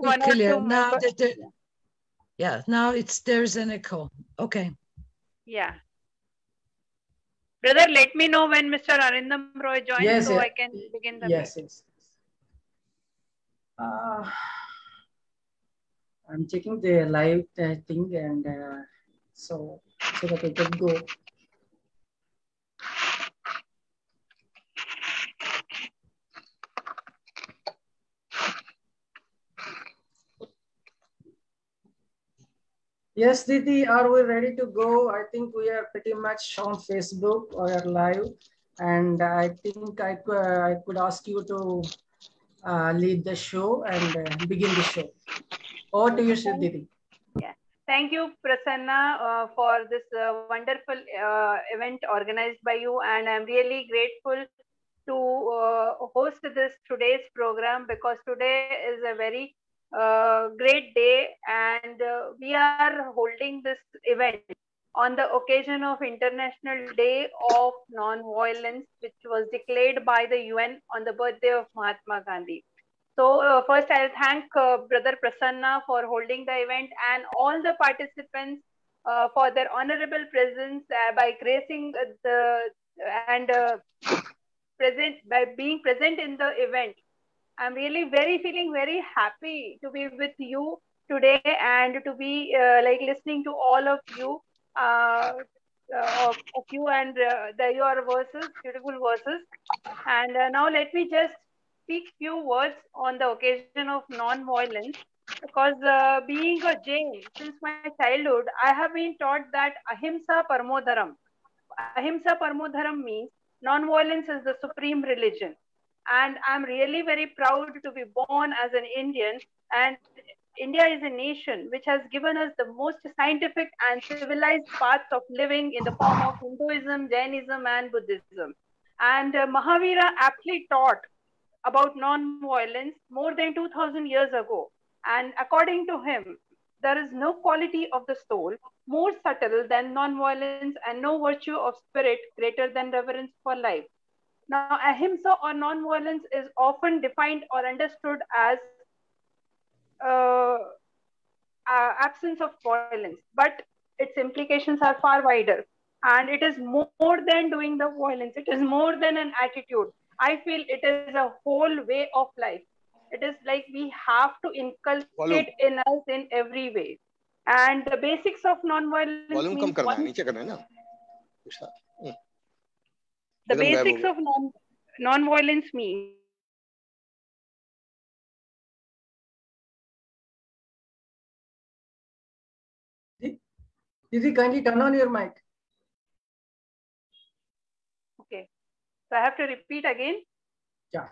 one or clear. two Now members. that the, yeah, now it's there's an echo. Okay. Yeah. Brother, let me know when Mr. Arindam Roy joins Yes, so. I can begin the Yes, yes. Uh, I'm checking the live uh, thing and uh, so so that I can go. Yes, Didi, are we ready to go? I think we are pretty much on Facebook or live. And I think I, cou- I could ask you to uh, lead the show and uh, begin the show. Over to you, Shri Didi. Thank you, Prasanna, uh, for this uh, wonderful uh, event organized by you. And I'm really grateful to uh, host this today's program because today is a very uh, great day and uh, we are holding this event on the occasion of International Day of Non-Violence, which was declared by the UN on the birthday of Mahatma Gandhi. So uh, first I'll thank uh, Brother Prasanna for holding the event and all the participants uh, for their honorable presence uh, by gracing the and uh, present by being present in the event. I'm really very feeling very happy to be with you today and to be uh, like listening to all of you uh, uh, of, of you and uh, the your verses, beautiful verses. And uh, now let me just speak few words on the occasion of non-violence because being a Jain since my childhood, I have been taught that ahimsa parmodharam. Ahimsa parmodharam means non-violence is the supreme religion. And I'm really very proud to be born as an Indian. And India is a nation which has given us the most scientific and civilized paths of living in the form of Hinduism, Jainism, and Buddhism. And uh, Mahavira aptly taught about non-violence more than 2000 years ago. And according to him, there is no quality of the soul more subtle than non-violence and no virtue of spirit greater than reverence for life. Now, ahimsa or non-violence is often defined or understood as uh, uh, absence of violence, but its implications are far wider. And it is more than doing the violence, it is more than an attitude. I feel it is a whole way of life. It is like we have to inculcate in us in every way. And the basics of non-violence. Volume means one the Doesn't basics of non non-violence means Dizzy, kindly turn on your mic. Okay. So I have to repeat again? Yeah.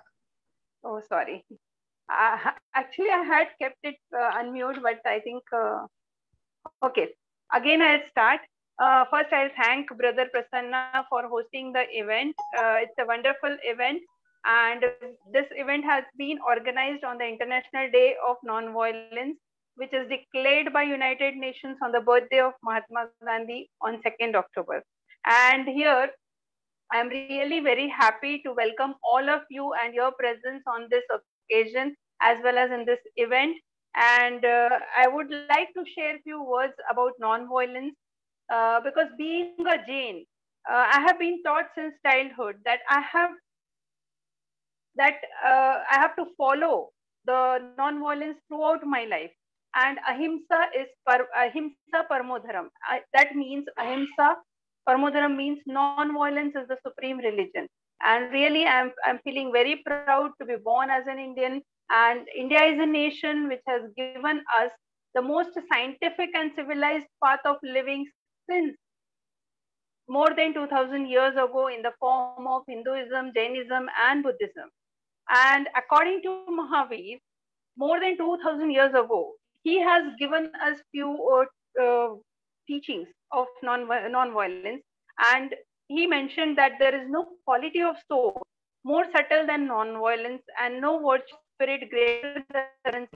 Oh, sorry. Uh, actually, I had kept it uh, unmute, but I think, uh, okay. Again, I'll start. Uh, first, I'll thank Brother Prasanna for hosting the event. Uh, it's a wonderful event, and this event has been organized on the International Day of Non-Violence, which is declared by United Nations on the birthday of Mahatma Gandhi on 2nd October. And here, I'm really very happy to welcome all of you and your presence on this occasion as well as in this event. And uh, I would like to share a few words about non-violence uh, because being a Jain, uh, I have been taught since childhood that I have that uh, I have to follow the non-violence throughout my life. And ahimsa is par, ahimsa parmodharam. I, that means ahimsa parmodharam means non-violence is the supreme religion. And really, I'm I'm feeling very proud to be born as an Indian. And India is a nation which has given us the most scientific and civilized path of living since more than 2000 years ago in the form of Hinduism, Jainism, and Buddhism. And according to Mahavir, more than 2000 years ago, he has given us few uh, uh, teachings of non non-violence, and he mentioned that there is no quality of soul more subtle than non-violence and no virtue spirit greater than.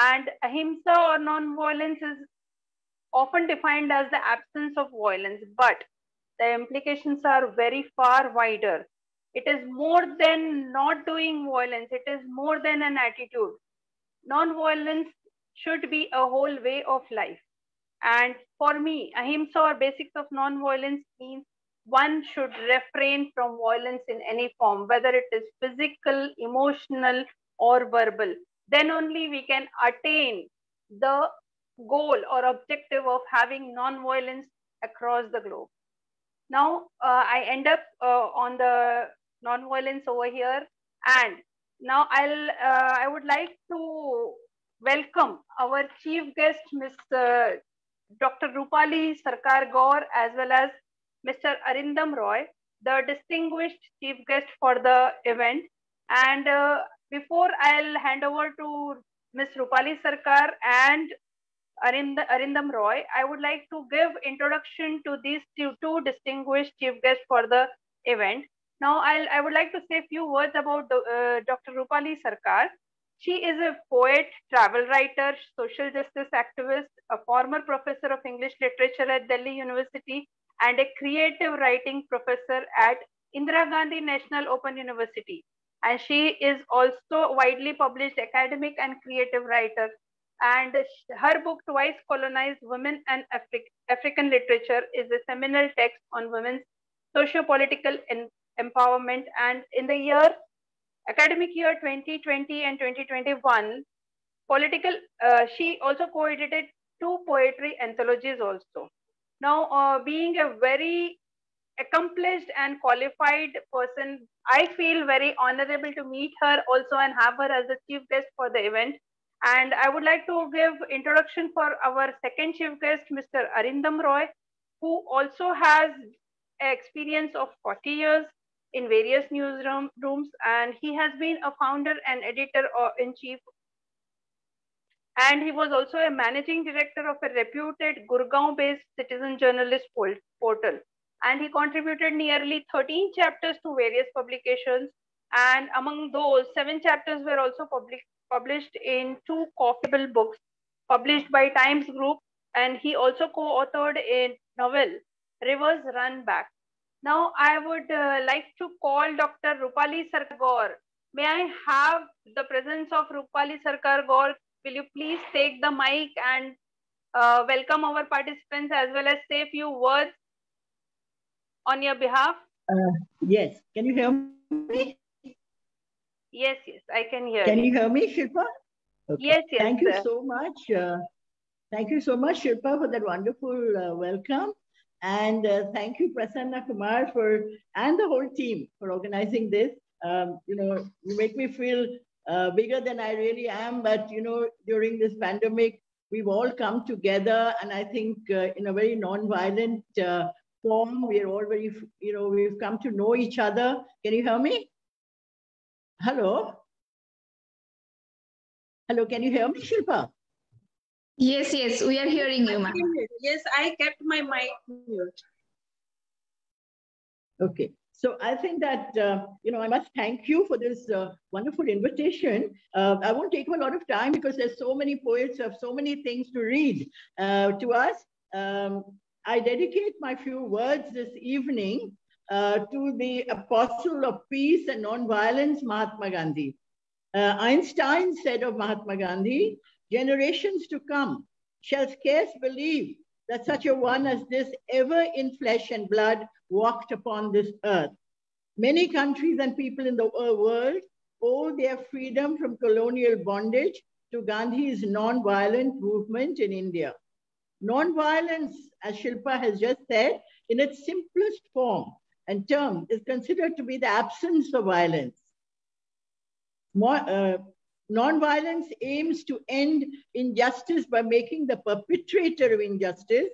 And ahimsa or non-violence is often defined as the absence of violence, but the implications are very far wider. It is more than not doing violence, it is more than an attitude. non-violence should be a whole way of life. And for me, ahimsa or basics of non-violence means one should refrain from violence in any form, whether it is physical, emotional, or verbal. Then only we can attain the goal or objective of having non-violence across the globe. Now, uh, I end up uh, on the non-violence over here. And now I'll, uh, I would like to welcome our chief guest, Mr. Dr. Roopali Sircar Gaur, as well as Mr. Arindam Roy, the distinguished chief guest for the event. And uh, before I'll hand over to Ms. Roopali Sircar and Arind Arindam Roy, I would like to give introduction to these two, two distinguished chief guests for the event. Now, I'll, I would like to say a few words about the, uh, Dr. Roopali Sircar. She is a poet, travel writer, social justice activist, a former professor of English literature at Delhi University, and a creative writing professor at Indira Gandhi National Open University. And she is also widely published academic and creative writer. And her book, Twice Colonized Women and Afri African Literature, is a seminal text on women's socio-political empowerment. And in the year, academic year 2020 and 2021, political, uh, she also co-edited two poetry anthologies also. Now, uh, being a very accomplished and qualified person, I feel very honorable to meet her also and have her as the chief guest for the event. And I would like to give introduction for our second chief guest, Mr. Arindam Roy, who also has experience of 40 years in various newsrooms and he has been a founder and editor in chief and he was also a managing director of a reputed Gurgaon based citizen journalist portal and he contributed nearly 13 chapters to various publications and among those seven chapters were also public, published in two copyable books published by Times Group and he also co-authored a novel Rivers Run Back now I would uh, like to call Dr. Roopali Sircar. May I have the presence of Roopali Sircar Gaur? Will you please take the mic and uh, welcome our participants as well as say a few words on your behalf? Uh, yes. Can you hear me? Yes, yes, I can hear Can you. you hear me, Shilpa? Okay. Yes, yes. Thank sir. you so much. Uh, thank you so much, Shilpa, for that wonderful uh, welcome. And uh, thank you, Prasanna Kumar, for and the whole team for organizing this. Um, you know, you make me feel uh, bigger than I really am. But you know, during this pandemic, we've all come together, and I think uh, in a very non-violent uh, form, we are all very, you know, we've come to know each other. Can you hear me? Hello. Hello, can you hear me, Shilpa? Yes, yes, we are hearing you, ma'am. Yes, I kept my mic mute. Okay, so I think that, uh, you know, I must thank you for this uh, wonderful invitation. Uh, I won't take a lot of time because there's so many poets have so many things to read uh, to us. Um, I dedicate my few words this evening uh, to the apostle of peace and nonviolence, Mahatma Gandhi. Uh, Einstein said of Mahatma Gandhi, generations to come shall scarce believe that such a one as this ever in flesh and blood walked upon this earth. Many countries and people in the world owe their freedom from colonial bondage to Gandhi's non-violent movement in India. Non-violence, as Shilpa has just said, in its simplest form and term is considered to be the absence of violence. More, uh, Non-violence aims to end injustice by making the perpetrator of injustice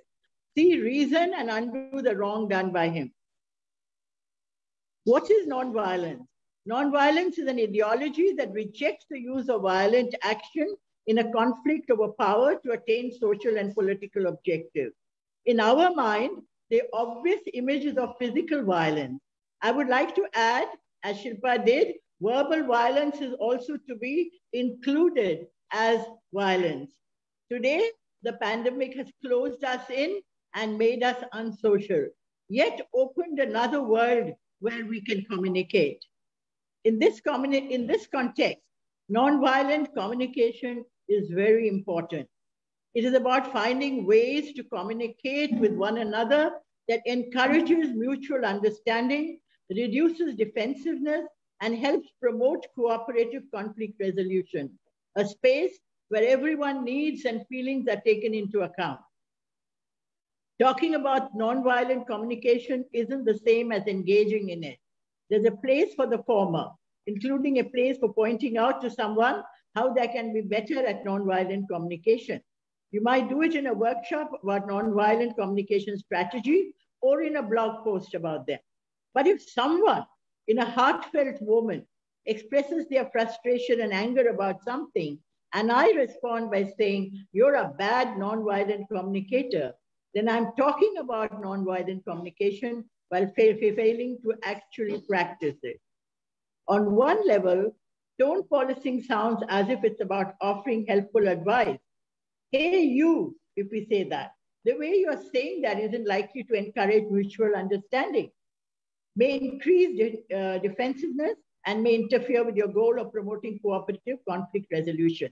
see reason and undo the wrong done by him. What is non-violence? Non-violence is an ideology that rejects the use of violent action in a conflict over power to attain social and political objectives. In our mind, the obvious images of physical violence. I would like to add, as Shilpa did, verbal violence is also to be included as violence. Today, the pandemic has closed us in and made us unsocial, yet opened another world where we can communicate. In this, communi- in this context, Nonviolent communication is very important. It is about finding ways to communicate with one another that encourages mutual understanding, reduces defensiveness, and helps promote cooperative conflict resolution, a space where everyone needs and feelings are taken into account. Talking about nonviolent communication isn't the same as engaging in it. There's a place for the former, including a place for pointing out to someone how they can be better at nonviolent communication. You might do it in a workshop about nonviolent communication strategy or in a blog post about them. But if someone in a heartfelt moment expresses their frustration and anger about something, and I respond by saying, You're a bad nonviolent communicator, then I'm talking about nonviolent communication while failing to actually practice it. On one level, tone policing sounds as if it's about offering helpful advice. Hey, you, if we say that. The way you're saying that isn't likely to encourage mutual understanding, may increase de uh, defensiveness, and may interfere with your goal of promoting cooperative conflict resolution.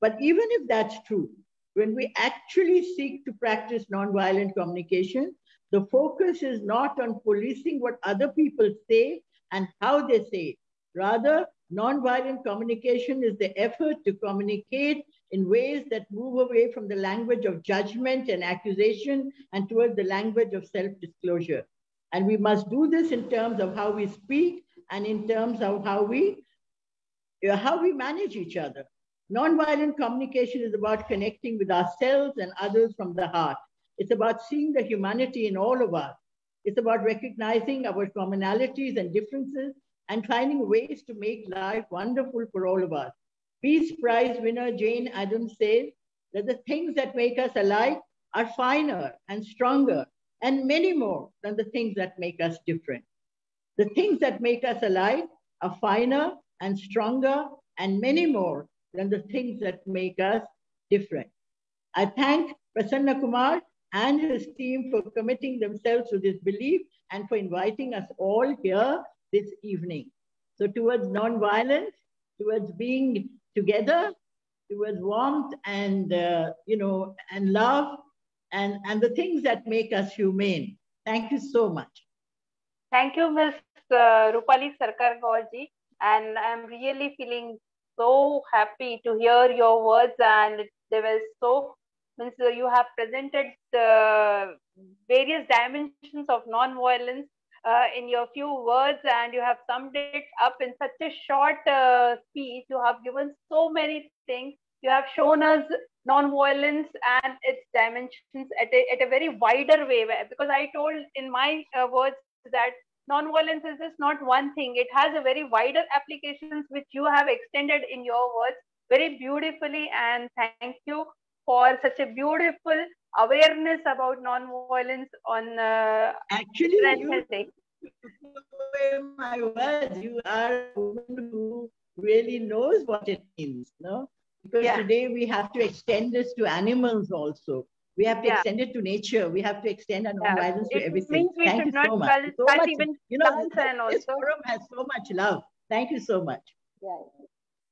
But even if that's true, when we actually seek to practice nonviolent communication, the focus is not on policing what other people say and how they say it. Rather, nonviolent communication is the effort to communicate in ways that move away from the language of judgment and accusation and towards the language of self-disclosure. And we must do this in terms of how we speak and in terms of how we, uh, how we manage each other. Nonviolent communication is about connecting with ourselves and others from the heart. It's about seeing the humanity in all of us. It's about recognizing our commonalities and differences and finding ways to make life wonderful for all of us. Peace Prize winner Jane Addams says that the things that make us alike are finer and stronger and many more than the things that make us different. The things that make us alike are finer and stronger and many more than the things that make us different. I thank Prasanna Kumar and his team for committing themselves to this belief and for inviting us all here this evening. So towards nonviolence, towards being together, towards warmth and, uh, you know, and love and, and the things that make us humane. Thank you so much. Thank you, Ms. Uh, Roopali Sircar Gaurji. And I'm really feeling so happy to hear your words and they were so means you have presented the various dimensions of non-violence uh, in your few words and you have summed it up in such a short uh, speech you have given so many things you have shown us non-violence and its dimensions at a, at a very wider way because i told in my uh, words that non-violence is just not one thing. It has a very wider applications which you have extended in your words very beautifully. And thank you for such a beautiful awareness about non-violence on uh, actually you, my words you are a woman who really knows what it means no because yeah. today we have to extend this to animals also we have to yeah. extend it to nature. We have to extend our non-violence yeah. to everything. Thank you so much. so much. You know, this forum has so much love. Thank you so much. Yeah.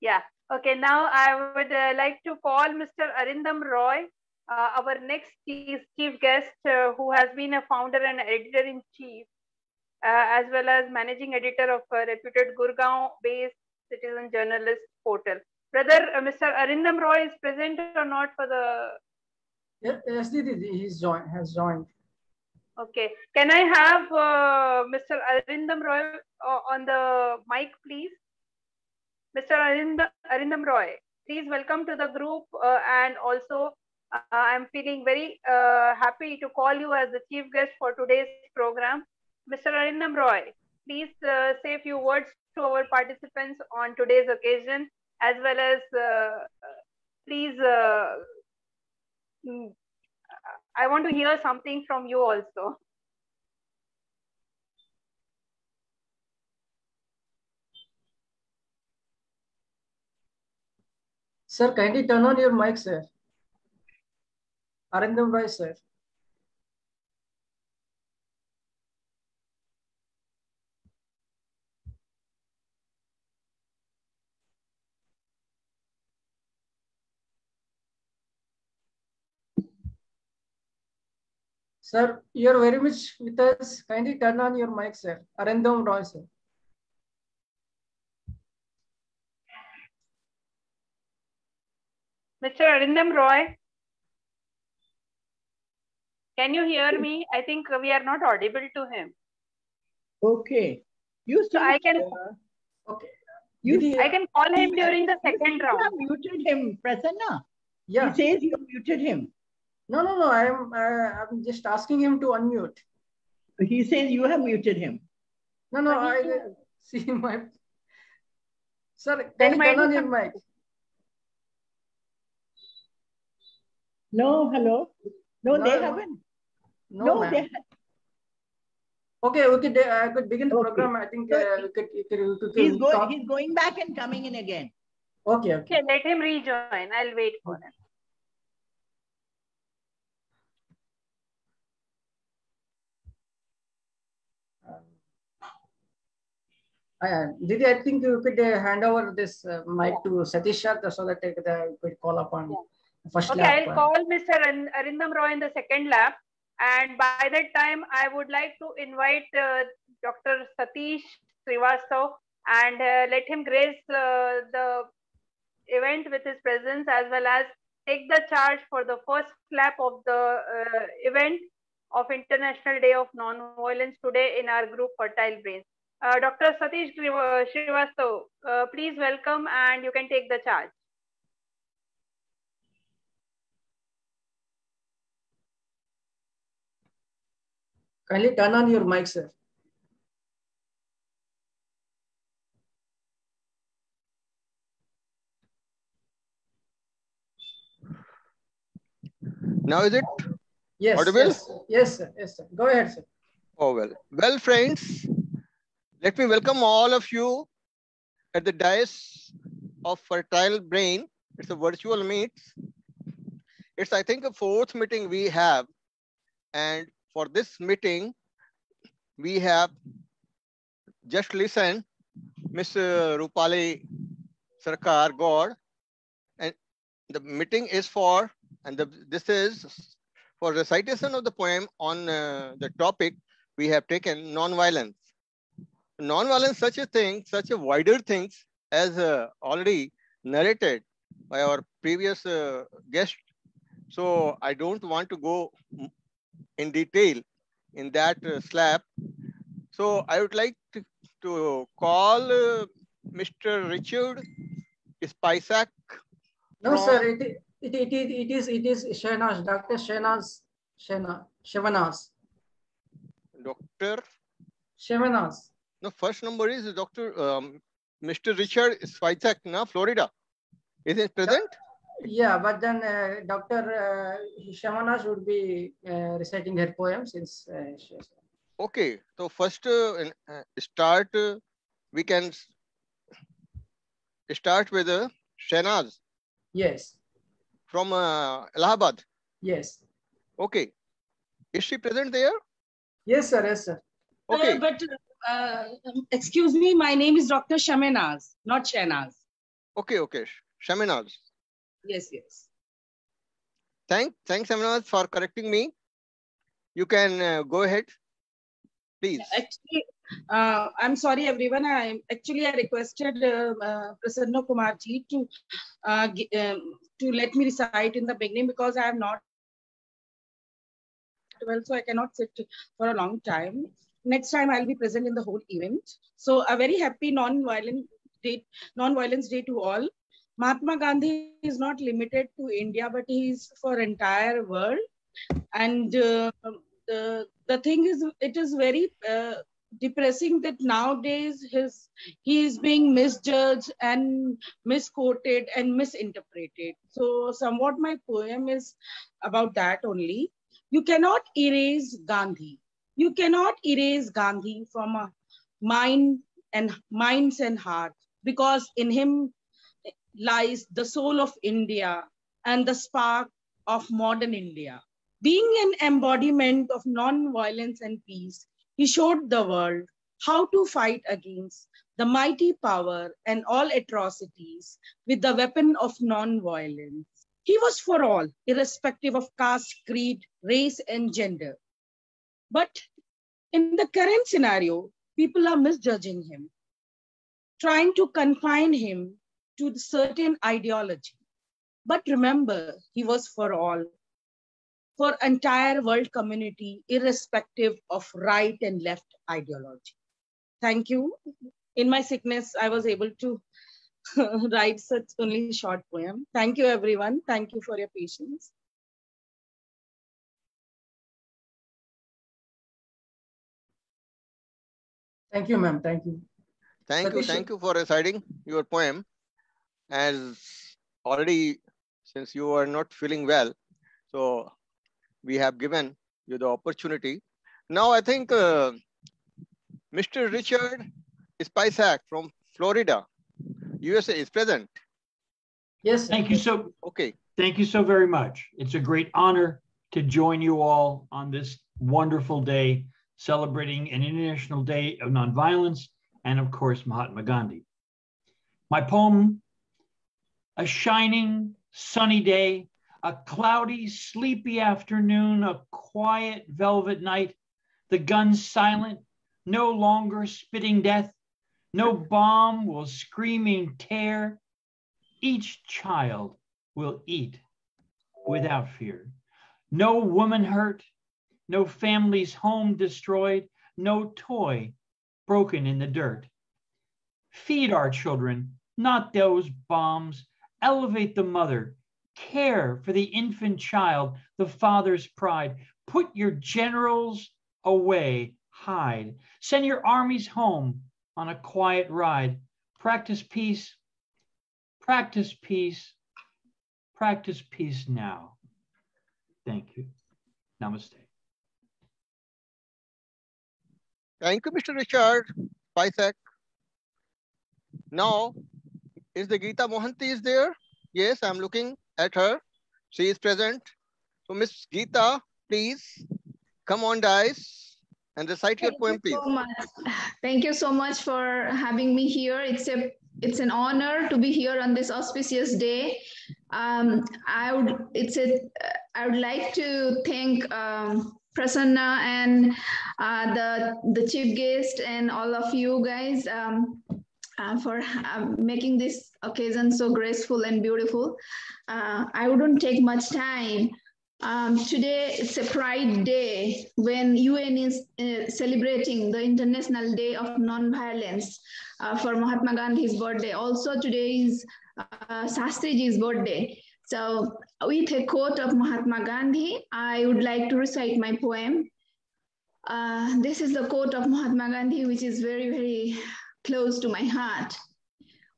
Yeah. Okay. Now I would uh, like to call Mr. Arindam Roy, uh, our next chief, guest, uh, who has been a founder and editor in chief, uh, as well as managing editor of a reputed Gurgaon-based citizen journalist portal. Brother, uh, Mr. Arindam Roy is present or not for the Yes, he's joined, has joined. Okay. Can I have uh, Mr. Arindam Roy uh, on the mic, please? Mr. Arindam, Arindam Roy, please welcome to the group. Uh, and also, I'm feeling very uh, happy to call you as the chief guest for today's program. Mr. Arindam Roy, please uh, say a few words to our participants on today's occasion, as well as please Mm, I want to hear something from you also. Sir, kindly turn on your mic, sir. Arindam Roy, sir. Sir, you're very much with us. Kindly turn on your mic, sir. Arindam Roy, sir. Mr. Arindam Roy. Can you hear me? I think we are not audible to him. Okay. You So I can uh, Okay. You- Did I can call him during the second round. you have muted him, Prasanna. yeah. He says you muted him. No, no, no. I'm uh, I'm just asking him to unmute. He says you have muted him. No, no. I can. see my. Sir, Then can you turn on your mic? No, hello. No, No, they no. haven't. No, No, ma'am. they ha- Okay, we could uh, could begin the Okay. program. I think So uh, we could, we could, we could he's talk. going. He's going back and coming in again. Okay, okay. Okay, let him rejoin. I'll wait for him. Uh, Didi, I think you could uh, hand over this uh, mic to Satish Shah so that I could, uh, could call upon Yeah. First Okay, lap. I'll call Mr. Arindam Roy in the second lap. And by that time, I would like to invite uh, Dr. Satish Srivastav and uh, let him grace uh, the event with his presence as well as take the charge for the first lap of the uh, event of International Day of Non-Violence today in our group Fertile Brains. Uh, Dr. Satish Sriva- Srivastav, uh, please welcome and you can take the charge. Kindly turn on your mic, sir. Now is it? Yes, Audible? yes, yes, sir. Yes, sir. Go ahead, sir. Oh, well. Well, friends, let me welcome all of you at the dais of Fertile Brain. It's a virtual meet. It's, I think, a fourth meeting we have. And for this meeting, we have just listened uh, Roopali Sircar Gaur. And the meeting is for, and the, this is for recitation of the poem on uh, the topic we have taken non-violence. Non-violence, such a thing, such a wider things, as uh, already narrated by our previous uh, guest. So I don't want to go in detail in that uh, slab. So I would like to, to call uh, Mr. Richard Spisak. No, From- sir. It, it, it, it, it is it is Shehnaz, Dr. Shehnaz, Shehna, Shevanaz, Dr. Shevanaz. No, first number is Dr. Um, Mr. Richard Spisak, na, Florida. Is it present? Yeah, but then uh, Dr. Uh, Shevanaz would be uh, reciting her poem since uh, she is- Okay, so first uh, uh, start, uh, we can start with uh, Shehnaz yes, from uh, Allahabad. yes, Okay, is she present there? yes, sir, yes, sir. Okay, Uh, but uh, excuse me, my name is Dr. Shamenaz, not Shanaz. okay, okay. Shamenaz. Yes, yes. Thank, thanks, Shamenaz, for correcting me. You can uh, go ahead, please. Actually, uh, I'm sorry, everyone. I actually I requested uh, uh, Prasanna Kumar ji to uh, um, to let me recite in the beginning because I am not well, so I cannot sit for a long time. Next time I'll be present in the whole event. So a very happy non-violent day, non-violence day to all. Mahatma Gandhi is not limited to India, but he is for entire world. And uh, the the thing is, it is very uh, depressing that nowadays his he is being misjudged and misquoted and misinterpreted. So somewhat my poem is about that only. You cannot erase Gandhi. You cannot erase Gandhi from a mind and minds and heart because in him lies the soul of India and the spark of modern India. Being an embodiment of non-violence and peace, he showed the world how to fight against the mighty power and all atrocities with the weapon of non-violence. He was for all, irrespective of caste, creed, race, and gender. But in the current scenario, people are misjudging him, trying to confine him to the certain ideology. But remember, he was for all, for entire world community, irrespective of right and left ideology. Thank you. In my sickness, I was able to write such only short poem. Thank you, everyone. Thank you for your patience. Thank you, ma'am. Thank you. Thank you. Thank you for reciting your poem. As already, since you are not feeling well, so we have given you the opportunity. Now I think uh, Mr. Richard Spisak from Florida, USA is present. Yes. Thank you so, Okay. thank you so very much. It's a great honor to join you all on this wonderful day celebrating an International Day of Nonviolence and, of course, Mahatma Gandhi. My poem, A Shining Sunny Day, a cloudy, sleepy afternoon, a quiet velvet night, the guns silent, no longer spitting death, no bomb will screaming tear. Each child will eat without fear. No woman hurt, no family's home destroyed, no toy broken in the dirt. Feed our children, not those bombs. Elevate the mother. Care for the infant child, the father's pride. Put your generals away, hide. Send your armies home on a quiet ride. Practice peace, practice peace, practice peace now. Thank you. Namaste. Thank you, Mr. Richard Spisak. Now, is the Gita Mohanty is there? Yes, I'm looking at her. She is present. So, Miss Gita, please come on, dice, and recite your Thank poem, you please. so much. Thank you so much for having me here. It's a it's an honor to be here on this auspicious day. Um, I would it's a I would like to thank um, Prasanna and uh, the the chief guest and all of you guys um, uh, for uh, making this occasion so graceful and beautiful. Uh, I wouldn't take much time. Um, today it's a Pride Day when UN is uh, celebrating the International Day of Non-Violence uh, for Mahatma Gandhi's birthday. Also today is Shastriji's birthday. So with a quote of Mahatma Gandhi, I would like to recite my poem. Uh, this is the quote of Mahatma Gandhi, which is very, very close to my heart.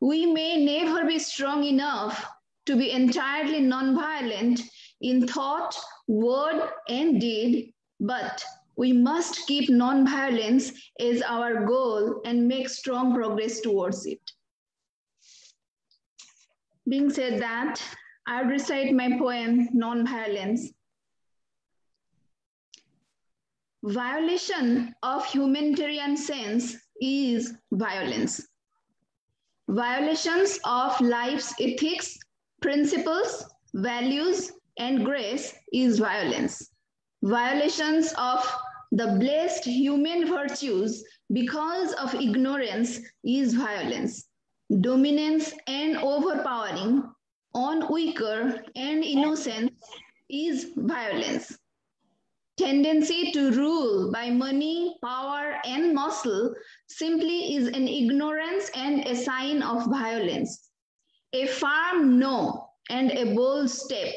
We may never be strong enough to be entirely non-violent in thought, word, and deed, but we must keep non-violence as our goal and make strong progress towards it. Being said that, I'll recite my poem, Non-Violence. Violation of humanitarian sense is violence. Violations of life's ethics, principles, values, and grace is violence. Violations of the blessed human virtues because of ignorance is violence. Dominance and overpowering on weaker and innocent is violence. Tendency to rule by money, power, and muscle simply is an ignorance and a sign of violence. A firm no and a bold step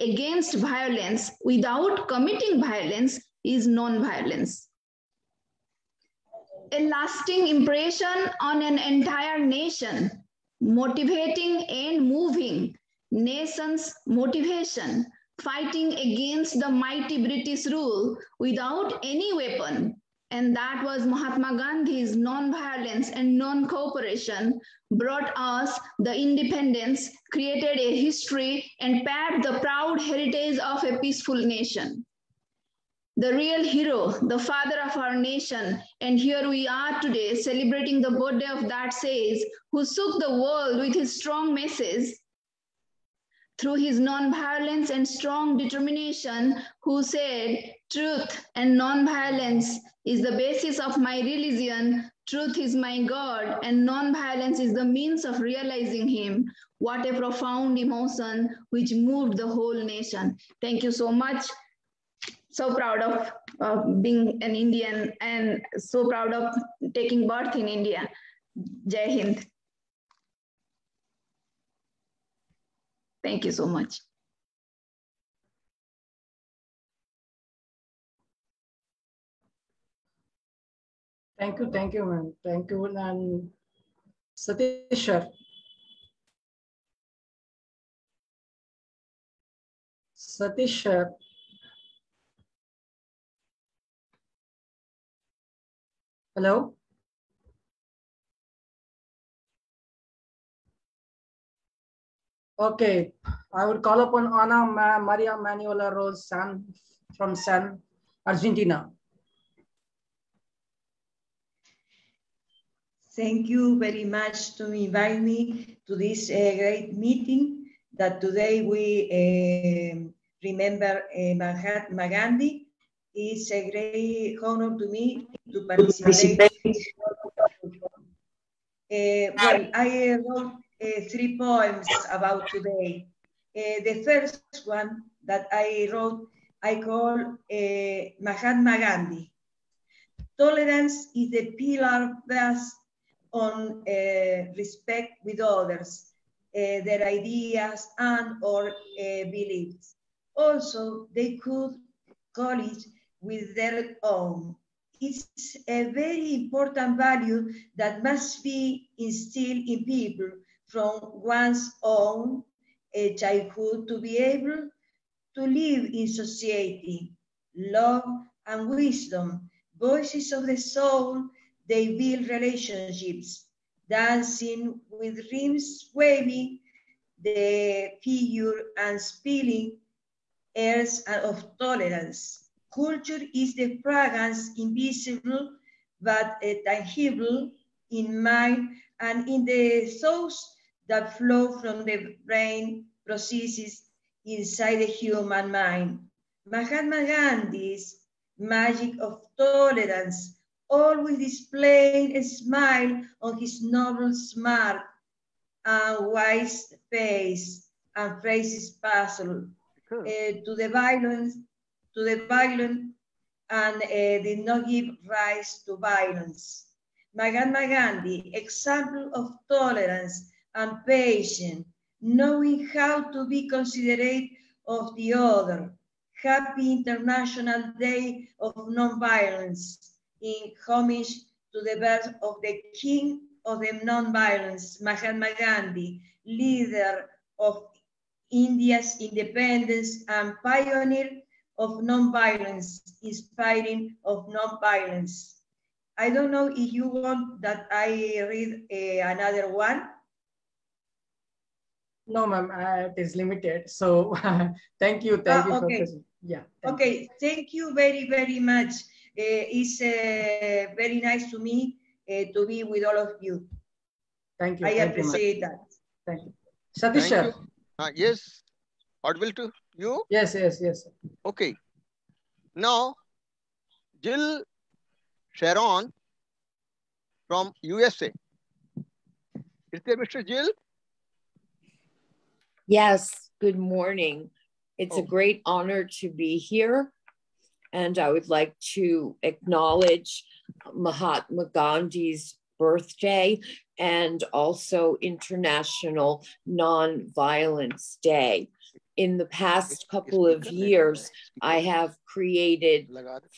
against violence without committing violence is non-violence. A lasting impression on an entire nation, motivating and moving nation's motivation, fighting against the mighty British rule without any weapon. And that was Mahatma Gandhi's non-violence and non-cooperation brought us the independence, created a history, and paved the proud heritage of a peaceful nation. The real hero, the father of our nation, and here we are today celebrating the birthday of that sage who shook the world with his strong message through his non-violence and strong determination, who said, truth and non-violence is the basis of my religion, truth is my God, and non-violence is the means of realizing him. What a profound emotion which moved the whole nation. Thank you so much. So proud of uh, being an Indian and so proud of taking birth in India. Jai Hind. Thank you so much. Thank you, thank you, ma'am. Thank you, and Satish sir. Satish sir. Hello? Okay, I would call upon Ana Ma Maria Manuela Rose San from San Argentina. Thank you very much to invite me to this uh, great meeting that today we uh, remember uh, Mahatma Gandhi. It's a great honor to me to participate. Uh, well, I wrote uh, three poems about today. Uh, the first one that I wrote, I call uh, Mahatma Gandhi. Tolerance is the pillar based on uh, respect with others, uh, their ideas and or uh, beliefs. Also, they could call it with their own. It's a very important value that must be instilled in people from one's own eh, childhood to be able to live in society. Love and wisdom, voices of the soul, they build relationships, dancing with rims waving, the figure and spilling airs of tolerance. Culture is the fragrance invisible but eh, tangible in mind and in the thoughts that flow from the brain processes inside the human mind. Mahatma Gandhi's magic of tolerance always displaying a smile on his noble, smart, and wise face and phrases puzzle uh, to the violence, to the violent, and uh, did not give rise to violence. Mahatma Gandhi, example of tolerance and patient, knowing how to be considerate of the other. Happy International Day of Nonviolence in homage to the birth of the king of the nonviolence, Mahatma Gandhi, leader of India's independence and pioneer of nonviolence, inspiring of nonviolence. I don't know if you want that I read uh, another one. No, ma'am, uh, it is limited. So thank you, thank Ah, you. okay. Yeah. thank Okay, thank you very, very much. Uh, it's uh, very nice to me uh, to be with all of you. Thank you. I thank you, appreciate that. Thank you. Satish Thank sir. you. Uh, yes, audible to you? Yes, yes, yes. sir. Okay. Now, Jill Sharon from USA. Is there Mr. Jill? Yes, good morning. It's a Oh. great honor to be here. And I would like to acknowledge Mahatma Gandhi's birthday and also International Nonviolence Day. In the past couple of years, I have created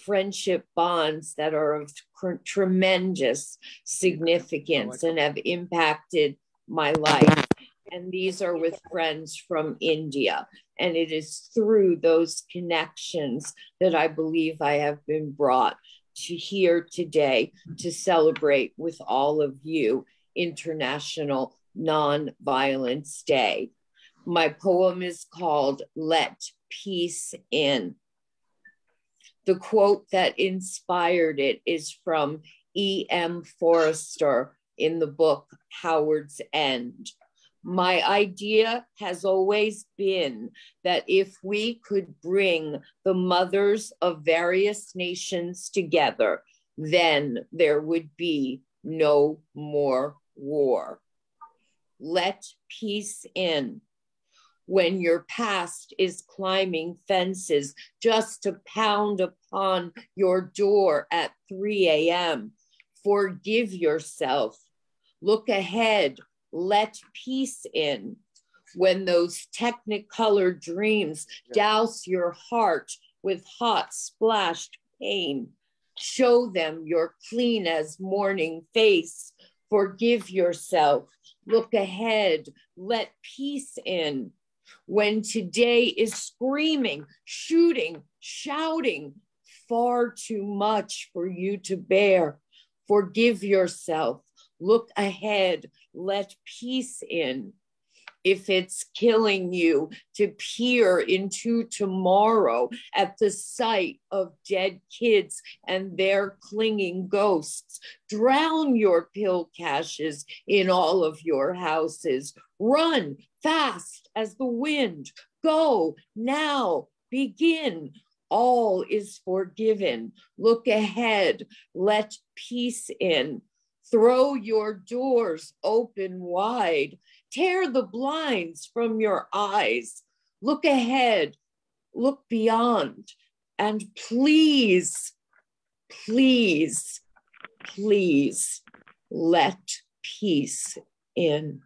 friendship bonds that are of tr- tremendous significance and have impacted my life. And these are with friends from India. And it is through those connections that I believe I have been brought to here today to celebrate with all of you International Nonviolence Day. My poem is called Let Peace In. The quote that inspired it is from E.M. Forster in the book Howards End. My idea has always been that if we could bring the mothers of various nations together, then there would be no more war. Let peace in. When your past is climbing fences just to pound upon your door at 3 a.m., forgive yourself. Look ahead. Let peace in. When those technicolor dreams douse your heart with hot splashed pain, show them your clean as morning face. Forgive yourself. Look ahead. Let peace in. When today is screaming, shooting, shouting, far too much for you to bear. Forgive yourself. Look ahead. Let peace in. If it's killing you to peer into tomorrow at the sight of dead kids and their clinging ghosts, drown your pill caches in all of your houses. Run fast as the wind. Go now. Begin all is forgiven. Look ahead, let peace in. Throw your doors open wide. Tear the blinds from your eyes. Look ahead, look beyond, and please, please, please let peace in.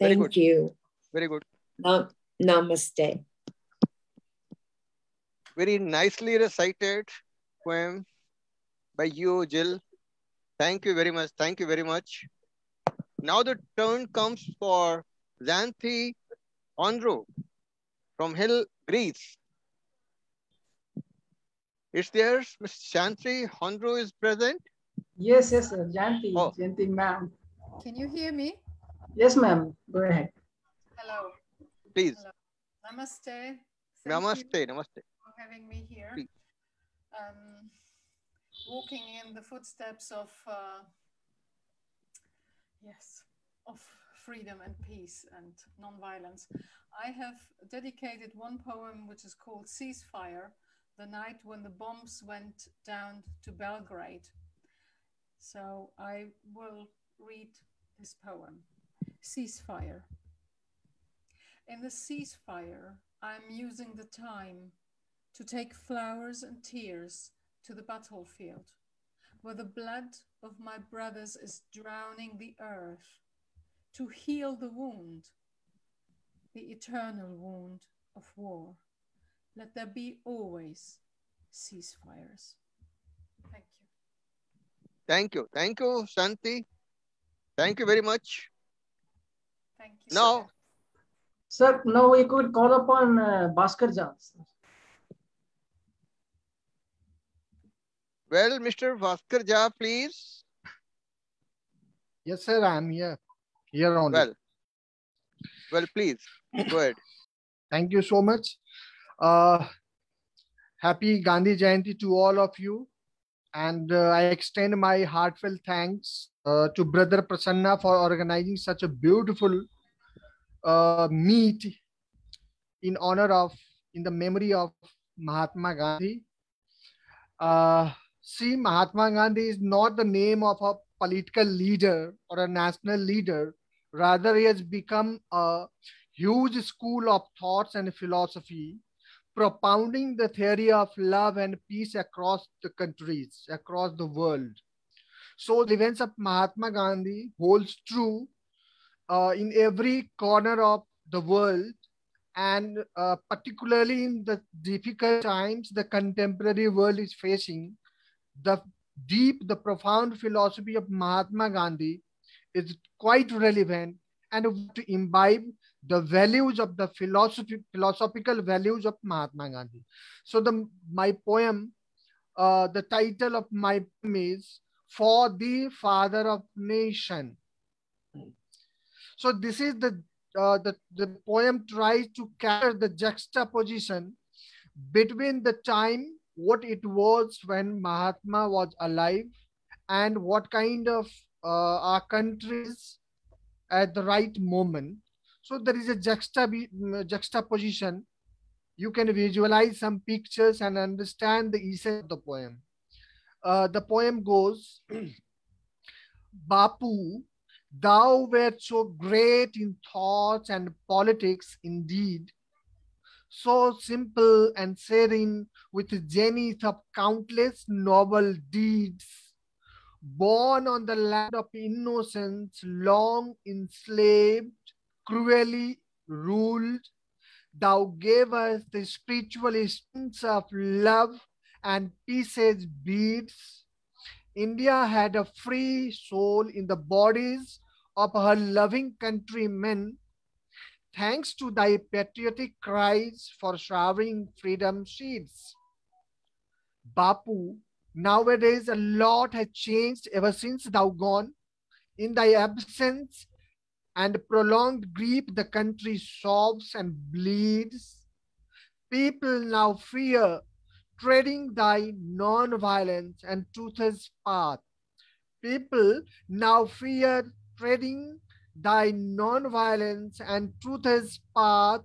Thank good. you. Very good. Nam- namaste. Very nicely recited poem by you, Jill. Thank you very much. Thank you very much. Now the turn comes for Xanthi Hondrou from Hill, Greece. Is there. Ms. Shantri Honro is present. Yes, yes, sir. Janti, Oh. Janti ma'am. Can you hear me? Yes, ma'am. Go ahead. Hello. Please. Hello. Namaste. Thank Namaste. you Namaste. for having me here. Please. Um, walking in the footsteps of, uh, yes, of freedom and peace and non-violence. I have dedicated one poem which is called Ceasefire, the night when the bombs went down to Belgrade. So I will read this poem. Ceasefire. In the ceasefire, I am using the time to take flowers and tears to the battlefield, where the blood of my brothers is drowning the earth, to heal the wound, the eternal wound of war. Let there be always ceasefires. Thank you. Thank you. Thank you, Shanti. Thank you very much. Thank you. Now, Sir, now we could call upon uh, Bhaskar Jha. Well, Mr. Bhaskar Jha, please. Yes, sir, I'm here. Here only. Well, well, please go ahead. Thank you so much. Uh, happy Gandhi Jayanti to all of you. And uh, I extend my heartfelt thanks uh, to Brother Prasanna for organizing such a beautiful uh, meet in honor of, in the memory of Mahatma Gandhi. See, Mahatma Gandhi is not the name of a political leader or a national leader. Rather, he has become a huge school of thoughts and philosophy, propounding the theory of love and peace across the countries, across the world. So, the events of Mahatma Gandhi holds true uh, in every corner of the world, and uh, particularly in the difficult times the contemporary world is facing. The deep, the profound philosophy of Mahatma Gandhi is quite relevant and to imbibe the values of the philosophy, philosophical values of Mahatma Gandhi. So the my poem, uh, the title of my poem is "For the Father of Nation." So this is the uh, the the poem tries to capture the juxtaposition between the time what it was when Mahatma was alive and what kind of uh, our countries at the right moment. So there is a juxtap- juxtaposition. You can visualize some pictures and understand the essence of the poem. Uh, the poem goes, Bapu, thou wert so great in thoughts and politics indeed, so simple and serene with zenith of countless noble deeds born on the land of innocence, long enslaved, cruelly ruled, thou gave us the spiritual essence of love and peace's beads. India had a free soul in the bodies of her loving countrymen, thanks to thy patriotic cries for showering freedom seeds. Bapu, Nowadays, a lot has changed ever since thou gone. In thy absence and prolonged grief, the country sobs and bleeds. People now fear treading thy non-violence and truth's path. People now fear treading thy non-violence and truth's path.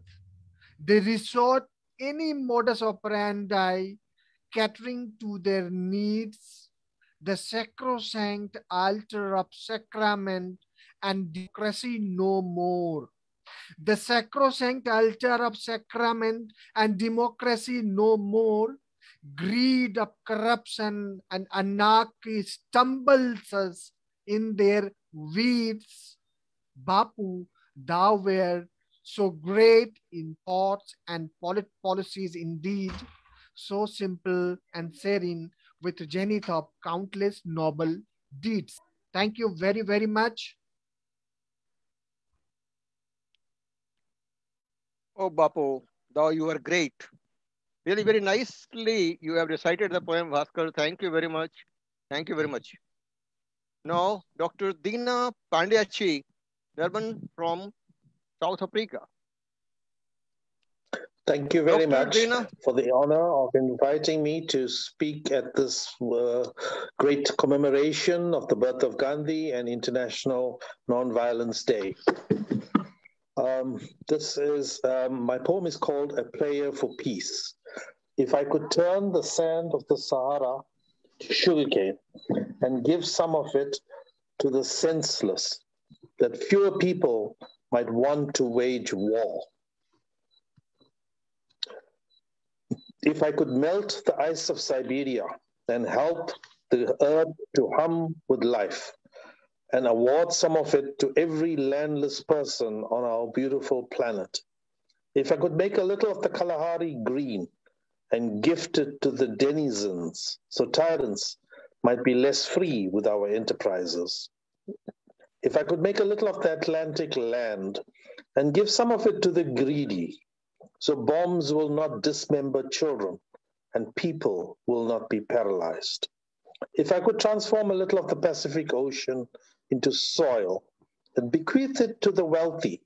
They resort any modus operandi catering to their needs, the sacrosanct altar of sacrament and democracy no more. The sacrosanct altar of sacrament and democracy no more. Greed of corruption and anarchy stumbles us in their weeds. Bapu, thou wert so great in thoughts and polit policies indeed so simple and serene with zenith of countless noble deeds. Thank you very, very much. Oh, Bapu, thou you are great. Really, very nicely you have recited the poem, Bhaskar. Thank you very much. Thank you very much. Now, Dr. Deena Padayachee, Durban from South Africa. Thank you very Dr. much Deena. for the honor of inviting me to speak at this uh, great commemoration of the birth of Gandhi and International Nonviolence Day. Um, this is, um, my poem is called A Prayer for Peace. If I could turn the sand of the Sahara to sugarcane and give some of it to the senseless, that fewer people might want to wage war. if I could melt the ice of Siberia and help the earth to hum with life and award some of it to every landless person on our beautiful planet, if I could make a little of the Kalahari green and gift it to the denizens so tyrants might be less free with our enterprises. If I could make a little of the Atlantic land and give some of it to the greedy so bombs will not dismember children and people will not be paralyzed. If I could transform a little of the Pacific Ocean into soil and bequeath it to the wealthy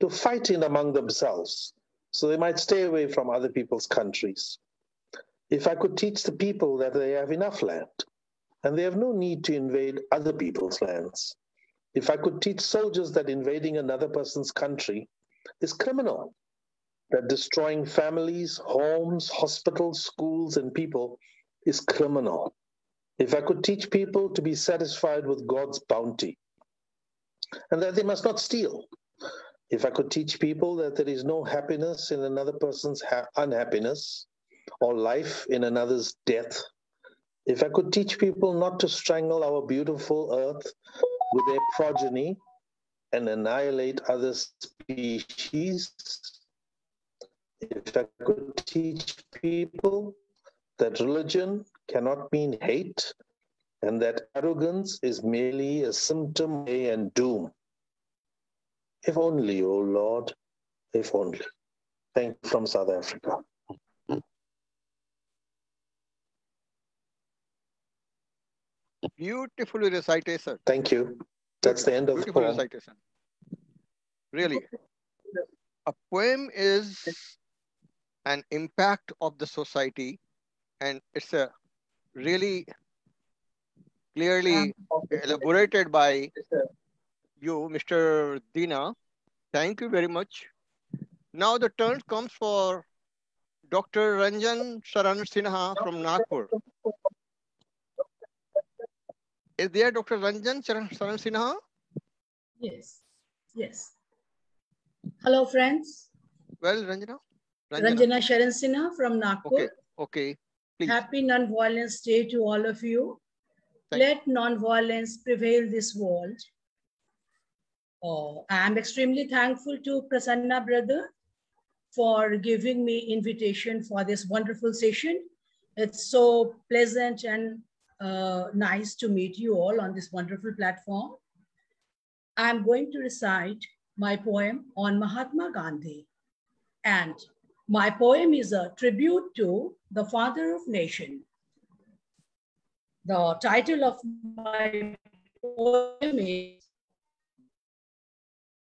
to fight in among themselves so they might stay away from other people's countries. If I could teach the people that they have enough land and they have no need to invade other people's lands. If I could teach soldiers that invading another person's country is criminal that destroying families, homes, hospitals, schools, and people is criminal. If I could teach people to be satisfied with God's bounty and that they must not steal, if I could teach people that there is no happiness in another person's ha- unhappiness or life in another's death, if I could teach people not to strangle our beautiful earth with their progeny and annihilate other species, if I could teach people that religion cannot mean hate and that arrogance is merely a symptom of and doom. If only, O oh Lord, if only. Thank you from South Africa. Beautifully recitation. Thank you. That's the end of the Beautiful poem. recitation. Really. A poem is an impact of the society and it's a really clearly elaborated by you, Mr. Deena. Thank you very much. Now the turn comes for Dr. Ranjan Sharan Sinha from Nagpur. Is there Dr. Ranjan Sharan Sinha? Yes, yes. Hello, friends. Well, Ranjana? Ranjana, Ranjana Sharan Sinha from Nagpur. Okay, okay. Please. Happy Non-Violence Day to all of you. Thank Let non-violence prevail this world. Oh, I am extremely thankful to Prasanna brother for giving me invitation for this wonderful session. It's so pleasant and uh, nice to meet you all on this wonderful platform. I'm going to recite my poem on Mahatma Gandhi. And my poem is a tribute to the father of nation. The title of my poem is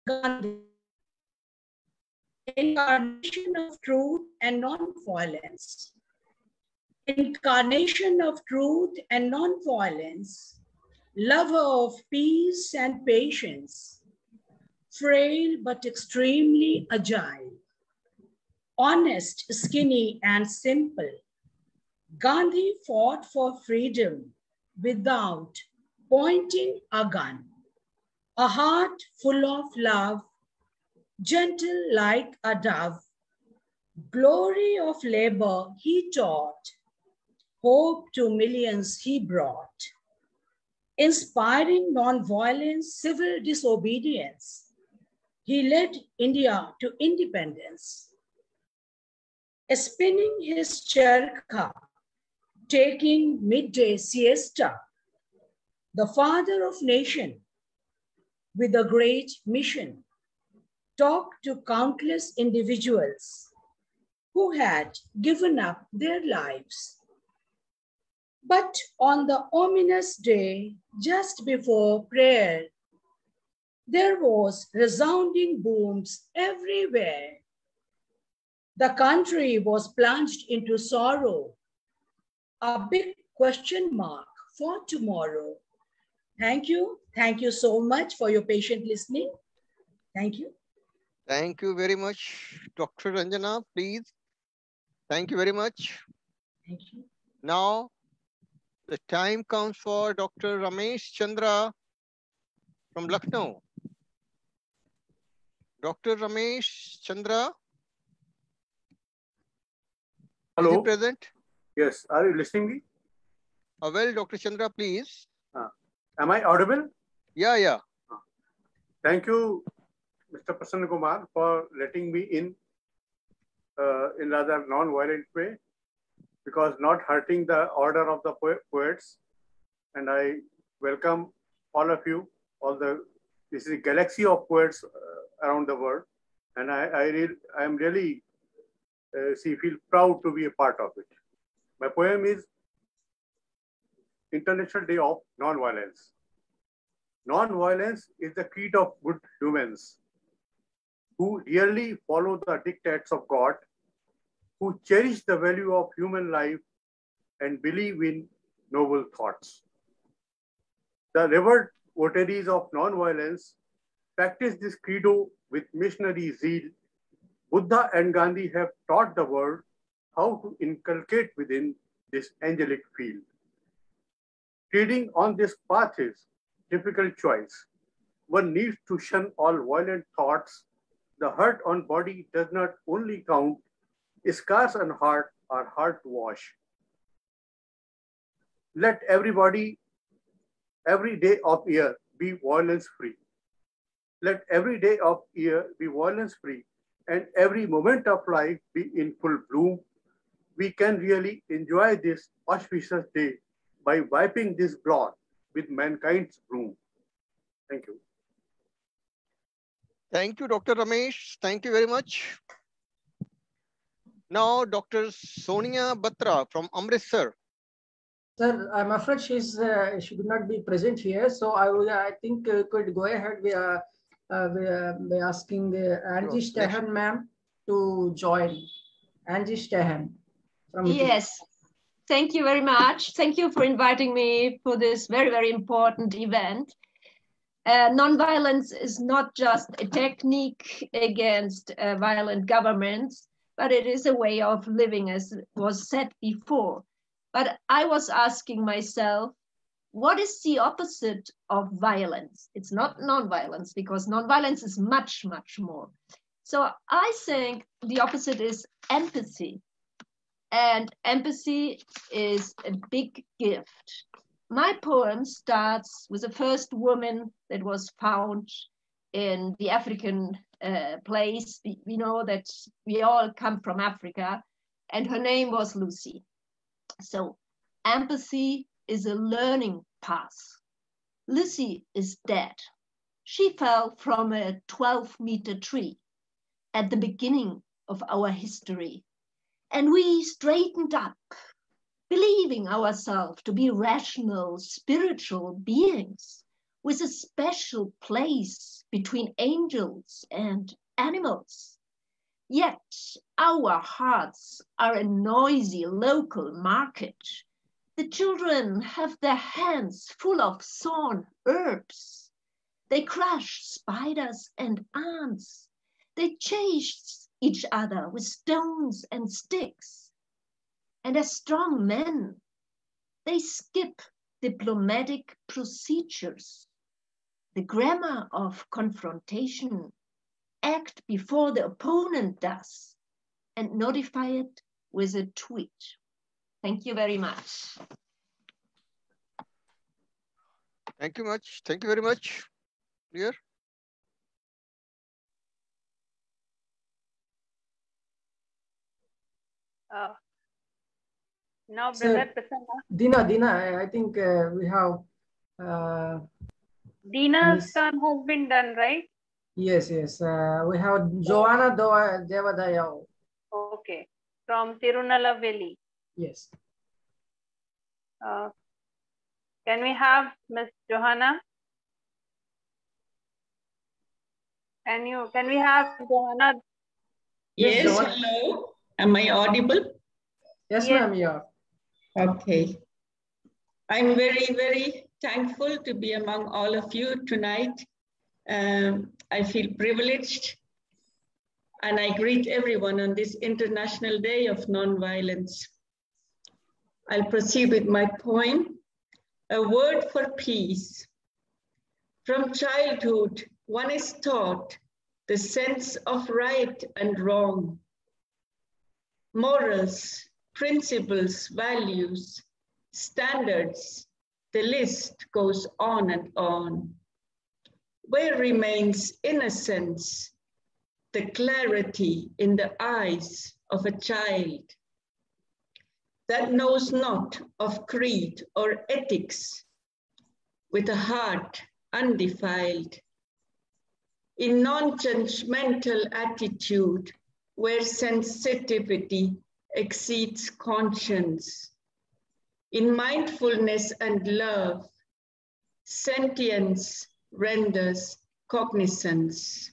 Gandhi, Incarnation of Truth and Non-Violence. Incarnation of truth and non-violence, lover of peace and patience, frail but extremely agile, honest, skinny, and simple. Gandhi fought for freedom without pointing a gun. A heart full of love, gentle like a dove. Glory of labor he taught, hope to millions he brought. Inspiring non-violent civil disobedience, he led India to independence. Spinning his charkha, taking midday siesta, the father of nation with a great mission talked to countless individuals who had given up their lives. But on the ominous day just before prayer, there was resounding booms everywhere. The country was plunged into sorrow, a big question mark for tomorrow. Thank you. Thank you so much for your patient listening. Thank you. Thank you very much, Dr. Ranjana, please. Thank you very much. Thank you. Now, the time comes for Dr. Ramesh Chandra from Lucknow. Dr. Ramesh Chandra. Hello. Present? Yes. Are you listening me? Uh, well, Dr. Chandra, please. Uh, am I audible? Yeah, yeah. Uh, thank you, Mr. Prasanna Kumar, for letting me in uh, in rather non-violent way, because not hurting the order of the po poets. And I welcome all of you, all the this is a galaxy of poets uh, around the world, and I I, re I am really uh, see feel proud to be a part of it. My poem is International Day of Non-Violence. Non-violence is the creed of good humans who really follow the dictates of God, who cherish the value of human life and believe in noble thoughts. The revered votaries of non-violence practice this credo with missionary zeal. Buddha and Gandhi have taught the world how to inculcate within this angelic field. Treading on this path is difficult choice. One needs to shun all violent thoughts. The hurt on body does not only count, scars on heart are hard to wash. Let everybody, every day of year be violence free. Let every day of year be violence free and every moment of life be in full bloom we can really enjoy this auspicious day by wiping this blood with mankind's broom. Thank you. Thank you, Dr. Ramesh. Thank you very much. Now, Dr. Sonia Batra from Amritsar. Sir, I'm afraid she's uh, she could not be present here, so I would I think uh, could go ahead with, uh, uh, by asking uh, Angie Stehan, ma'am, to join. Angie Stahan. Yes. Thank you very much. Thank you for inviting me for this very, very important event. Uh, nonviolence is not just a technique against uh, violent governments, but it is a way of living, as was said before. But I was asking myself, what is the opposite of violence? It's not nonviolence, because nonviolence is much, much more. So I think the opposite is empathy. And empathy is a big gift. My poem starts with the first woman that was found in the African uh, place. We, we know that we all come from Africa, and her name was Lucy. So empathy is a learning path. Lucy is dead. She fell from a 12 meter tree at the beginning of our history. And we straightened up, believing ourselves to be rational, spiritual beings with a special place between angels and animals. Yet our hearts are a noisy local market. The children have their hands full of thorn herbs. They crush spiders and ants. They chase each other with stones and sticks. And as strong men, they skip diplomatic procedures, the grammar of confrontation, act before the opponent does, and notify it with a tweet. Thank you very much. Thank you much. Thank you very much. Clear? Uh, now, So, Brother Prasanna. Deena, Deena, I, I think uh, we have. Uh, Deena's Miss- turn has been done, right? yes, yes. Uh, we have Johanna Doa- Devadayavu. Okay. From Tirunelveli. Yes. Uh, can we have Miss Johanna? Can you, can we have Johanna? Yes, Yes, Johanna. hello. Am I audible? Yes, Yes. ma'am, you are. Okay. I'm very, very thankful to be among all of you tonight. Um, I feel privileged and I greet everyone on this International Day of Nonviolence. I'll proceed with my poem, A Word for Peace. From childhood, one is taught the sense of right and wrong, morals, principles, values, standards, the list goes on and on. Where remains innocence, the clarity in the eyes of a child that knows not of creed or ethics, with a heart undefiled, in non-judgmental attitude where sensitivity exceeds conscience, in mindfulness and love, sentience renders cognizance.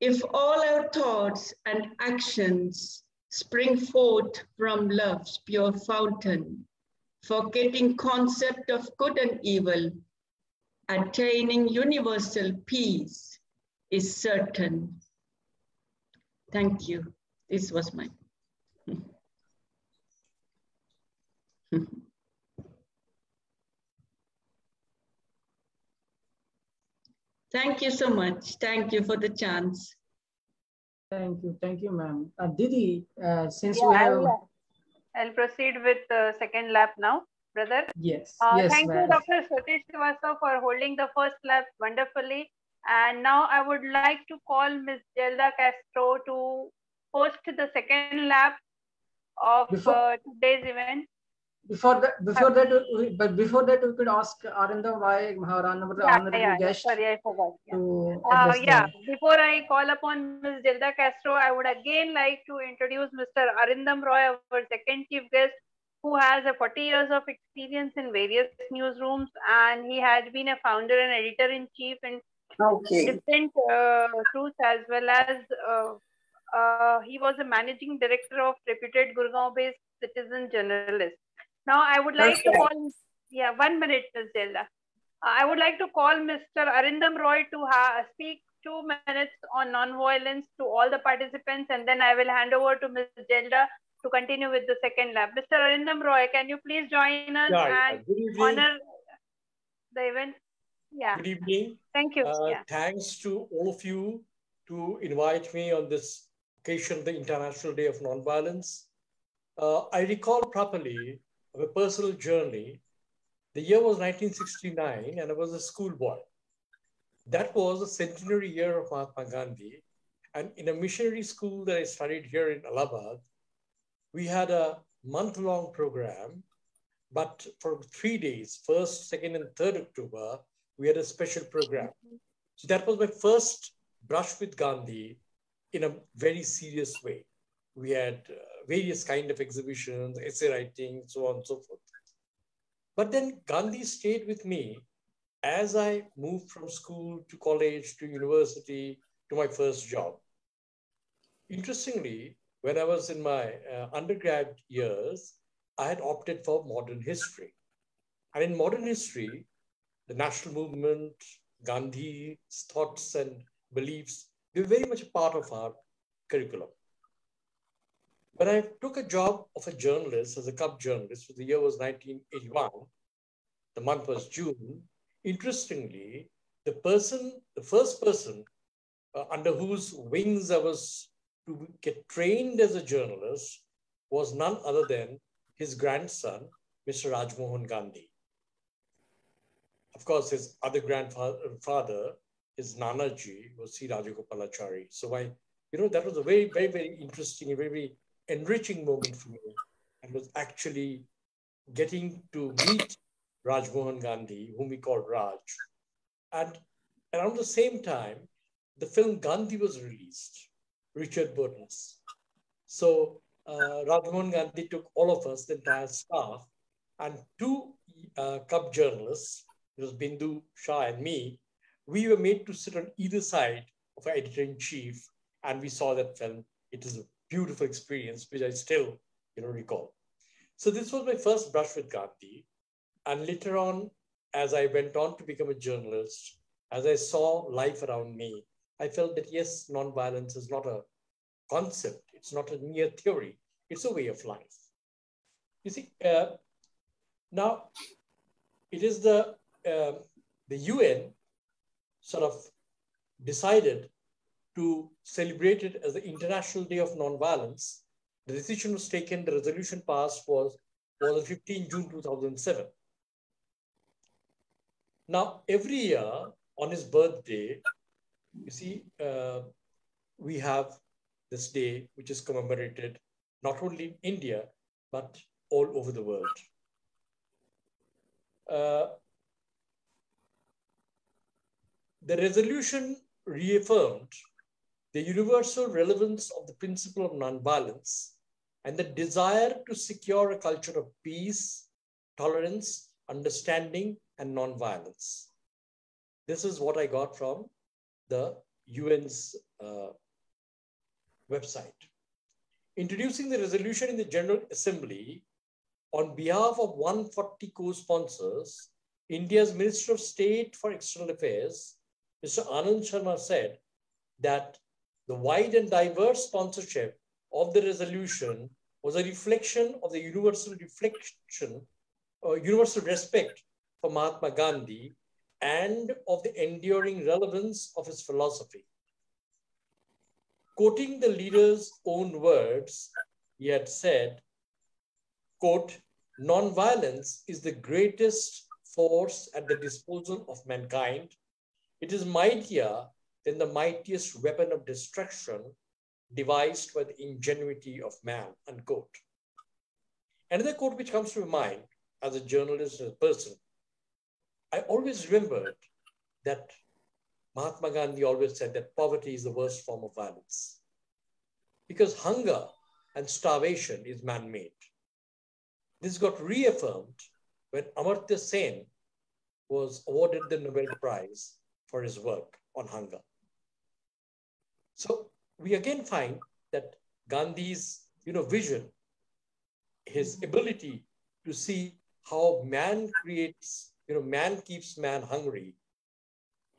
If all our thoughts and actions spring forth from love's pure fountain, forgetting concept of good and evil, attaining universal peace is certain. Thank you. This was my. Thank you so much. Thank you for the chance. Thank you, thank you, ma'am. Uh, Didi, uh, since Yeah, we have. I'll, I'll proceed with the second lap now, brother. Yes, Uh, yes, thank you. Dr. Satish Srivastava, for holding the first lap wonderfully. And now I would like to call Ms. Gelda Castro to host the second lap of Before- uh, today's event. Before that, before that, we- but before that, we could ask Arindam our honorable, Yeah, honorable yeah, guest, sorry, I forgot. Yeah. to Uh, yeah, before I call upon Ms. Gelda Castro, I would again like to introduce Mr. Arindam Roy, our second chief guest, who has a 40 years of experience in various newsrooms, and he has been a founder and editor-in-chief in Okay. different uh, truths as well as uh, uh, he was a managing director of reputed Gurgaon-based Citizen Journalist. Now, I would like to Perfect. call, yeah, one minute, Ms. Gelda. I would like to call Mr. Arindam Roy to speak two minutes on non-violence to all the participants, and then I will hand over to Ms. Gelda to continue with the second lab. Mr. Arindam Roy, can you please join us yeah, and good evening. honor the event? Yeah. Good evening. Thank you. Uh, yeah. Thanks to all of you to invite me on this occasion, the International Day of Nonviolence. Uh, I recall properly of a personal journey. The year was 1969 and I was a schoolboy. That was the centenary year of Mahatma Gandhi. And in a missionary school that I studied here in Allahabad, we had a month-long program, but for three days, first, second, and third October, we had a special program. So that was my first brush with Gandhi in a very serious way. We had uh, various kind of exhibitions, essay writing, so on and so forth. But then Gandhi stayed with me as I moved from school to college to university to my first job. Interestingly, when I was in my uh, undergrad years, I had opted for modern history. And in modern history, the national movement, Gandhi's thoughts and beliefs, they were very much a part of our curriculum. When I took a job of a journalist as a cub journalist, the year was 1981, the month was June. Interestingly, the person, the first person uh, under whose wings I was to get trained as a journalist was none other than his grandson, Mr. Rajmohan Gandhi. Of course, his other grandfather, his Nanaji, was C. Rajagopalachari. So I, you know, that was a very, very, very interesting, very, very enriching moment for me. And was actually getting to meet Rajmohan Gandhi, whom we called Raj. And around the same time, the film Gandhi was released. Richard Burton's. So uh, Rajmohan Gandhi took all of us, the entire staff, and two uh, cub journalists, it was Bindu Shah and me, we were made to sit on either side of our editor-in-chief, and we saw that film. It is a beautiful experience, which I still you know, recall. So this was my first brush with Gandhi. And later on, as I went on to become a journalist, as I saw life around me, I felt that yes, nonviolence is not a concept, it's not a mere theory, it's a way of life. You see, uh, now it is the uh, the UN sort of decided to celebrate it as the International Day of Nonviolence. The decision was taken, the resolution passed was, on 15 June 2007. Now, every year on his birthday, you see, uh, we have this day, which is commemorated not only in India, but all over the world. Uh, the resolution reaffirmed the universal relevance of the principle of nonviolence and the desire to secure a culture of peace, tolerance, understanding, and nonviolence. This is what I got from the UN's uh, website. Introducing the resolution in the General Assembly on behalf of 140 co-sponsors, India's Minister of State for External Affairs, Mr. Anand Sharma said that the wide and diverse sponsorship of the resolution was a reflection of the universal reflection, uh, universal respect for Mahatma Gandhi and of the enduring relevance of his philosophy. Quoting the leader's own words, he had said, quote, nonviolence is the greatest force at the disposal of mankind. It is mightier than the mightiest weapon of destruction devised by the ingenuity of man, unquote. Another quote which comes to my mind as a journalist, as a person, I always remembered that Mahatma Gandhi always said that poverty is the worst form of violence because hunger and starvation is man made. This got reaffirmed when Amartya Sen was awarded the Nobel Prize for his work on hunger. So we again find that Gandhi's you know, vision, his ability to see how man creates you know, man keeps man hungry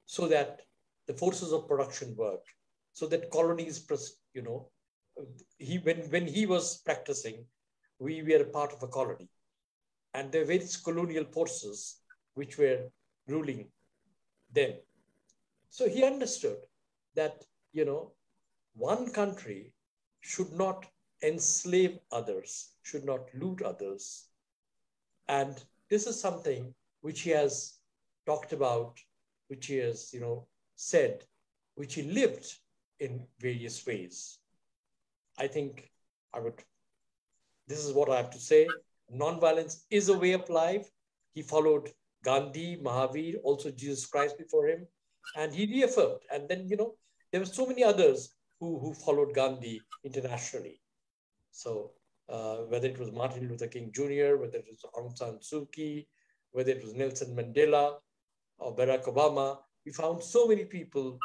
so that the forces of production work, so that colonies, you know, he when, when he was practicing, we were a part of a colony. And there were various colonial forces which were ruling then. So he understood that, you know, one country should not enslave others, should not loot others. And this is something which he has talked about, which he has, you know, said, which he lived in various ways. I think I would, this is what I have to say. Nonviolence is a way of life. He followed Gandhi, Mahavir, also Jesus Christ before him, and he reaffirmed. And then, you know, there were so many others who, who followed Gandhi internationally. So uh, whether it was Martin Luther King Jr., whether it was Aung San Suu Kyi, whether it was Nelson Mandela or Barack Obama, we found so many people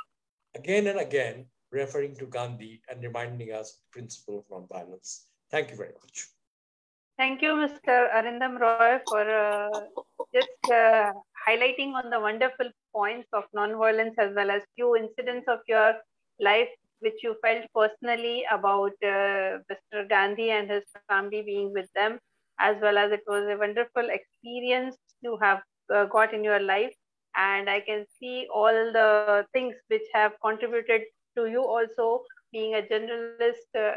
again and again referring to Gandhi and reminding us the principle of nonviolence. Thank you very much. Thank you, Mr. Arindam Roy, for uh, just uh, highlighting on the wonderful points of nonviolence as well as few incidents of your life which you felt personally about uh, Mr. Gandhi and his family being with them, as well as it was a wonderful experience to have uh, got in your life. And I can see all the things which have contributed to you also being a journalist, uh,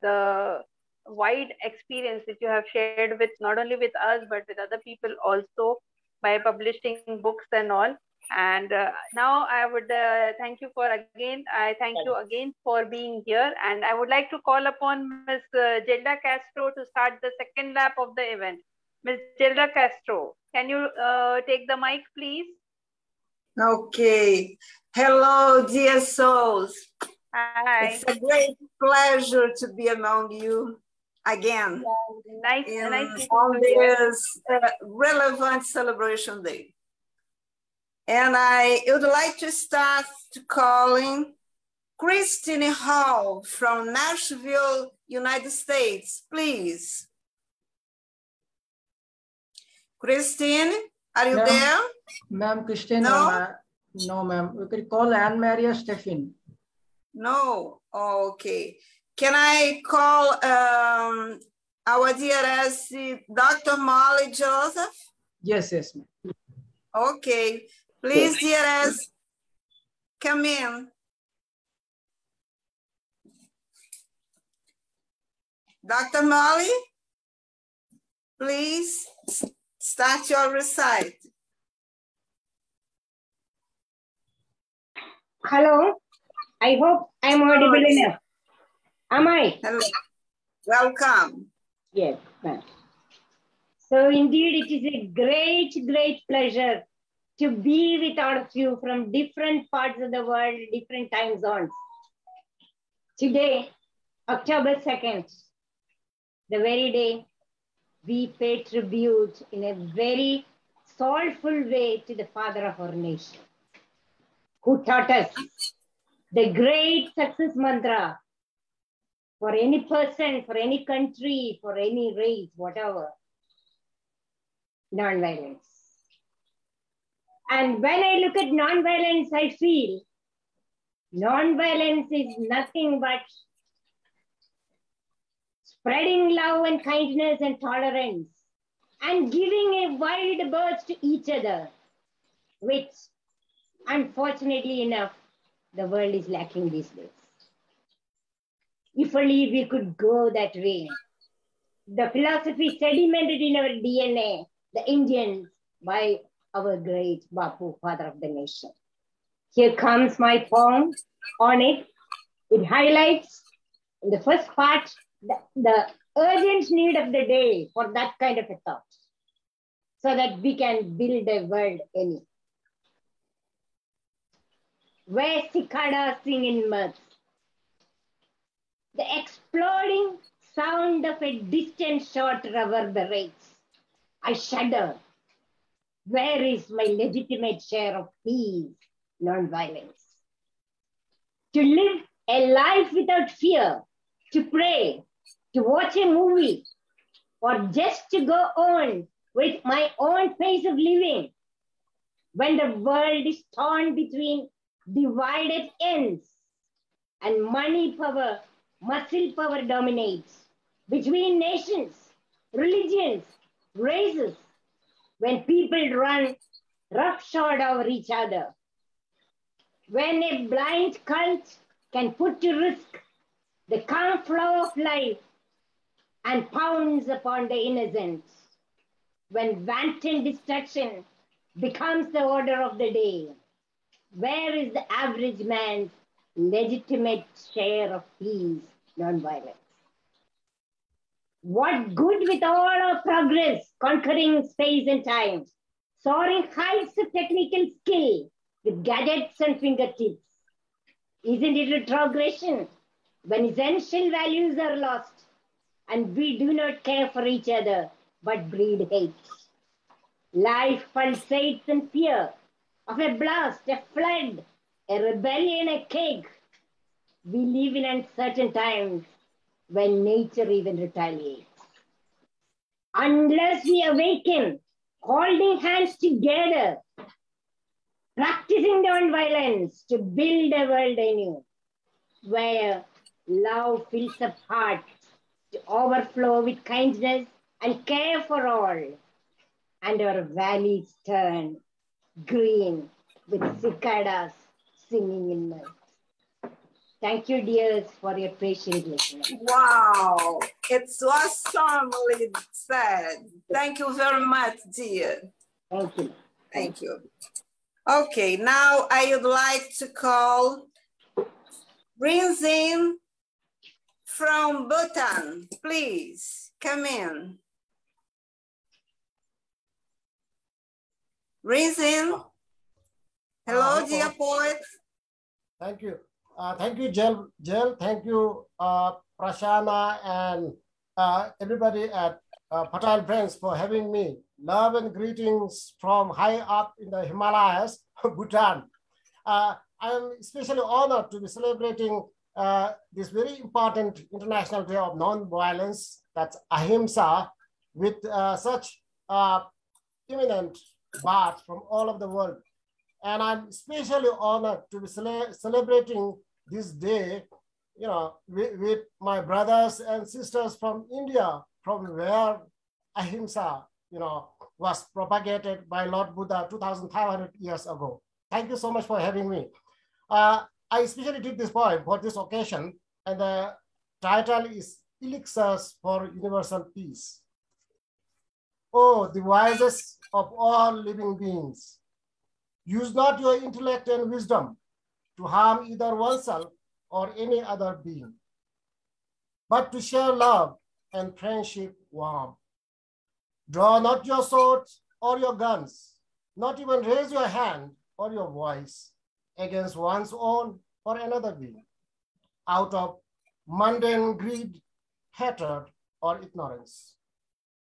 the wide experience which you have shared with not only with us but with other people also by publishing books and all and uh, now i would uh, thank you for again i thank you again for being here. And i would like to call upon ms Gelda castro to start the second lap of the event. Ms Gelda castro can you uh, take the mic please? Okay. Hello dear souls. Hi. it's a great pleasure to be among you again. Nice, in, nice on this uh, relevant celebration day and I would like to start calling Christine Hall from Nashville, United States, please. Christine, are you Ma'am, there? Ma'am, Christine, No? uh, no, ma'am. We could call Anne Maria Stephen. No, okay. Can I call um, our dearest Dr. Molly Joseph? Yes, yes, ma'am. Okay, please, dearest, come in. Dr. Molly, please start your recite. Hello. I hope I'm audible enough. Am I? Hello. Welcome. Yes, ma'am. So indeed, it is a great, great pleasure to be with all of you from different parts of the world, different time zones. Today, October 2nd, the very day we pay tribute in a very soulful way to the father of our nation, who taught us the great success mantra for any person, for any country, for any race, whatever, non-violence. And when I look at non-violence, I feel non-violence is nothing but spreading love and kindness and tolerance and giving a wide berth to each other, which unfortunately enough, the world is lacking these days. If only we could go that way. The philosophy sedimented in our DNA, the Indians, by our great Bapu, father of the nation. Here comes my poem on it. It highlights in the first part the, the urgent need of the day for that kind of a thought so that we can build a world any. Where cicadas sing in mirth. The exploding sound of a distant shot reverberates. I shudder. Where is my legitimate share of peace, non-violence? To live a life without fear, to pray, to watch a movie, or just to go on with my own pace of living when the world is torn between divided ends and money power, muscle power dominates between nations, religions, races, when people run roughshod over each other, when a blind cult can put to risk the calm flow of life and pounds upon the innocent, when wanton destruction becomes the order of the day, where is the average man's legitimate share of peace, non-violence? What good with all our progress, conquering space and time, soaring heights of technical skill with gadgets and fingertips? Isn't it a progression when essential values are lost and we do not care for each other but breed hate? Life pulsates in fear of a blast, a flood, a rebellion, a quake. We live in uncertain times when nature even retaliates. Unless we awaken, holding hands together, practicing non-violence to build a world anew, where love fills the heart to overflow with kindness and care for all, and our valleys turn green with cicadas singing in night. Thank you, dears, for your patient listening. Wow, it's awesomely said. Thank you very much, dear. Thank you. Thank you. Okay, now I would like to call Rinzin from Bhutan. Please come in. Rinzin. Hello, dear poet. Thank you. Uh, thank you, Jill. Jill, thank you, uh, Prasanna, and uh, everybody at uh, Patel for having me. Love and greetings from high up in the Himalayas, Bhutan. Uh, I am especially honored to be celebrating uh, this very important International Day of Non-Violence, that's Ahimsa, with such eminent bards from all over the world. And I'm especially honored to be cele- celebrating this day, you know, with, with my brothers and sisters from India, from where Ahimsa, you know, was propagated by Lord Buddha 2,500 years ago. Thank you so much for having me. Uh, I especially did this poem for this occasion, and the title is Elixirs for Universal Peace. Oh, the wisest of all living beings, use not your intellect and wisdom to harm either oneself or any other being, but to share love and friendship warm. Draw not your swords or your guns, not even raise your hand or your voice against one's own or another being, out of mundane greed, hatred, or ignorance.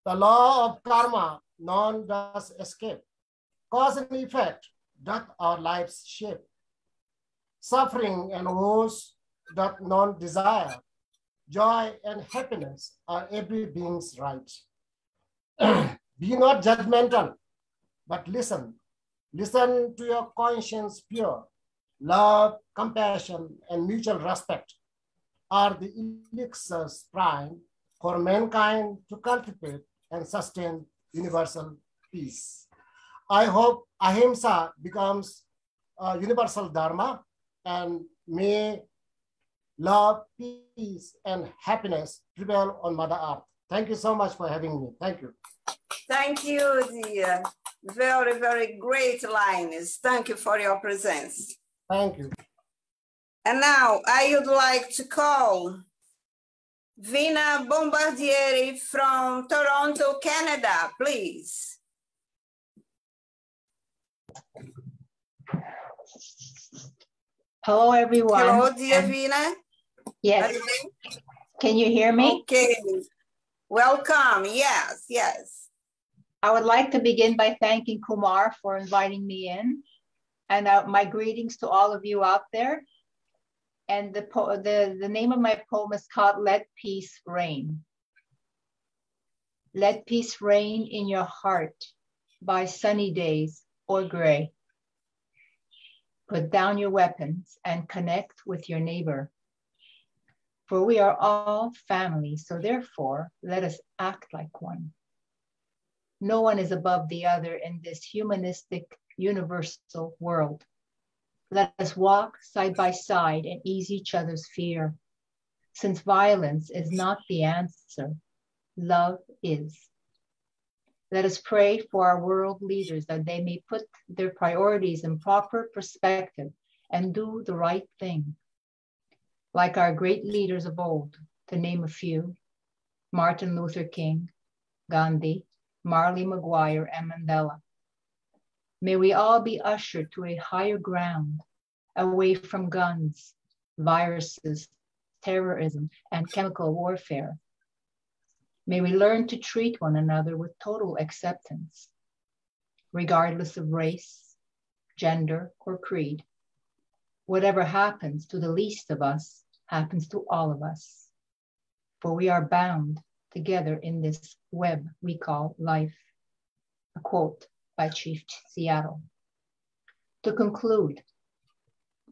The law of karma none does escape. Cause and effect doth our lives shape. Suffering and woes that none desire. Joy and happiness are every being's right. Be not judgmental, but listen. Listen to your conscience pure. Love, compassion, and mutual respect are the elixirs prime for mankind to cultivate and sustain universal peace. I hope ahimsa becomes a universal dharma and may love, peace, and happiness prevail on Mother Earth. Thank you so much for having me. Thank you. Thank you, dear. Very, very great lines. Thank you for your presence. Thank you. And now I would like to call Vienna Bombardieri from Toronto, Canada, please. Hello, everyone. Hello, dear And- Vienna. Yes. Are you there? Can you hear me? Okay. Welcome. Yes, yes. I would like to begin by thanking Kumar for inviting me in. And uh, my greetings to all of you out there. And the, po- the, the name of my poem is called Let Peace Reign. Let peace reign in your heart by sunny days or gray. Put down your weapons and connect with your neighbor. For we are all family, so therefore let us act like one. No one is above the other in this humanistic, universal world. Let us walk side by side and ease each other's fear. Since violence is not the answer, love is. Let us pray for our world leaders that they may put their priorities in proper perspective and do the right thing. Like our great leaders of old, to name a few Martin Luther King, Gandhi, Mairead Maguire, and Mandela. May we all be ushered to a higher ground, away from guns, viruses, terrorism, and chemical warfare. May we learn to treat one another with total acceptance, regardless of race, gender, or creed. Whatever happens to the least of us happens to all of us, for we are bound together in this web we call life. A quote by Chief Seattle. To conclude,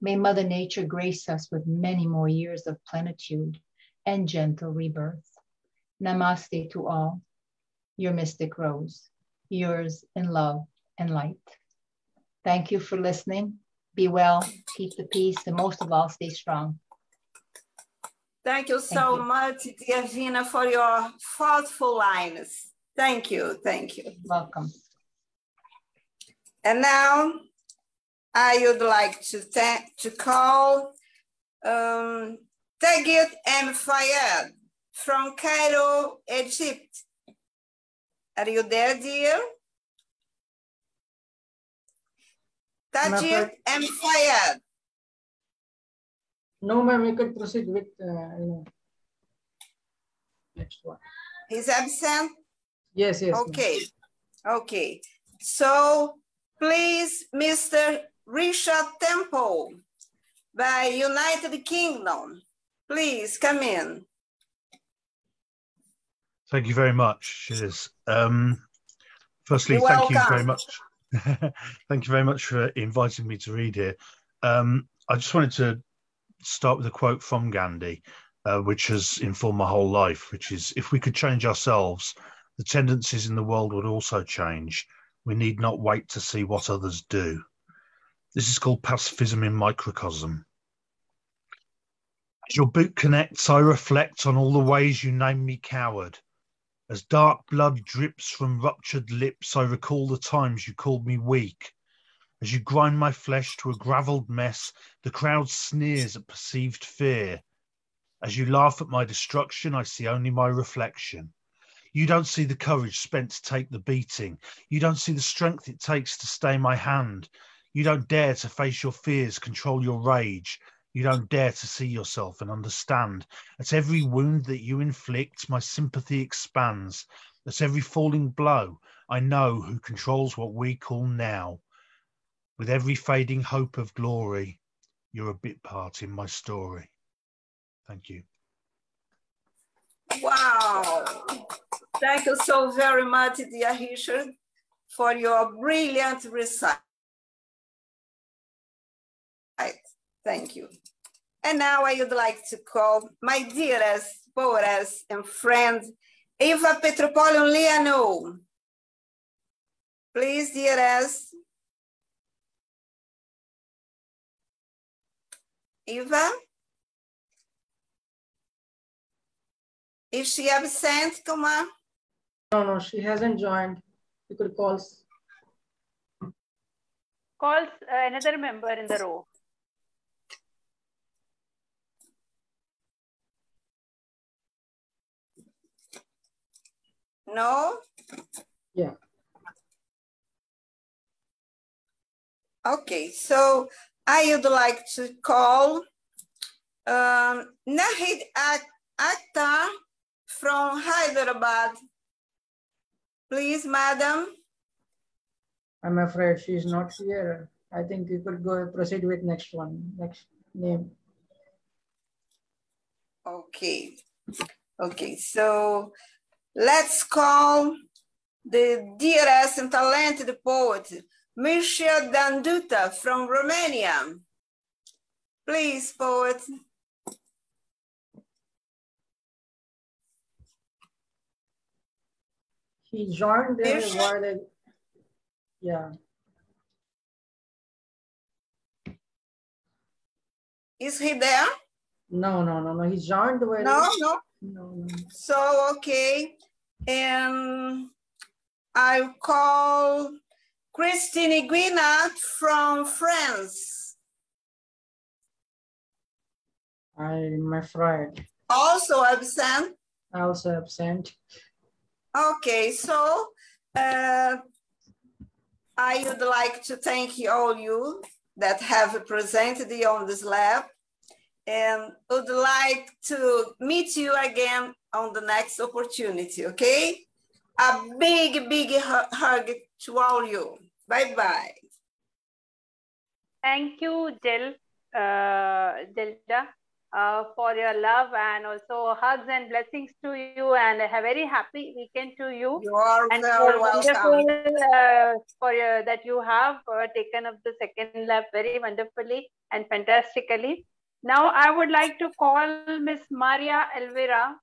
may Mother Nature grace us with many more years of plenitude and gentle rebirth. Namaste to all, your mystic rose, yours in love and light. Thank you for listening. Be well, keep the peace, and most of all, stay strong. Thank you so you. much, dear Vienna, for your thoughtful lines. Thank you, thank you. Welcome. And now I would like to thank to call um, Tagit M. Fayed from Cairo, Egypt. Are you there, dear? Tajid M. Fayed. No, ma'am, you could proceed with uh, next one. He's absent? Yes, yes. Okay, okay. So please, Mr. Richard Temple by United Kingdom, please come in. Thank you very much. Cheers. Um, firstly, You're thank you very much. thank you very much for inviting me to read here. Um, I just wanted to start with a quote from Gandhi, uh, which has informed my whole life, which is if we could change ourselves, the tendencies in the world would also change. We need not wait to see what others do. This is called pacifism in microcosm. As your boot connects, I reflect on all the ways you name me coward. As dark blood drips from ruptured lips, I recall the times you called me weak. As you grind my flesh to a gravelled mess, the crowd sneers at perceived fear. As you laugh at my destruction, I see only my reflection. You don't see the courage spent to take the beating. You don't see the strength it takes to stay my hand. You don't dare to face your fears, control your rage. You don't dare to see yourself and understand. At every wound that you inflict, my sympathy expands. At every falling blow, I know who controls what we call now. With every fading hope of glory, you're a bit part in my story. Thank you. Wow. Thank you so very much, dear Richard, for your brilliant recite. Thank you. And now I would like to call my dearest poetess and friend, Eva Petropoulou Lianou. Please, dearest. Eva? Is she absent, Kumar? No, no, she hasn't joined. You could call. Calls uh, another member in the row. No? Yeah. Okay, so I would like to call um, Nahid Ak- Akhtar from Hyderabad. Please, madam. I'm afraid she's not here. I think you could go proceed with next one, next name. Okay. Okay, so let's call the dearest and talented poet, Mircea Danduta from Romania. Please, poet. He joined the Mircea? yeah. Is he there? No, no, no, no. He joined while. No, no. No, no. So, okay. And I'll call Christine Guinat from France. I'm afraid. Also absent. Also absent. Okay, so uh, I would like to thank all you that have presented on this lab and would like to meet you again on the next opportunity, okay? A big, big hug to all you. Bye-bye. Thank you, Jill, uh, Jilda, uh, for your love and also hugs and blessings to you and a very happy weekend to you. You are and very for welcome. wonderful uh, for your, that you have uh, taken up the second lap very wonderfully and fantastically. Now I would like to call Miss Maria Elvira.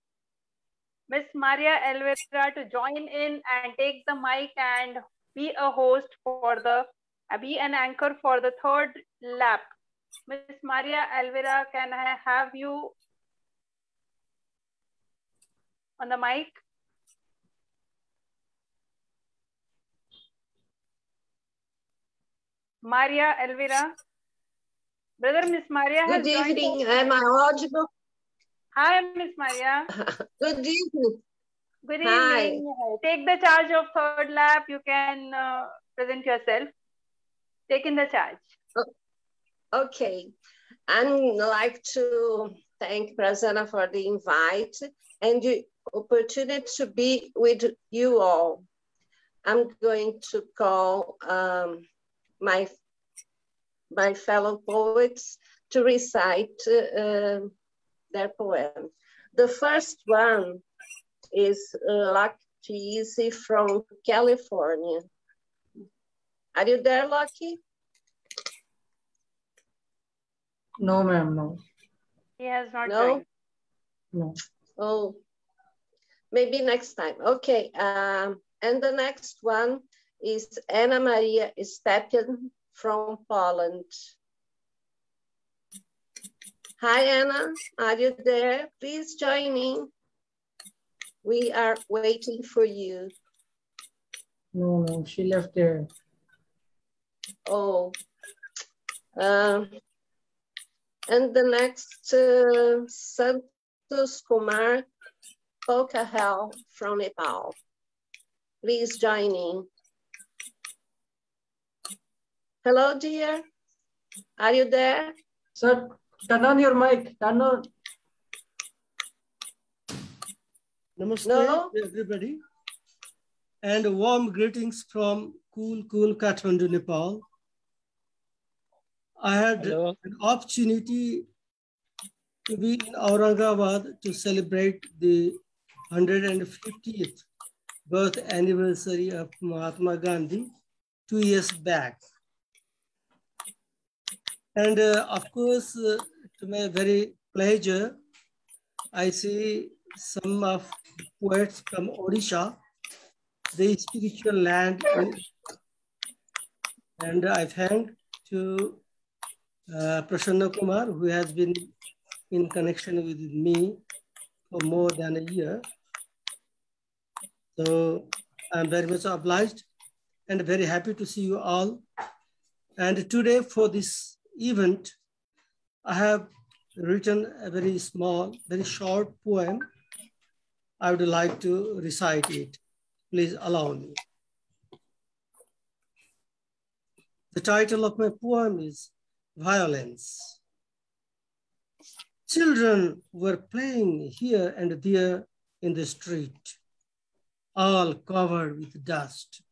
Miss Maria Elvira to join in and take the mic and be a host for the, uh, be an anchor for the third lap. Miss Maria Elvira, can I have you on the mic? Maria Elvira. Brother, Miss Maria Good evening. Am I audible? Hi, Miss Maria. Good evening. Good evening. Hi. Take the charge of third lap. You can uh, present yourself. Taking the charge. Okay. I'd like to thank Prasanna for the invite and the opportunity to be with you all. I'm going to call um, my, my fellow poets to recite uh, their poem. The first one is uh, Lucky Easy from California. Are you there, Lucky? No, ma'am, no. He has not No? joined. No. Oh, maybe next time. Okay. Um, and the next one is Anna Maria Stępień from Poland. Hi, Anna. Are you there? Please join in. We are waiting for you. No, no. She left there. Oh. Um, and the next, uh, Santosh Kumar Pokharel from Nepal. Please join in. Hello, dear. Are you there? Sir, turn on your mic. Turn on. Namaste, No? everybody, and warm greetings from cool, cool Kathmandu, Nepal. I had an opportunity to be in Aurangabad to celebrate the 150th birth anniversary of Mahatma Gandhi two years back. And uh, of course, uh, to my very pleasure, I see some of poets from Odisha, the spiritual land. and I thank to uh, Kumar, who has been in connection with me for more than a year. So I'm very much obliged and very happy to see you all. And today for this event, I have written a very small, very short poem. I would like to recite it. Please allow me. The title of my poem is Violence. Children were playing here and there in the street, all covered with dust.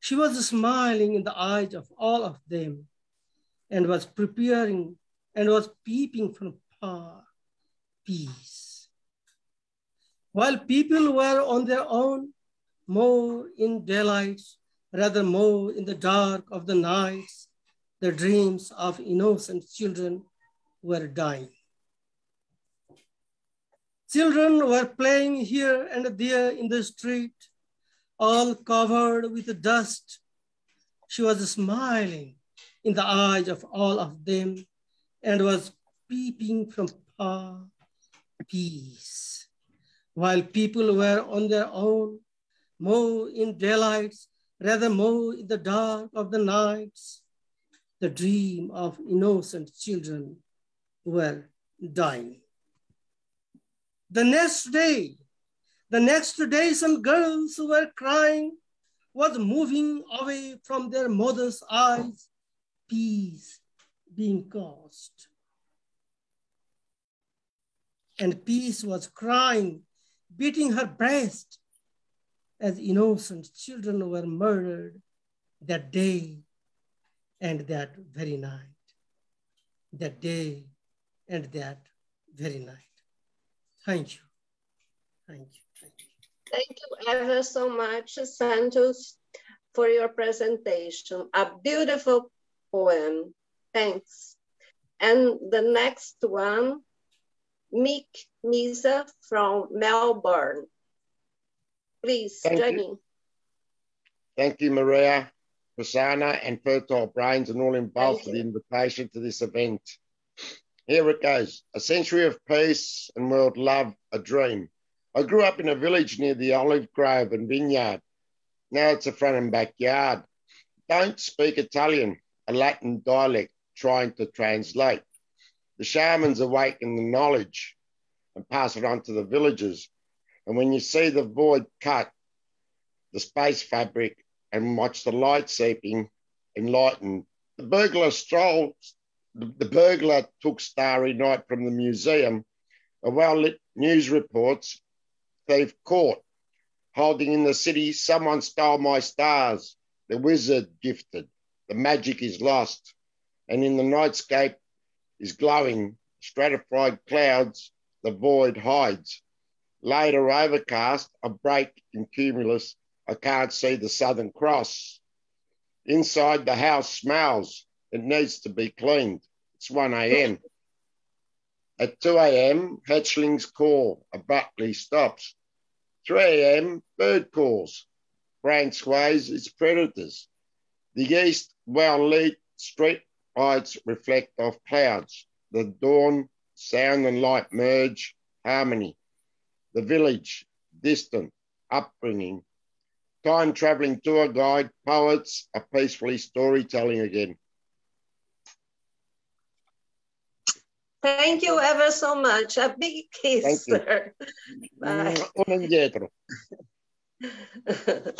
She was smiling in the eyes of all of them and was preparing and was peeping from far. Peace. While people were on their own, more in daylight, rather more in the dark of the nights, the dreams of innocent children were dying. Children were playing here and there in the street, all covered with dust. She was smiling in the eyes of all of them and was peeping from far peace. While people were on their own, more in daylights, rather more in the dark of the nights, the dream of innocent children were dying. The next day, the next day, some girls who were crying was moving away from their mother's eyes, peace being caused. And peace was crying, beating her breast as innocent children were murdered that day and that very night. That day and that very night. Thank you. Thank you. Thank you. Thank you ever so much, Santosh, for your presentation. A beautiful poem. Thanks. And the next one, Mick Mezza from Melbourne. Please, Thank Jenny. you. Thank you, Maria, Prasanna, and Fertile Brains, and all involved for the invitation to this event. Here it goes. A century of peace and world love, a dream. I grew up in a village near the olive grove and vineyard. Now it's a front and backyard. Don't speak Italian, Latin dialect trying to translate. The shamans awaken the knowledge and pass it on to the villagers. And when you see the void cut, the space fabric, and watch the light seeping, enlightened, the burglar strolled the, the burglar took Starry Night from the museum. A well lit news reports they've caught. Holding in the city, someone stole my stars. The wizard gifted. The magic is lost. And in the nightscape is glowing, stratified clouds, the void hides. Later overcast, a break in cumulus, I can't see the Southern Cross. Inside the house smells, it needs to be cleaned. It's 1 a.m. At 2 a.m., hatchlings call, abruptly stops. 3 a.m., bird calls. Brain sways its predators. The east well lit street lights reflect off clouds. The dawn, sound and light merge, harmony. The village, distant, upbringing. Time traveling tour guide, poets are peacefully storytelling again. Thank you ever so much. A big kiss, Thank you. sir. Mm, Bye. Uno indietro.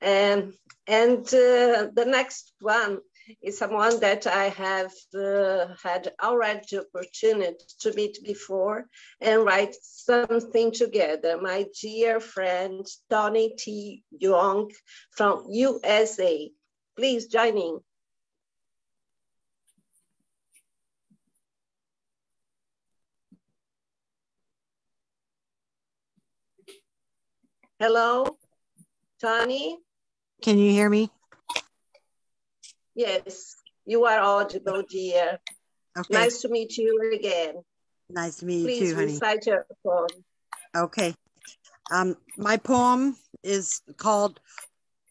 and and uh, the next one is someone that I have uh, had already the opportunity to meet before and write something together. My dear friend Toni Twong from USA. Please join in. Hello, Toni? Can you hear me? Yes, you are audible, dear. Okay. Nice to meet you again. Nice to meet you Please too, honey. Please recite your poem. Okay. Um, my poem is called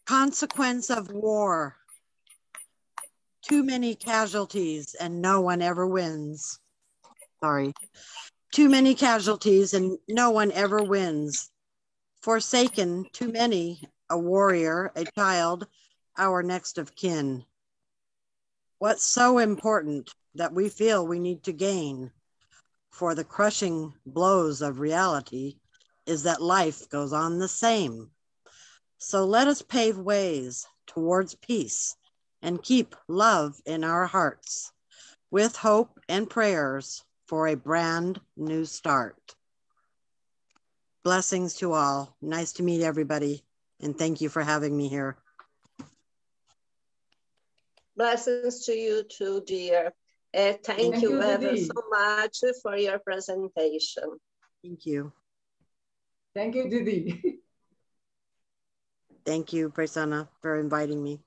Consequence of War. Too many casualties and no one ever wins. Sorry. Too many casualties and no one ever wins. Forsaken, too many, a warrior, a child, our next of kin. What's so important that we feel we need to gain for the crushing blows of reality is that life goes on the same. So let us pave ways towards peace and keep love in our hearts with hope and prayers for a brand new start. Blessings to all. Nice to meet everybody. And thank you for having me here. Blessings to you too, dear. Uh, thank, Thank you you, ever so much for your presentation. Thank you. Thank you, Didi. Thank you, Prasanna, for inviting me.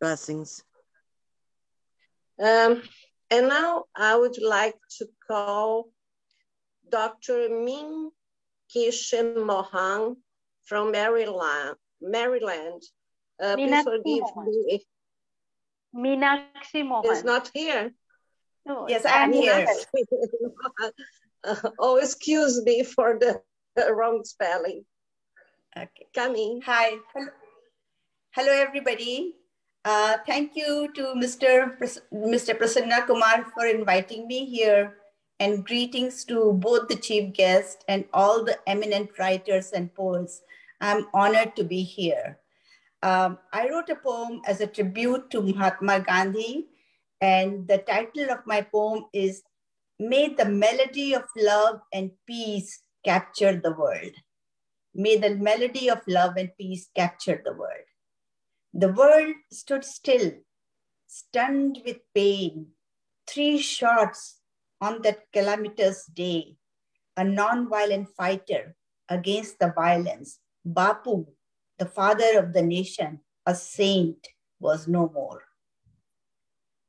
Blessings. Um, and now I would like to call Dr. Min Kishan Mohan from Maryland. Maryland. Uh, please forgive me. Meenakshi Mohan. Is not here. No, Yes, I'm here. oh, excuse me for the wrong spelling. Okay. Coming. Hi. Hello, Hello everybody. Uh, thank you to Mr. Pras- Mr. Prasanna Kumar for inviting me here and greetings to both the chief guests and all the eminent writers and poets. I'm honored to be here. Um, I wrote a poem as a tribute to Mahatma Gandhi, and the title of my poem is May the Melody of Love and Peace Capture the World. May the melody of love and peace capture the world. The world stood still, stunned with pain. Three shots on that calamitous day. A non-violent fighter against the violence. Bapu, the father of the nation, a saint, was no more.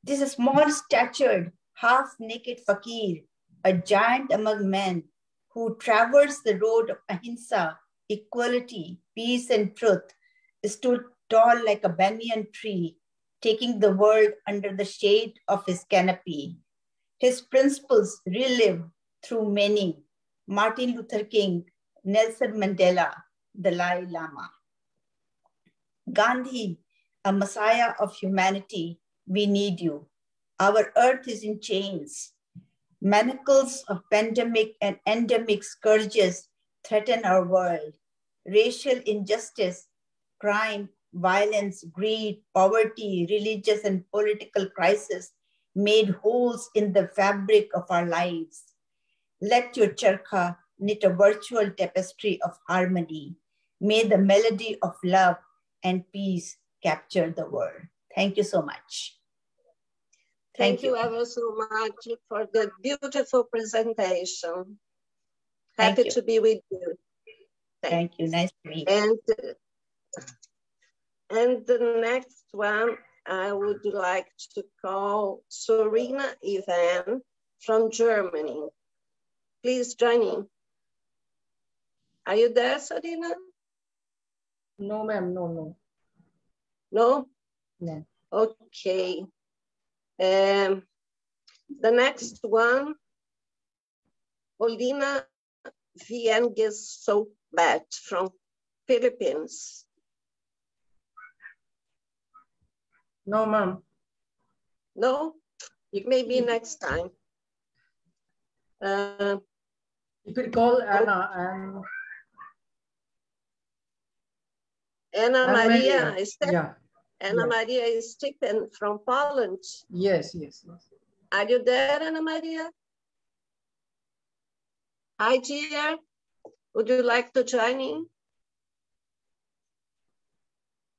This small statured, half naked fakir, a giant among men who traversed the road of ahimsa, equality, peace, and truth, stood tall like a banyan tree, taking the world under the shade of his canopy. His principles relive through many Martin Luther King, Nelson Mandela, Dalai Lama. Gandhi, a messiah of humanity, we need you. Our earth is in chains. Manacles of pandemic and endemic scourges threaten our world. Racial injustice, crime, violence, greed, poverty, religious and political crisis made holes in the fabric of our lives. Let your charkha knit a virtual tapestry of harmony. May the melody of love and peace capture the world. Thank you so much. Thank, you ever so much for the beautiful presentation. Thank Happy you. to be with you. Thank you. Nice to meet you. And and the next one I would like to call Sorina Ivan from Germany. Please join in. Are you there, Sorina? No, ma'am, no, no. No? No. Okay. Um, the next one, Olina Vienges Sobat from Philippines. No, ma'am. No? Maybe next time. Uh, You could call Anna and Anna Anna Maria Maria. Step- Yeah. Anna. Maria is Stephen from Poland. Yes, yes, yes. Are you there, Anna Maria? Hi, dear. Would you like to join in?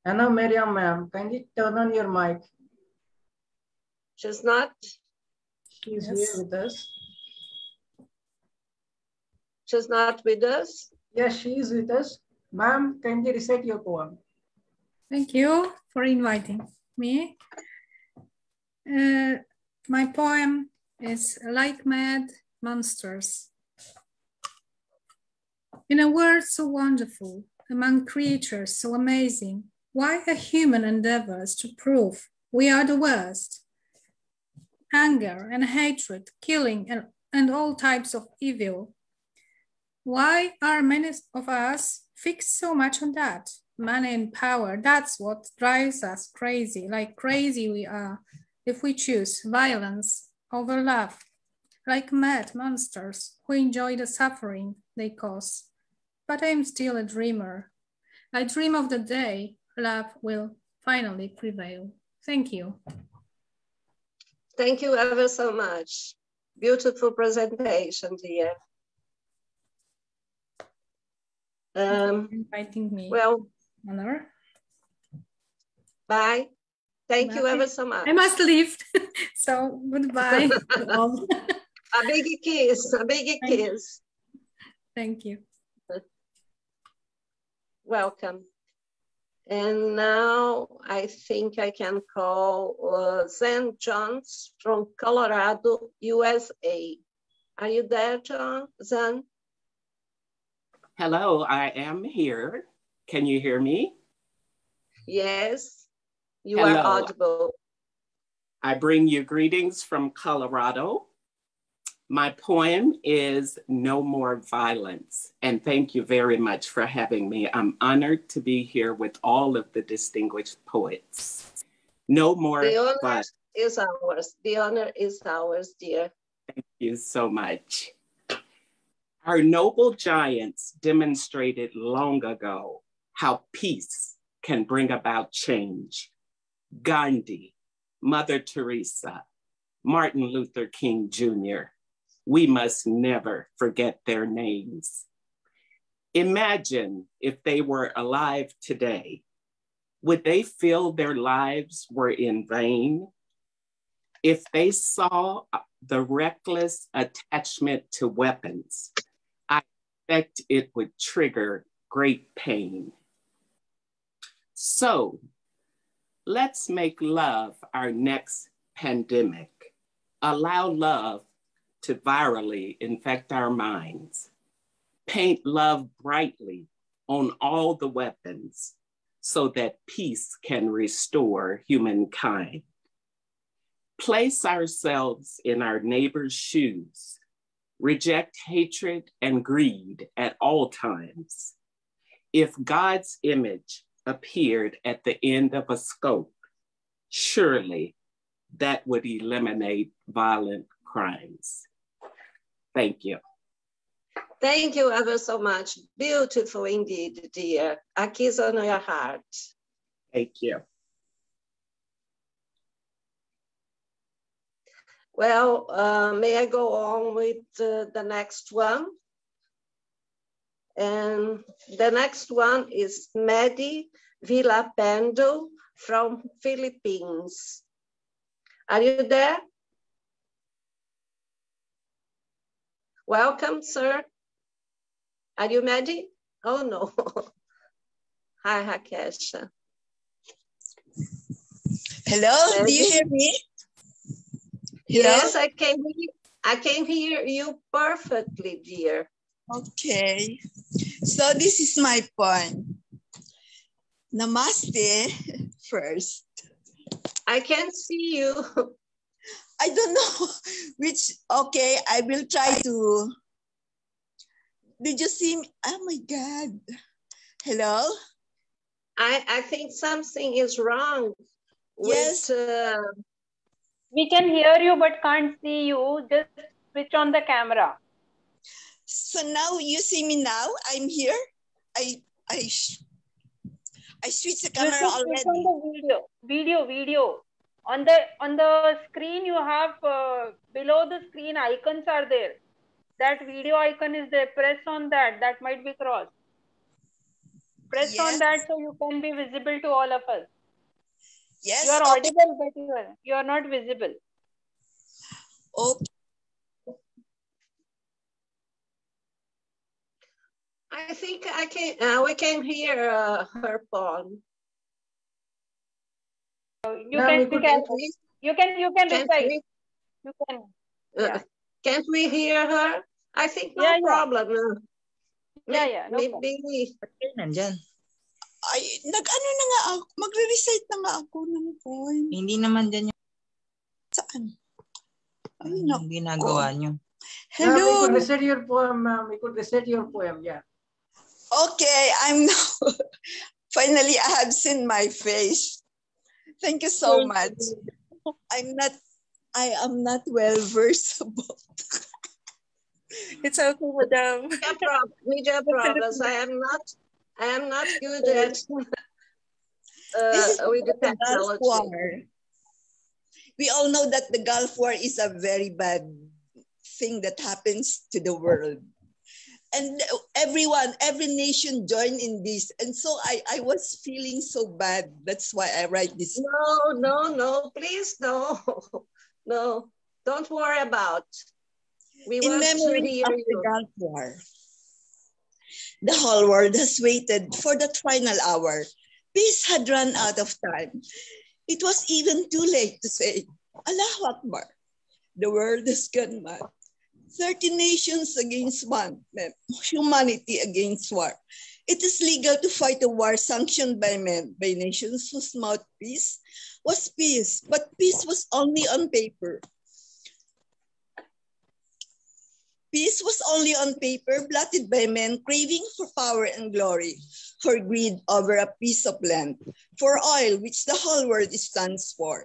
Anna Maria, ma'am, can you turn on your mic. She's not. She's Yes. here with us. She's not with us. Yes, she is with us. Ma'am, can you recite your poem. Thank you for inviting me. Uh, my poem is Like Mad Monsters. In a world so wonderful, among creatures so amazing, why a human endeavors to prove we are the worst? Anger and hatred, killing, and, and all types of evil. Why are many of us fixed so much on that? Money and power, that's what drives us crazy, like crazy we are if we choose violence over love, like mad monsters who enjoy the suffering they cause. But I'm still a dreamer. I dream of the day love will finally prevail. Thank you. Thank you ever so much. Beautiful presentation, dear. Um, inviting me. Well, Honor. bye. Thank you ever so much. I must leave. so goodbye. a big kiss, a big kiss. Thank you. Welcome. And now I think I can call uh, Zen Johns from Colorado, USA. Are you there, John? Zen? Hello, I am here. Can you hear me? Yes, you Hello. are audible. I bring you greetings from Colorado. My poem is No More Violence, and thank you very much for having me. I'm honored to be here with all of the distinguished poets. No more The honor violence. is ours. The honor is ours, dear. Thank you so much. Our noble giants demonstrated long ago how peace can bring about change. Gandhi, Mother Teresa, Martin Luther King Jr., we must never forget their names. Imagine if they were alive today, would they feel their lives were in vain? If they saw the reckless attachment to weapons, I expect it would trigger great pain. So let's make love our next pandemic. Allow love to virally infect our minds. Paint love brightly on all the weapons so that peace can restore humankind. Place ourselves in our neighbor's shoes. Reject hatred and greed at all times. If God's image appeared at the end of a scope, surely that would eliminate violent crimes. Thank you. Thank you ever so much. Beautiful indeed, dear. A kiss on your heart. Thank you. Well, uh, may I go on with uh, the next one? And the next one is Medi Villapendo from Philippines. Are you there? Welcome, sir. Are you ready? Oh, no. Hi, Rakesh. Hello, do you hear me? Hello? Yes, I can hear, I can hear you perfectly, dear. Okay. So this is my point. Namaste first. I can see you. I don't know which, okay, I will try to. Did you see me? Oh my God. Hello? I, I think something is wrong. Yes. With, uh, We can hear you but can't see you. Just switch on the camera. So now you see me now? I'm here. I I I switched the camera should switch on the video. Video, video. On the on the screen you have uh, below the screen icons are there. That video icon is there. Press on that. That might be crossed. Press on that so you can be visible to all of us. Yes. You are okay. audible, but you are, you are not visible. Okay. I think I can. Uh, we can hear uh, her poem. You No, can we you could- can we- you can you can can't recite. we- You can. Uh, Can't we hear her? I think no Yeah, yeah. problem. Uh, Yeah, yeah, no maybe Nandyan. Ay, nag-ano na nga ako, magre-recite na nga ako ng poem. Hindi naman dyan yung Saan? Ay, yung ginagawa nyo. Yeah, we Hello. could recite your poem, ma'am. We could recite your poem, yeah. Okay, I'm now finally I have seen my face. Thank you so much. I'm not I am not well versed about It's okay, madam. Media prob- media problems. I am not. I am not good at This uh, is with the the Gulf technology. War. We all know that the Gulf War is a very bad thing that happens to the world. And everyone, every nation joined in this. And so I, I was feeling so bad. That's why I write this. No, no, no. Please, no, no. Don't worry about. We in memory of the Gulf War. The whole world has waited for that final hour. Peace had run out of time. It was even too late to say, Allahu Akbar. The world has gone mad. 30 nations against one, humanity against war. It is legal to fight a war sanctioned by men, by nations whose mouthpiece was peace, but peace was only on paper. Peace was only on paper, blotted by men craving for power and glory, for greed over a piece of land, for oil, which the whole world stands for.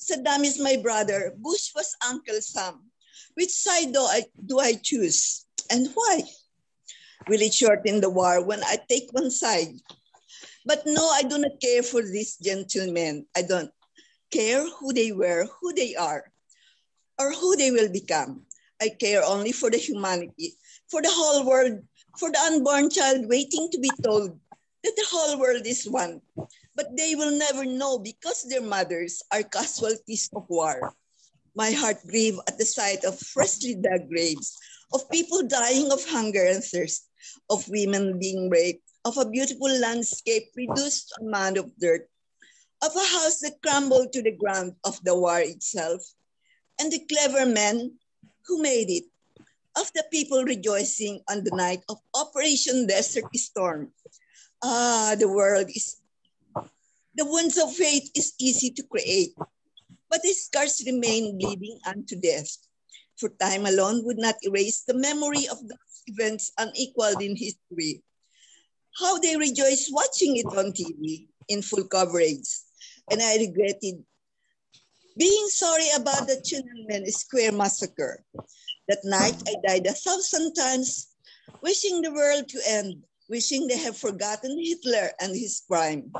Saddam is my brother, Bush was Uncle Sam. Which side do I, do I choose? And why? Will it shorten the war when I take one side? But no, I do not care for these gentlemen. I don't care who they were, who they are, or who they will become. I care only for the humanity, for the whole world, for the unborn child waiting to be told that the whole world is one. But they will never know because their mothers are casualties of war. My heart grieved at the sight of freshly dug graves, of people dying of hunger and thirst, of women being raped, of a beautiful landscape reduced to a mound of dirt, of a house that crumbled to the ground of the war itself, and the clever men who made it, of the people rejoicing on the night of Operation Desert Storm. Ah, the world is, the wounds of fate is easy to create, but his scars remain bleeding unto death. For time alone would not erase the memory of those events unequaled in history. How they rejoiced watching it on TV in full coverage. And I regretted being sorry about the Tiananmen Square massacre. That night, I died a thousand times, wishing the world to end, wishing they have forgotten Hitler and his crime.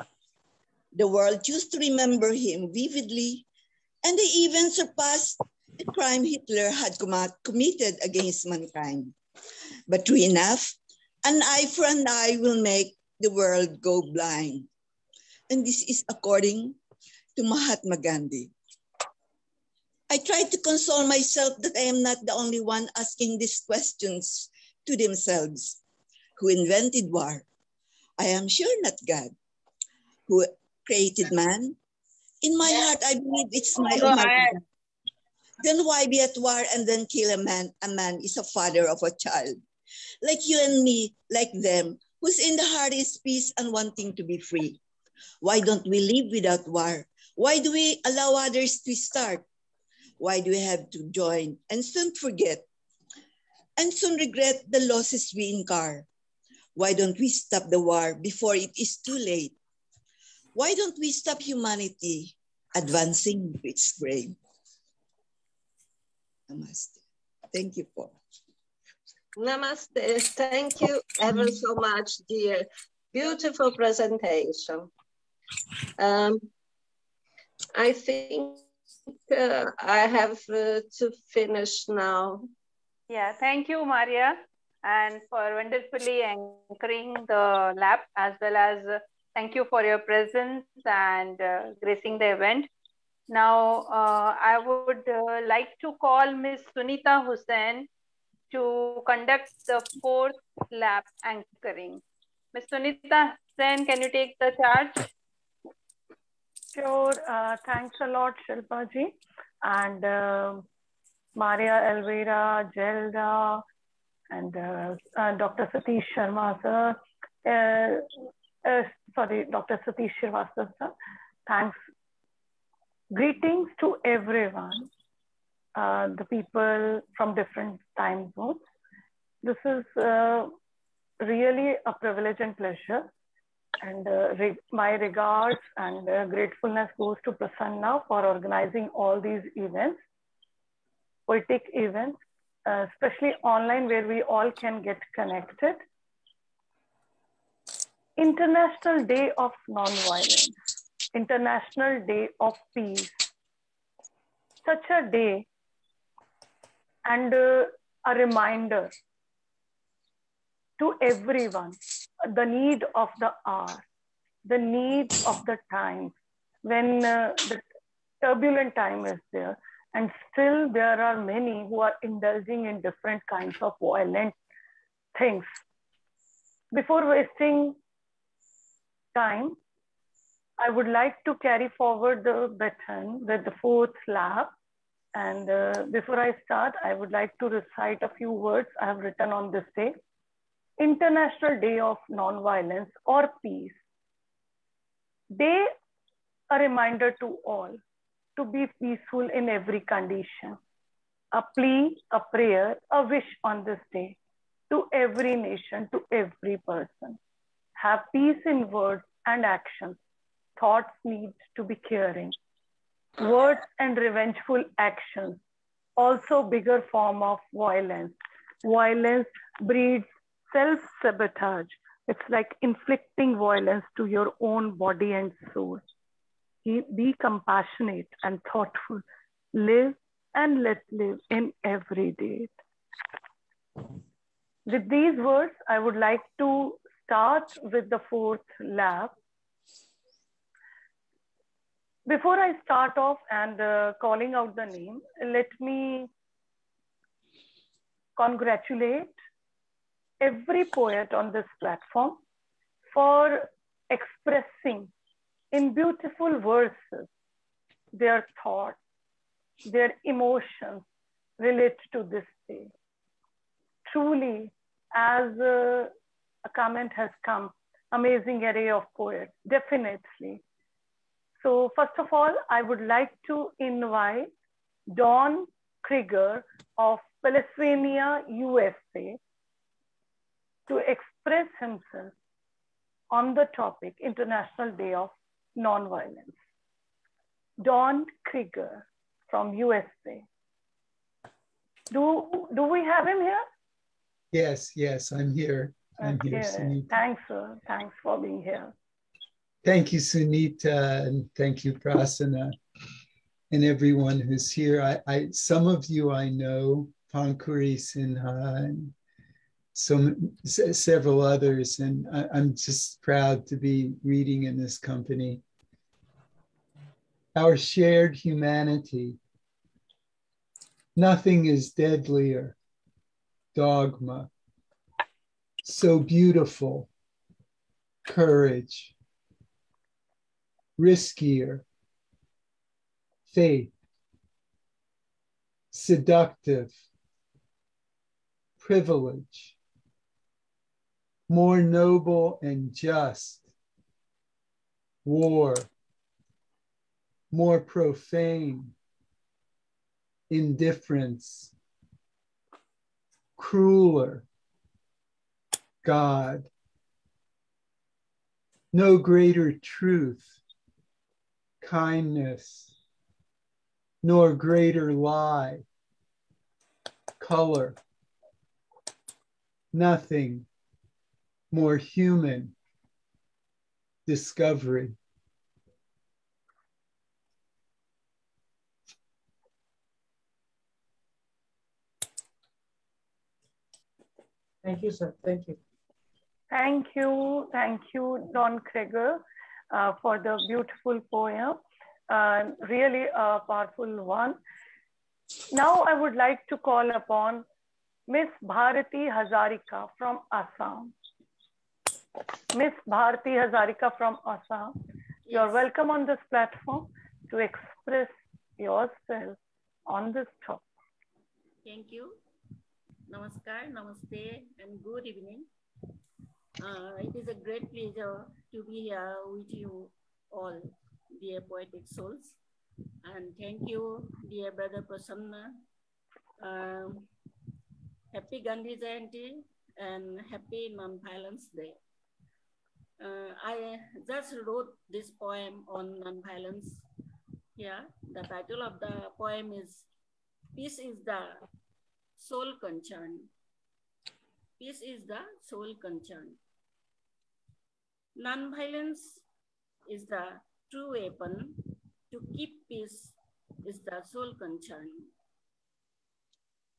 The world used to remember him vividly, and they even surpassed the crime Hitler had com- committed against mankind. But true enough, an eye for an eye will make the world go blind. And this is according to Mahatma Gandhi. I try to console myself that I am not the only one asking these questions to themselves. Who invented war? I am sure not God. Who created man? In my heart, I believe it's my Almighty God. Then why be at war and then kill a man? A man is a father of a child. Like you and me, like them, whose in the heart is peace and wanting to be free. Why don't we live without war? Why do we allow others to start? Why do we have to join and soon forget and soon regret the losses we incur? Why don't we stop the war before it is too late? Why don't we stop humanity advancing to its grave? Namaste. Thank you for. Namaste. Thank you ever so much, dear. Beautiful presentation. Um, I think uh, I have uh, to finish now. Yeah, thank you, Maria, and for wonderfully anchoring the lab as well as uh, thank you for your presence and uh, gracing the event. Now, uh, I would uh, like to call Ms. Sunita Hussain to conduct the fourth lab anchoring. Ms. Sunita Hussain, can you take the charge? Sure. Uh, thanks a lot, Shilpa ji. And uh, Maria Elvira, Gelda, and uh Dr. Satish Sharma, sir. Uh, uh, sorry, Dr. Satish Srivastava, sir. Thanks. Greetings to everyone, the people from different time zones. This is really a privilege and pleasure and uh, re my regards and uh, gratefulness goes to Prasanna for organizing all these events, poetic events, uh, especially online where we all can get connected. International Day of Nonviolence, International Day of Peace. Such a day and uh, a reminder to everyone the need of the hour, the need of the time, when uh, the turbulent time is there, and still there are many who are indulging in different kinds of violent things. before wasting time, I would like to carry forward the baton with the fourth lab. And uh, before I start, I would like to recite a few words I have written on this day. International Day of Nonviolence or Peace. Day, a reminder to all to be peaceful in every condition. A plea, a prayer, a wish on this day to every nation, to every person. Have peace in words and actions. Thoughts need to be caring. Words and revengeful actions, also bigger form of violence. Violence breeds self-sabotage. It's like inflicting violence to your own body and soul. Be compassionate and thoughtful. Live and let live in every day. With these words, I would like to start with the fourth lab. Before I start off and uh, calling out the name, let me congratulate every poet on this platform for expressing in beautiful verses their thoughts, their emotions related to this day. Truly, as a, a comment has come, amazing array of poets, definitely. So first of all, I would like to invite Don Krieger of Pennsylvania, USA, to express himself on the topic International Day of Nonviolence. Don Krieger from USA. Do, do we have him here? Yes, yes, I'm here. I'm okay. here, Sunita. Thanks, sir. Thanks for being here. Thank you, Sunita, and thank you, Prasanna, and everyone who's here. I, I some of you I know, Pankuri uh, Sinha, and some several others, and I, I'm just proud to be reading in this company. Our shared humanity. Nothing is deadlier dogma. So beautiful, courage, riskier, faith, seductive, privilege, more noble and just, war, more profane, indifference, crueler, God. No greater truth, kindness, nor greater lie, color, nothing more human, discovery. Thank you, sir. Thank you. Thank you. Thank you, Don Krieger, uh, for the beautiful poem. Uh, really a powerful one. Now I would like to call upon Miss Bharati Hazarika from Assam. Miss Bharati Hazarika from Assam, you're welcome on this platform to express yourself on this topic. Thank you. Namaskar, namaste, and good evening. Uh, it is a great pleasure to be here with you all, dear poetic souls. And thank you, dear brother Prasanna. Um, happy Gandhi Jayanti and happy Non-Violence Day. Uh, I just wrote this poem on non-violence here. The title of the poem is Peace is the Sole Concern. Peace is the sole concern. Non-violence is the true weapon. To keep peace is the sole concern.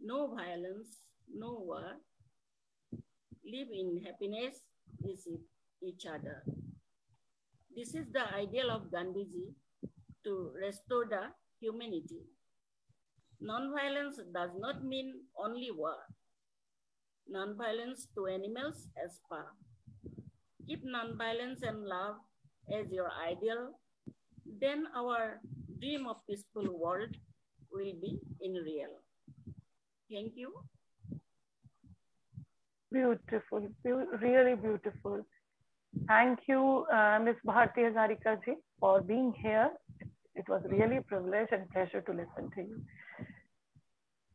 No violence, no war. Live in happiness with each other. This is the ideal of Gandhiji to restore the humanity. Non-violence does not mean only war. Non-violence to animals as far. Keep nonviolence and love as your ideal, then our dream of peaceful world will be in real. Thank you. Beautiful, be- really beautiful. Thank you, uh, Ms. Bharti Hazarika ji, for being here. It was really a privilege and pleasure to listen to you.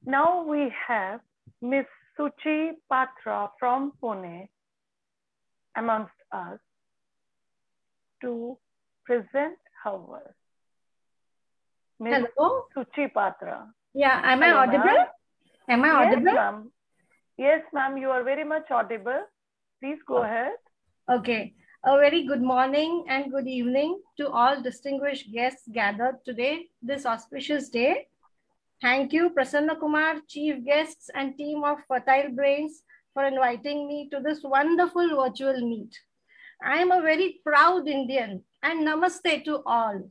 Now we have Ms. Suchi Patra from Pune amongst us to present her work. Ms. Hello. Suchi Patra. Yeah, am I Hello, audible? Am I Yes, audible? ma'am. Yes, ma'am, you are very much audible. Please go oh. ahead. Okay. A very good morning and good evening to all distinguished guests gathered today, this auspicious day. Thank you, Prasanna Kumar, chief guests and team of Fertile Brains for inviting me to this wonderful virtual meet. I am a very proud Indian and namaste to all.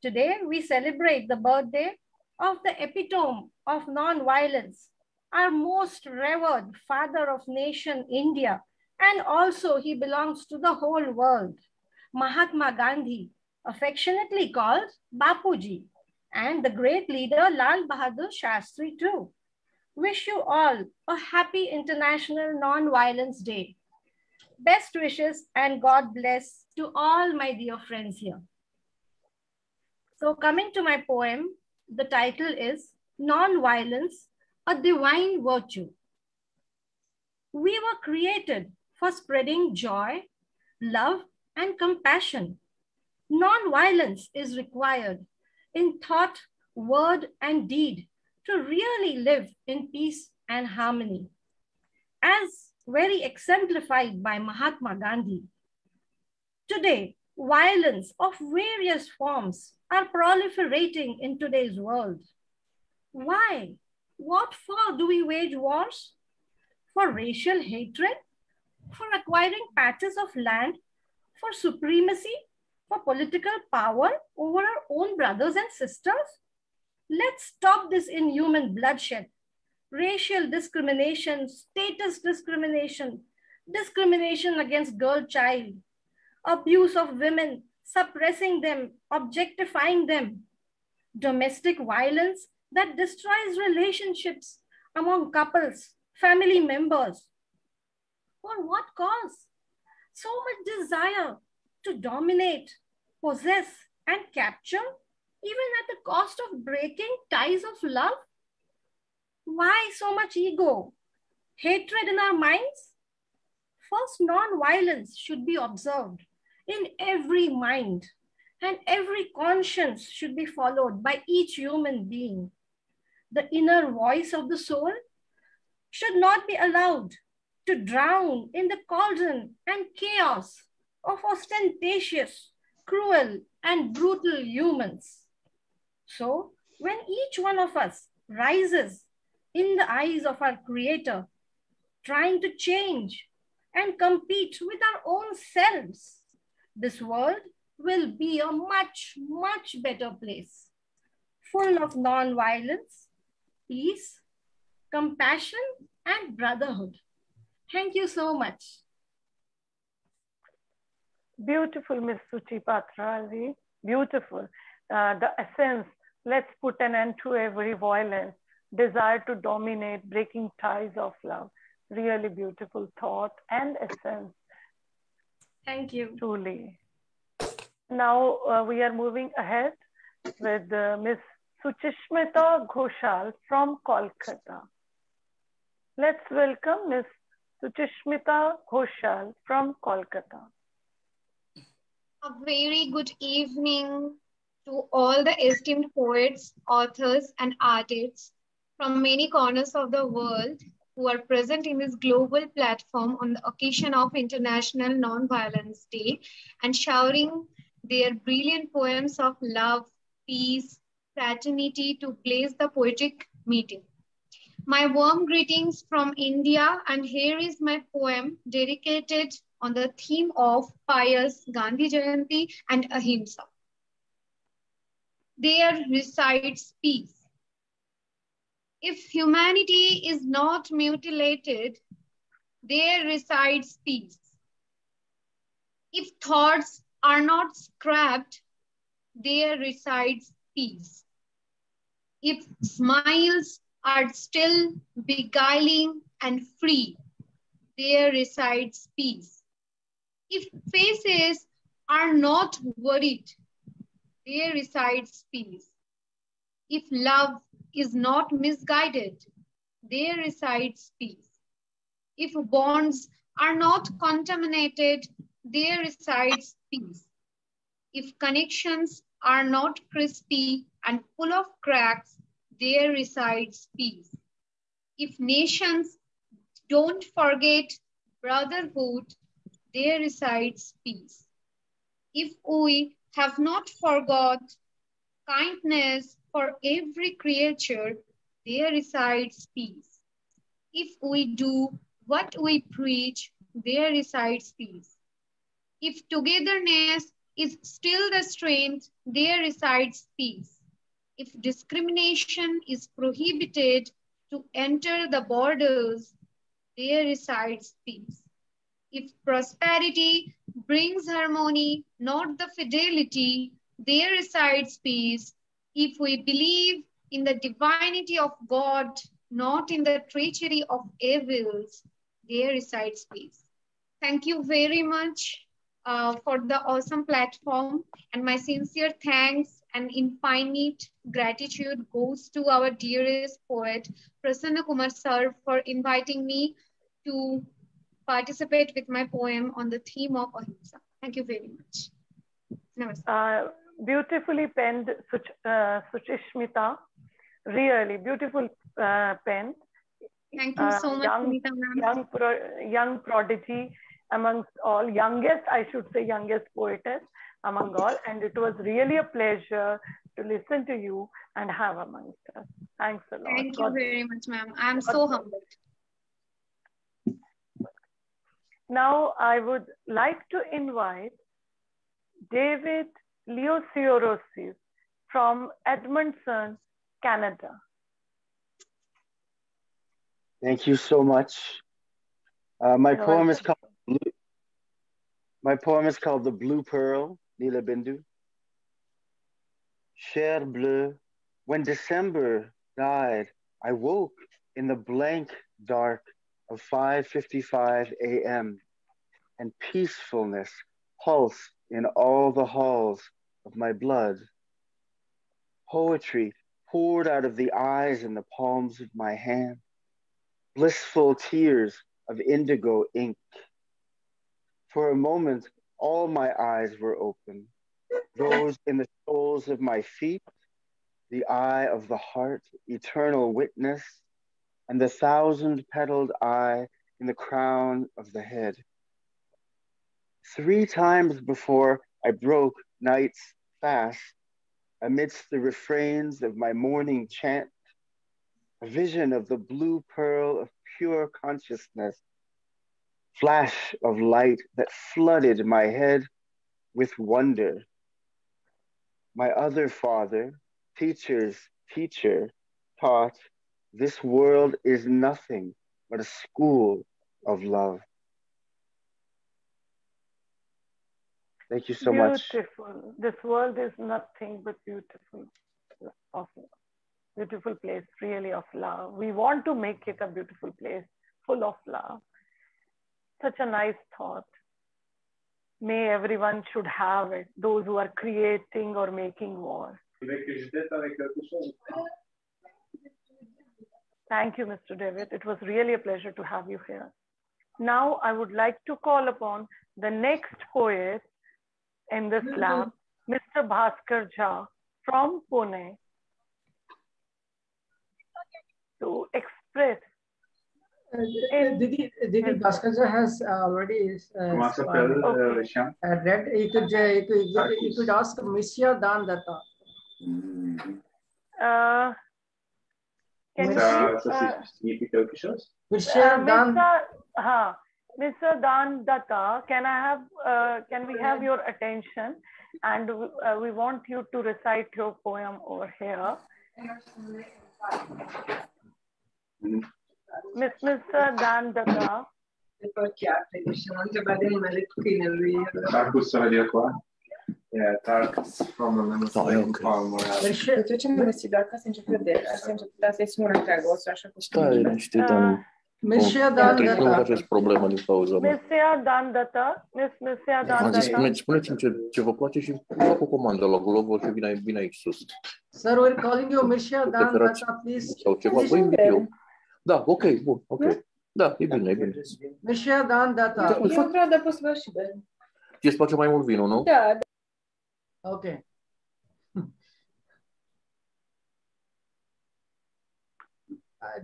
Today, we celebrate the birthday of the epitome of non-violence, our most revered father of nation, India, and also he belongs to the whole world, Mahatma Gandhi, affectionately called Bapuji, and the great leader Lal Bahadur Shastri too. Wish you all a happy International Non-Violence Day. Best wishes and God bless to all my dear friends here. So coming to my poem, the title is Non-Violence, a Divine Virtue. We were created for spreading joy, love, and compassion. Non-violence is required in thought, word, and deed to really live in peace and harmony. As very exemplified by Mahatma Gandhi. Today, violence of various forms are proliferating in today's world. Why? What for do we wage wars? For racial hatred? For acquiring patches of land? For supremacy? For political power over our own brothers and sisters? Let's stop this inhuman bloodshed racial discrimination, status discrimination, discrimination against girl child, abuse of women, suppressing them, objectifying them, domestic violence that destroys relationships among couples, family members. For what cause? So much desire to dominate, possess, and capture, even at the cost of breaking ties of love? Why so much ego? Hatred in our minds? First, non-violence should be observed in every mind and every conscience should be followed by each human being. The inner voice of the soul should not be allowed to drown in the cauldron and chaos of ostentatious, cruel, and brutal humans. So, when each one of us rises in the eyes of our Creator, trying to change and compete with our own selves, this world will be a much, much better place, full of non-violence, peace, compassion, and brotherhood. Thank you so much. Beautiful, Miss Suchi Patrali. Beautiful. Uh, the essence, let's put an end to every violence, desire to dominate, breaking ties of love. Really beautiful thought and essence. Thank you. Truly. Now uh, we are moving ahead with uh, Miss Suchishmita Ghoshal from Kolkata. Let's welcome Miss Suchishmita Ghoshal from Kolkata. A very good evening to all the esteemed poets, authors, and artists from many corners of the world who are present in this global platform on the occasion of International Non-Violence Day and showering their brilliant poems of love, peace, fraternity to blaze the poetic meeting. My warm greetings from India, and here is my poem dedicated on the theme of pious Gandhi Jayanti and Ahimsa. There resides peace. If humanity is not mutilated, there resides peace. If thoughts are not scrapped, there resides peace. If smiles are still beguiling and free, there resides peace. If faces are not worried, there resides peace. If love is not misguided, there resides peace. If bonds are not contaminated, there resides peace. If connections are not crispy and full of cracks, there resides peace. If nations don't forget brotherhood, there resides peace. If we have not forgot kindness for every creature, there resides peace. If we do what we preach, there resides peace. If togetherness is still the strength, there resides peace. If discrimination is prohibited to enter the borders, there resides peace. If prosperity brings harmony, not the fidelity, there resides peace. If we believe in the divinity of God, not in the treachery of evils, there resides peace. Thank you very much uh, for the awesome platform and my sincere thanks and infinite gratitude goes to our dearest poet, Prasanna Kumar sir, for inviting me to participate with my poem on the theme of Ahimsa. Thank you very much. Namaste. Uh, beautifully penned, Such, uh, Suchishmita. Really beautiful uh, pen. Thank you so Uh, much, young, Sunita young, pro, young prodigy amongst all, youngest, I should say, youngest poetess among all. And it was really a pleasure to listen to you and have amongst us. Thanks a lot. Thank you very much, ma'am. I'm God so humbled. Now I would like to invite David Leo Sirois from Edmonton, Canada. Thank you so much. Uh, my You're poem is called Blue, My poem is called The Blue Pearl, Nila Bindu. Cher bleu, when December died, I woke in the blank dark of 5:55 a.m. and peacefulness pulsed in all the halls of my blood. Poetry poured out of the eyes and the palms of my hand blissful tears of indigo ink. For a moment, all my eyes were open, those in the soles of my feet, the eye of the heart, eternal witness, and the thousand petaled eye in the crown of the head. Three times before I broke night's fast, amidst the refrains of my morning chant, a vision of the blue pearl of pure consciousness, flash of light that flooded my head with wonder. My other father, teacher's teacher, taught this world is nothing but a school of love. Thank you so much. beautiful. This world is nothing but beautiful. Awesome. Beautiful place, really of love. We want to make it a beautiful place, full of love. Such a nice thought. May everyone should have it, those who are creating or making war. Thank you, Mr. David. It was really a pleasure to have you here. Now I would like to call upon the next poet in this lab, Mr. Bhaskar Jha from Pune, to express Uh, Didi, Didi Bhaskar has uh, already uh, Kumar sir, uh, tell, uh, okay. Visham. uh, read. You could, uh, you could, you could, you could ask Monsieur Dan Datta. Uh, can you Uh, please, so uh, speak it Turkish us? Monsieur uh, Dan. Mr. Huh, Mr. Dan Datta, can I have, uh, can we have your attention? And uh, we want you to recite your poem over here. Miss, Mr. Dan Datta, Marcus Sadia qua. Yeah, Tarkus from the Deci, tu ce mă găsi doar ca să încep de să încep da sesiunea întreagă, o să așa cum Stai liniștit, Ani. Mircea Am Dan trecut Data. această problemă din cauza mea. Mircea Dandata. Miss Mircea Am zis, Dandata. spuneți, spuneți-mi ce, ce vă place și fac o comandă la Glovo și vine, vine aici sus. Sir, we're calling you Mircea Dan Preferați Data, please. sau ceva, vă invit eu. Da, ok, bun, ok. Da, e bine, e bine. Mircea Dan Data. Eu vreau, dar pot să beau și bere. Ție îți place mai mult vinul, nu? Da, da. Okay.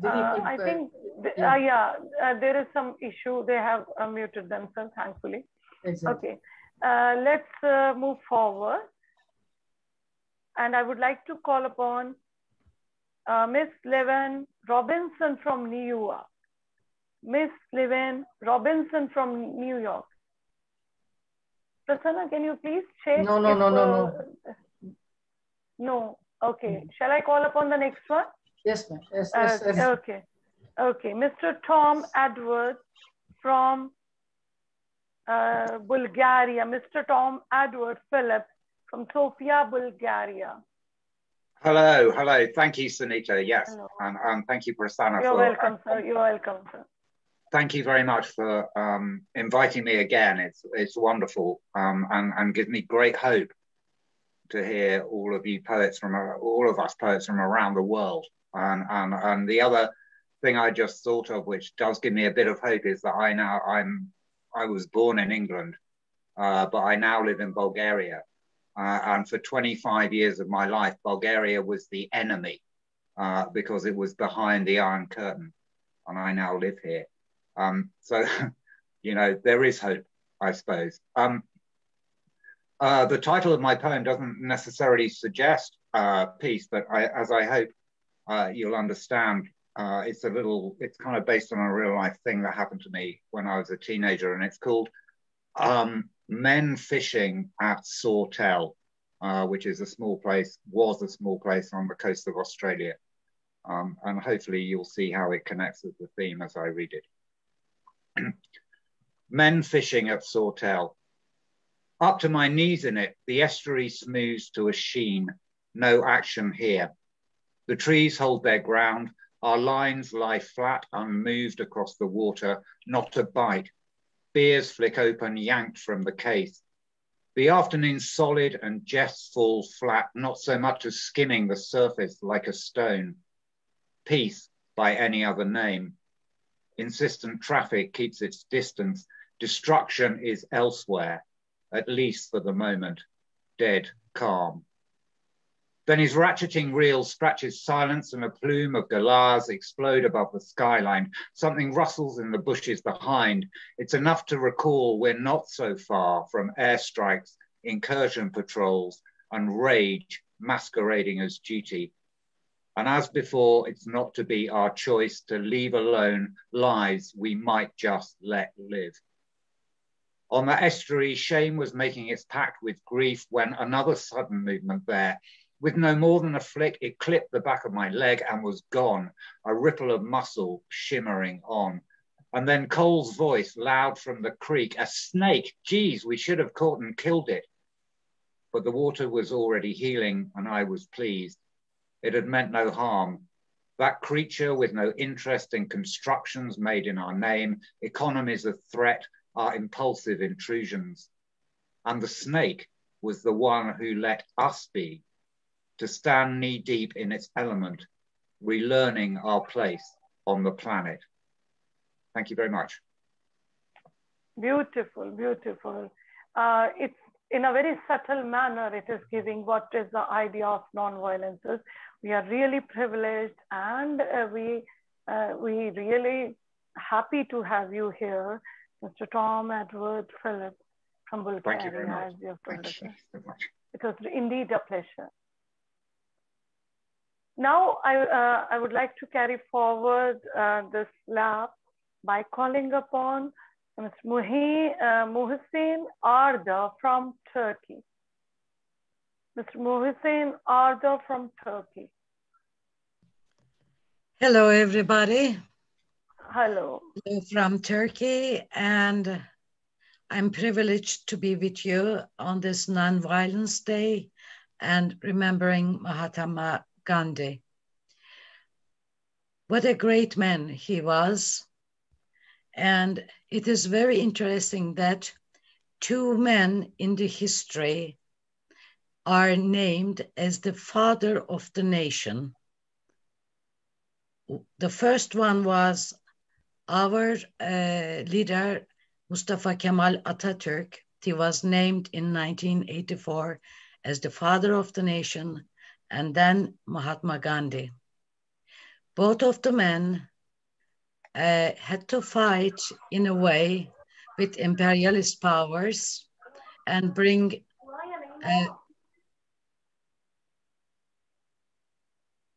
Uh, I think, th- uh, yeah, uh, there is some issue. They have uh, muted themselves, thankfully. Exactly. Okay, uh, let's uh, move forward. And I would like to call upon uh, Miss Levin Robinson from New York. Miss Levin Robinson from New York. Prasanna, can you please check? No, no, if, no, no, no. uh, No. Okay. Shall I call upon the next one? Yes, ma'am. Yes, yes, Uh, yes. Okay. Okay. Mr. Tom Edwards from uh, Bulgaria. Mr. Tom Edward Philip from Sofia, Bulgaria. Hello, hello. Thank you, Sunita. Yes, Hello. and um, thank you, Prasanna, You're for welcome, sir. You're welcome, sir. thank you very much for um, inviting me again. It's it's wonderful um, and and gives me great hope to hear all of you poets from all of us poets from around the world. And and and the other thing I just thought of, which does give me a bit of hope, is that I now I'm I was born in England, uh, but I now live in Bulgaria. Uh, and for 25 years of my life, Bulgaria was the enemy uh, because it was behind the Iron Curtain. And I now live here. Um, so, you know, there is hope, I suppose. Um, uh, the title of my poem doesn't necessarily suggest uh, peace, but I, as I hope uh, you'll understand, uh, it's a little, it's kind of based on a real life thing that happened to me when I was a teenager, and it's called um, Men Fishing at Sawtell, uh, which is a small place, was a small place on the coast of Australia. Um, and hopefully you'll see how it connects with the theme as I read it. Men fishing at Sawtell. Up to my knees in it, the estuary smooths to a sheen. No action here. The trees hold their ground. Our lines lie flat, unmoved across the water, not a bite. Beers flick open, yanked from the case. The afternoon solid and Jess falls flat, not so much as skimming the surface like a stone. Peace by any other name. Insistent traffic keeps its distance. Destruction is elsewhere, at least for the moment. Dead calm. Then his ratcheting reel scratches silence and a plume of galahs explode above the skyline. Something rustles in the bushes behind. It's enough to recall we're not so far from airstrikes, incursion patrols, and rage masquerading as duty. And as before, it's not to be our choice to leave alone lives we might just let live. On the estuary, shame was making its pact with grief when another sudden movement there, with no more than a flick, it clipped the back of my leg and was gone, a ripple of muscle shimmering on. And then Cole's voice loud from the creek, a snake, geez, we should have caught and killed it. But the water was already healing and I was pleased. It had meant no harm. That creature with no interest in constructions made in our name, economies of threat, our impulsive intrusions. And the snake was the one who let us be, to stand knee deep in its element, relearning our place on the planet. Thank you very much. Beautiful, beautiful. Uh, it's in a very subtle manner, it is giving what is the idea of non-violences. We are really privileged and uh, we, uh, we really happy to have you here, Mr. Tom Edward Phillips from Bulgaria. Thank you very much. as you have told Thank you very much. It was indeed a pleasure. Now, I, uh, I would like to carry forward uh, this lab by calling upon Ms. Muhi, uh, Muhsin Arda from Turkey. Mr. Muhsin Arda from Turkey. Hello, everybody. Hello. From Turkey, and I'm privileged to be with you on this Nonviolence Day and remembering Mahatma Gandhi. What a great man he was. And it is very interesting that two men in the history are named as the father of the nation. The first one was our uh, leader, Mustafa Kemal Atatürk. He was named in 1984 as the father of the nation, and then Mahatma Gandhi. Both of the men uh, had to fight in a way with imperialist powers and bring uh,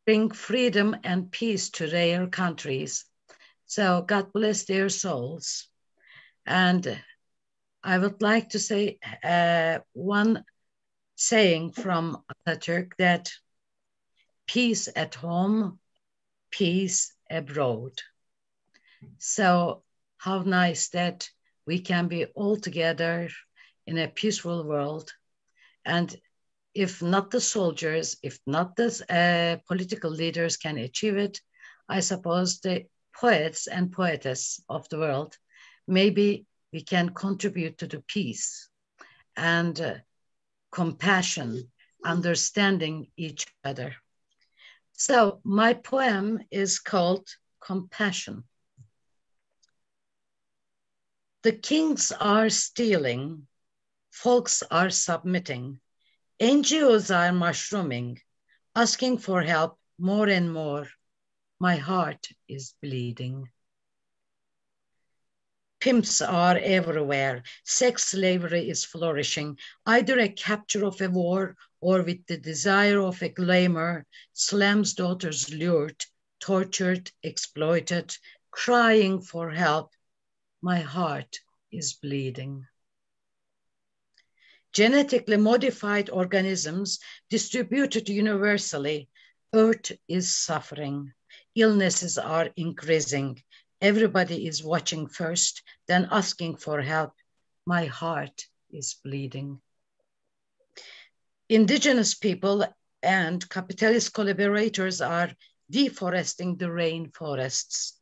bring freedom and peace to their countries. So God bless their souls. And I would like to say uh, one saying from Atatürk that peace at home, peace abroad. So how nice that we can be all together in a peaceful world. And if not the soldiers, if not the uh, political leaders can achieve it, I suppose the poets and poetess of the world, maybe we can contribute to the peace and uh, compassion, understanding each other. So my poem is called Compassion. The kings are stealing, folks are submitting, NGOs are mushrooming, asking for help more and more. My heart is bleeding. Pimps are everywhere. Sex slavery is flourishing, either a capture of a war or with the desire of a glamour, slams daughters lured, tortured, exploited, crying for help. My heart is bleeding. Genetically modified organisms distributed universally, Earth is suffering. Illnesses are increasing. Everybody is watching first, then asking for help. My heart is bleeding. Indigenous people and capitalist collaborators are deforesting the rainforests,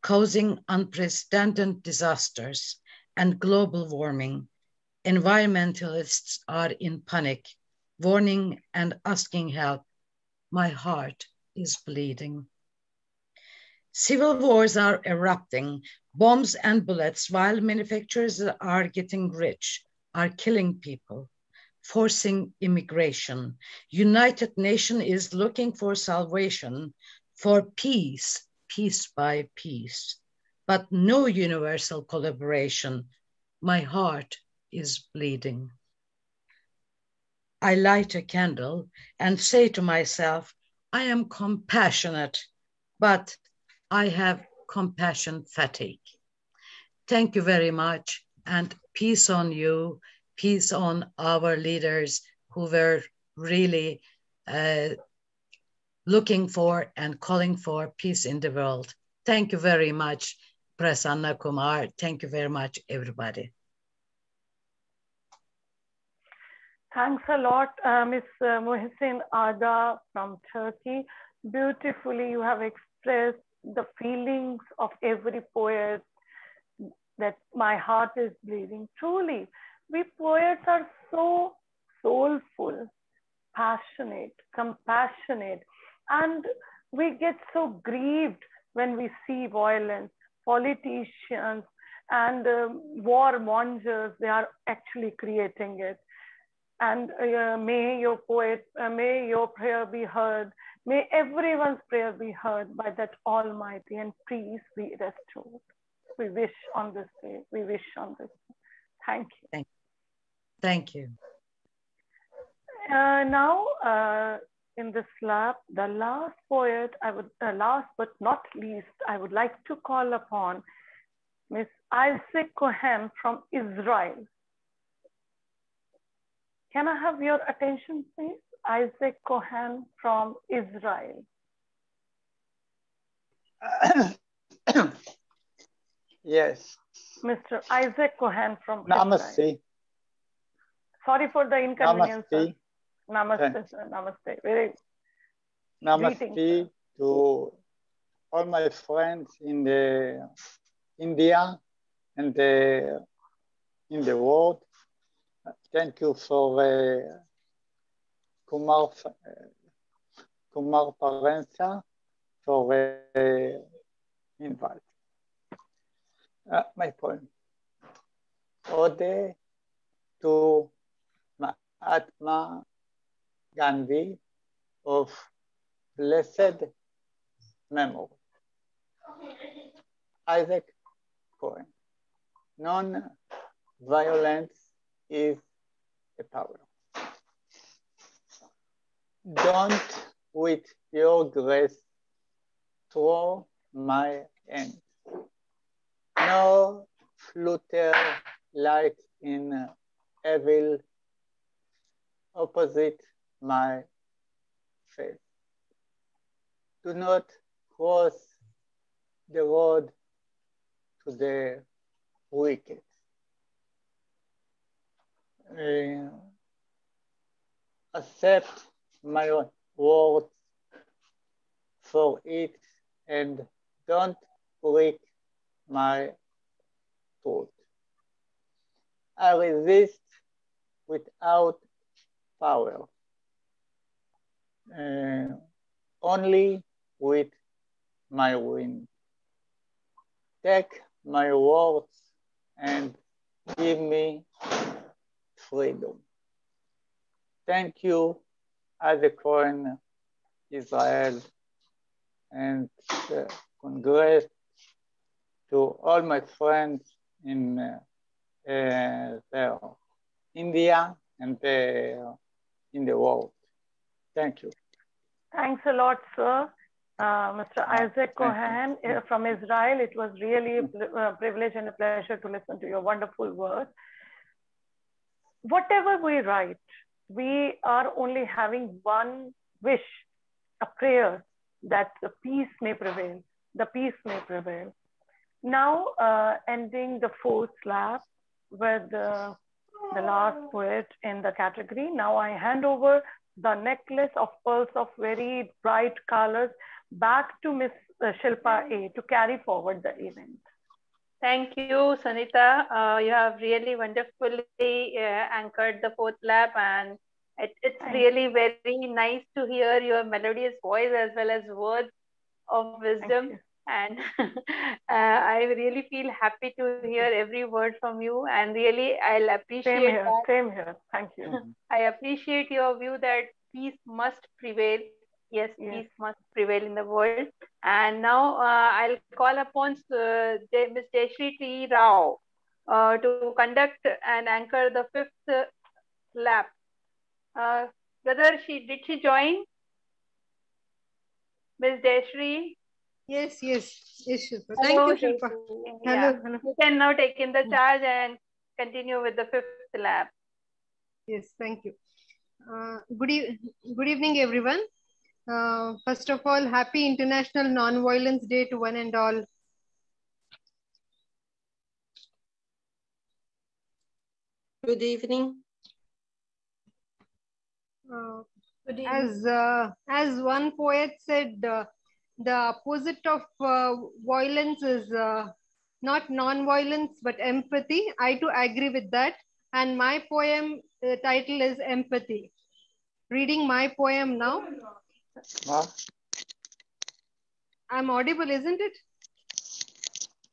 causing unprecedented disasters and global warming. Environmentalists are in panic, warning and asking help. My heart is bleeding. Civil wars are erupting, bombs and bullets, while manufacturers are getting rich, are killing people, forcing immigration. United Nations is looking for salvation, for peace, piece by piece, but no universal collaboration. My heart is bleeding. I light a candle and say to myself, I am compassionate, but I have compassion fatigue. Thank you very much and peace on you, peace on our leaders who were really uh, looking for and calling for peace in the world. Thank you very much, Prasanna Kumar. Thank you very much, everybody. Thanks a lot, uh, Ms. Muhsin Ada from Turkey. Beautifully, you have expressed the feelings of every poet that my heart is bleeding. Truly, we poets are so soulful, passionate, compassionate, and we get so grieved when we see violence. Politicians and um, war mongers, they are actually creating it. And uh, may your poet, uh, may your prayer be heard May everyone's prayer be heard by that Almighty and peace be restored. We wish on this day. We wish on this. Day. Thank you. Thank you. Thank you. Uh, now, uh, in this lab, the last poet, I would, uh, last but not least, I would like to call upon Miss Isaac Cohen from Israel. Can I have your attention, please? Isaac Cohen from Israel. yes. Mr. Isaac Cohen from Israel. Namaste. Sorry for the inconvenience. sir. Namaste. Namaste, sir. Namaste. Very Namaste Greetings, to all my friends in the India and the, in the world. Thank you for uh, Kumar, Kumar Parenza for uh, invite. Uh, my poem. Ode to Mahatma Gandhi of blessed memory. Isaac Cohen. Non-violence is a power. Don't with your grace throw my hand. No flutter like in evil opposite my face. Do not cross the road to the wicked. Uh, accept my words for it and don't break my truth. I resist without power, uh, only with my wind. Take my words and give me freedom. Thank you, Isaac Cohen, Israel, and uh, congrats to all my friends in uh, uh, India and uh, in the world. Thank you. Thanks a lot, sir. Uh, Mr. Isaac Cohen uh, from Israel. It was really a uh, privilege and a pleasure to listen to your wonderful words. Whatever we write, we are only having one wish, a prayer that the peace may prevail. The peace may prevail. Now, uh, ending the fourth slab with the, the last poet in the category. Now I hand over the necklace of pearls of very bright colors back to Miss uh, Shilpa A to carry forward the event. Thank you, Sunita. Uh, you have really wonderfully uh, anchored the fourth lap, and it, it's really very nice to hear your melodious voice as well as words of wisdom. And uh, I really feel happy to hear every word from you, and really, I'll appreciate Same here, that. same here. Thank you. I appreciate your view that peace must prevail. Yes, Yes. peace must prevail in the world. And now uh, I'll call upon uh, Ms. Jayashree T. Rao uh, to conduct and anchor the fifth lap. Uh, brother, she did she join? Ms. Jayashree? Yes, yes, yes, Shilpa. Hello, Thank you, Shilpa. Hello, Yeah. hello. You can now take in the charge and continue with the fifth lap. Yes, thank you. Uh, good, e- good evening, everyone. Uh, first of all, happy International Non-Violence Day to one and all. Good evening. Uh, as uh, as one poet said, uh, the opposite of uh, violence is uh, not non-violence but empathy. I too agree with that. And my poem uh, title is Empathy. Reading my poem now. I'm audible, isn't it?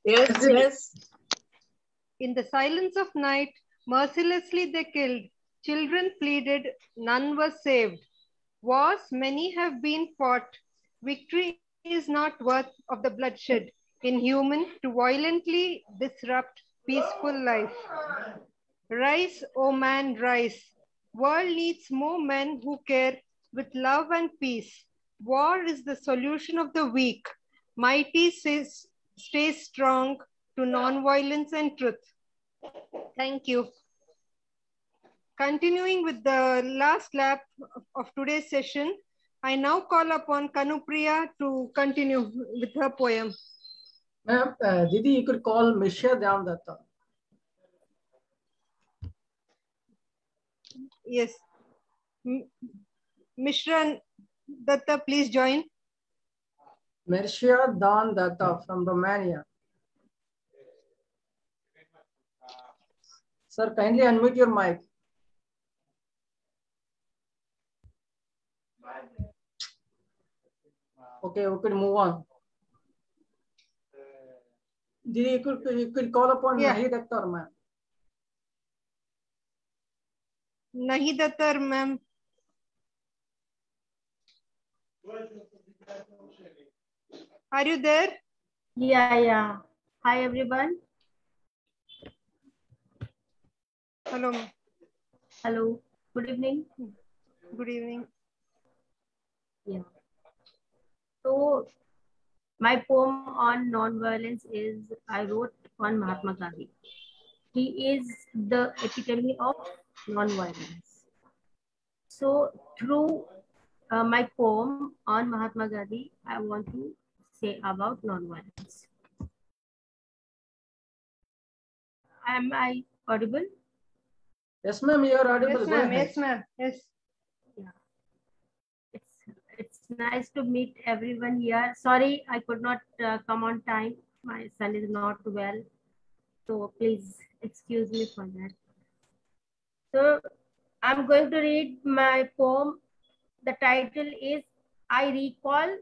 Yes, yes. In the silence of night, mercilessly they killed. Children pleaded, none were saved. Wars many have been fought. Victory is not worth of the bloodshed. Inhuman to violently disrupt peaceful life. Rise, O man, rise. World needs more men who care with love and peace. War is the solution of the weak. Mighty says, stay strong to non-violence and truth. Thank you. Continuing with the last lap of today's session, I now call upon Kanupriya to continue with her poem. Ma'am, uh, Didi, you could call Mishra Dhyandata. Yes. M- Mishra Datta, please join. Mircea Dan Datta from Romania. Sir, kindly unmute your mic. Okay, we could move on. Didi, you could, you could call upon Yeah. Nahi Datta, ma'am. Nahi Datta, ma'am. Are you there? Yeah, yeah. Hi, everyone. Hello. Hello. Good evening. Good evening. Yeah. So, my poem on non-violence is I wrote on Mahatma Gandhi. He is the epitome of non-violence. So, through uh, my poem on Mahatma Gandhi, I want to say about non-violence. Am I audible? Yes, ma'am, you are audible. Yes, ma'am. Yes, ma'am. Yes. It's nice to meet everyone here. Sorry, I could not uh, come on time. My son is not well. So please excuse me for that. So I'm going to read my poem. The title is I Recall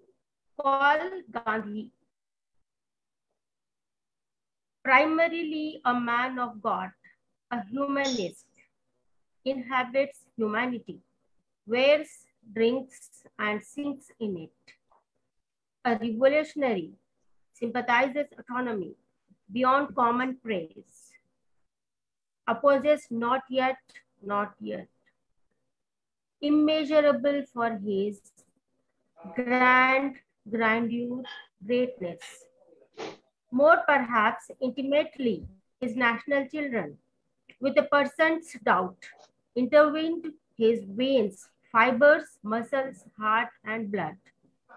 Call Gandhi. Primarily a man of God, a humanist, inhabits humanity, wears, drinks, and sinks in it. A revolutionary, sympathizes autonomy beyond common praise, opposes not yet, not yet, immeasurable for his grand grandeur, greatness, more perhaps intimately his national children, with a person's doubt, intervened his veins, fibers, muscles, heart, and blood.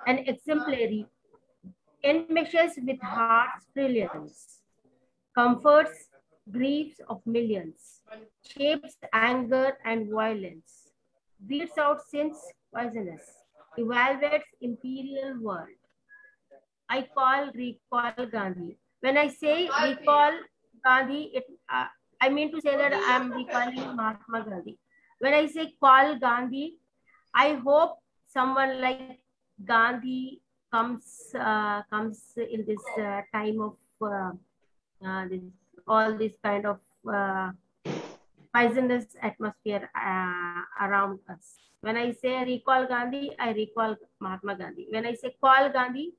An exemplary enmeshes with heart's brilliance, comforts griefs of millions, shapes anger and violence, beats out sin's poisonous, evaluates imperial world. I call recall Gandhi. When I say recall Gandhi, it uh, I mean to say that I am recalling Mahatma Gandhi. When I say call Gandhi, I hope someone like Gandhi comes uh, comes in this uh, time of uh, uh, this, all this kind of uh, poisonous atmosphere uh, around us. When I say recall Gandhi, I recall Mahatma Gandhi. When I say call Gandhi,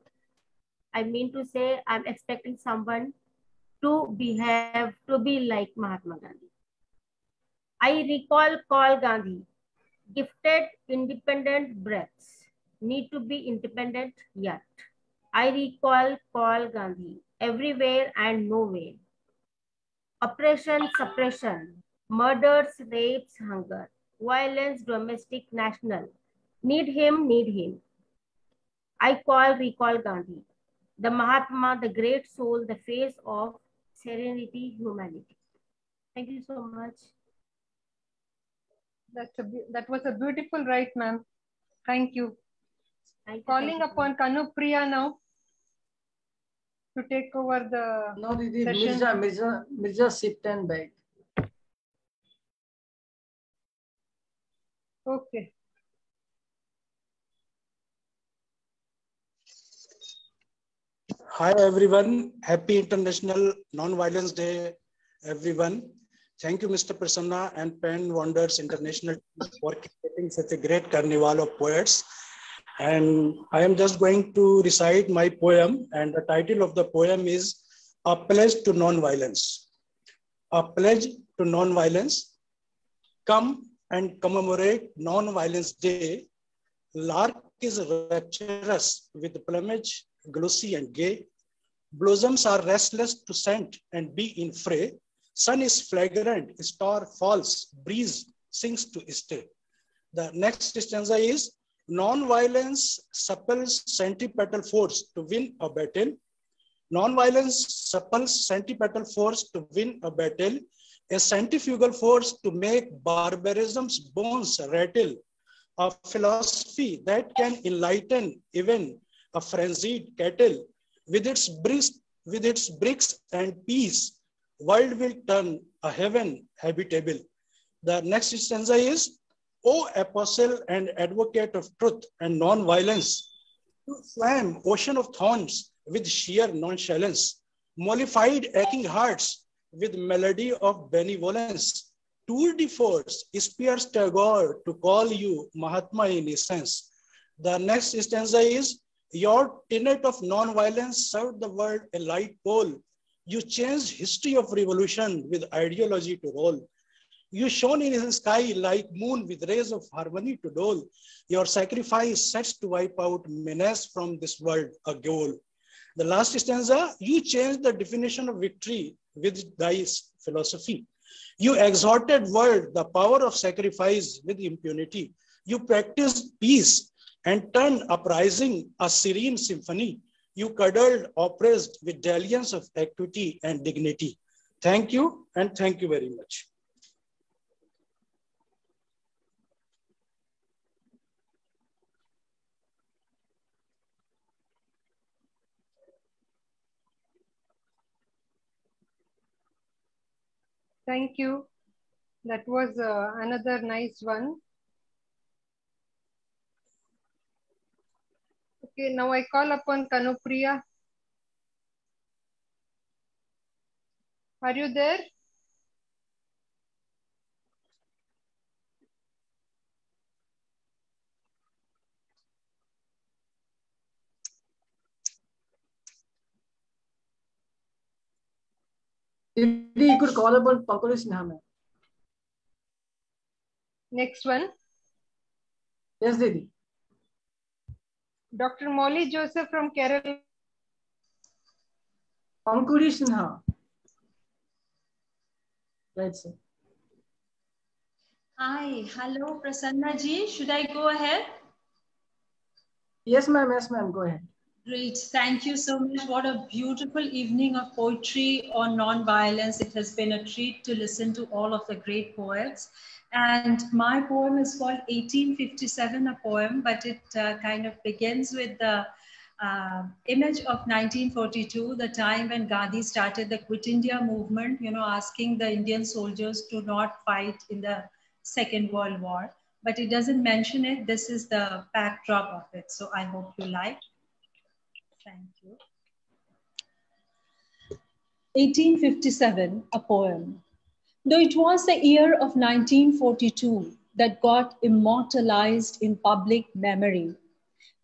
I mean to say I'm expecting someone to behave, to be like Mahatma Gandhi. I recall call Gandhi, gifted independent breaths, need to be independent yet. I recall call Gandhi, everywhere and nowhere. Oppression, suppression, murders, rapes, hunger, violence, domestic, national. Need him, need him. I call, recall Gandhi, the Mahatma, the great soul, the face of serenity, humanity. Thank you so much. That's a, that was a beautiful right, ma'am. Thank you. Thank Calling you. upon Kanu Priya now to take over the No, Didi, session. Mirza, Mirza, Mirza sit and Okay. Hi everyone. Happy International Non-Violence Day, everyone. Thank you, Mr. Prasanna and Pen Wonders International for creating such a great carnival of poets. And I am just going to recite my poem, and the title of the poem is A Pledge to Non-Violence. A pledge to non-violence. Come and commemorate Non-Violence Day. Lark is rapturous with plumage glossy and gay. Blossoms are restless to scent and be in fray. Sun is flagrant, star falls, breeze sings to stay. The next stanza is non-violence suppels centripetal force to win a battle. Non-violence supples centripetal force to win a battle, a centrifugal force to make barbarism's bones rattle, a philosophy that can enlighten even a frenzied cattle. With its bricks, with its bricks and peace, world will turn a heaven habitable. The next stanza is, O apostle and advocate of truth and non-violence, to swam ocean of thorns with sheer nonchalance, mollified aching hearts with melody of benevolence. Tour de force spears Tagore to call you Mahatma in essence. The next stanza is, your tenet of non-violence served the world a light pole. You changed history of revolution with ideology to roll. You shone in the sky like moon with rays of harmony to dole. Your sacrifice sets to wipe out menace from this world a goal. The last stanza, you changed the definition of victory with thy philosophy. You exhorted world the power of sacrifice with impunity. You practiced peace and turned uprising a serene symphony. You cuddled oppressed with dalliance of equity and dignity. Thank you and thank you very much. Thank you. That was uh, another nice one. Okay, now I call upon Kanupriya. Are you there? Didi, you could call upon Pankaj Sinha, ma'am. Next one. Yes, Didi. Dr. Molly Joseph from Kerala. Pankuri Sinha. Right, sir. Hi, hello, Prasanna ji. Should I go ahead? Yes, ma'am. Yes, ma'am. Go ahead. Great. Thank you so much. What a beautiful evening of poetry on non-violence. It has been a treat to listen to all of the great poets. And my poem is called 1857, a poem, but it uh, kind of begins with the uh, image of 1942, the time when Gandhi started the Quit India movement, you know, asking the Indian soldiers to not fight in the Second World War. But it doesn't mention it. This is the backdrop of it. So I hope you like. Thank you. 1857, a poem. Though it was the year of 1942 that got immortalized in public memory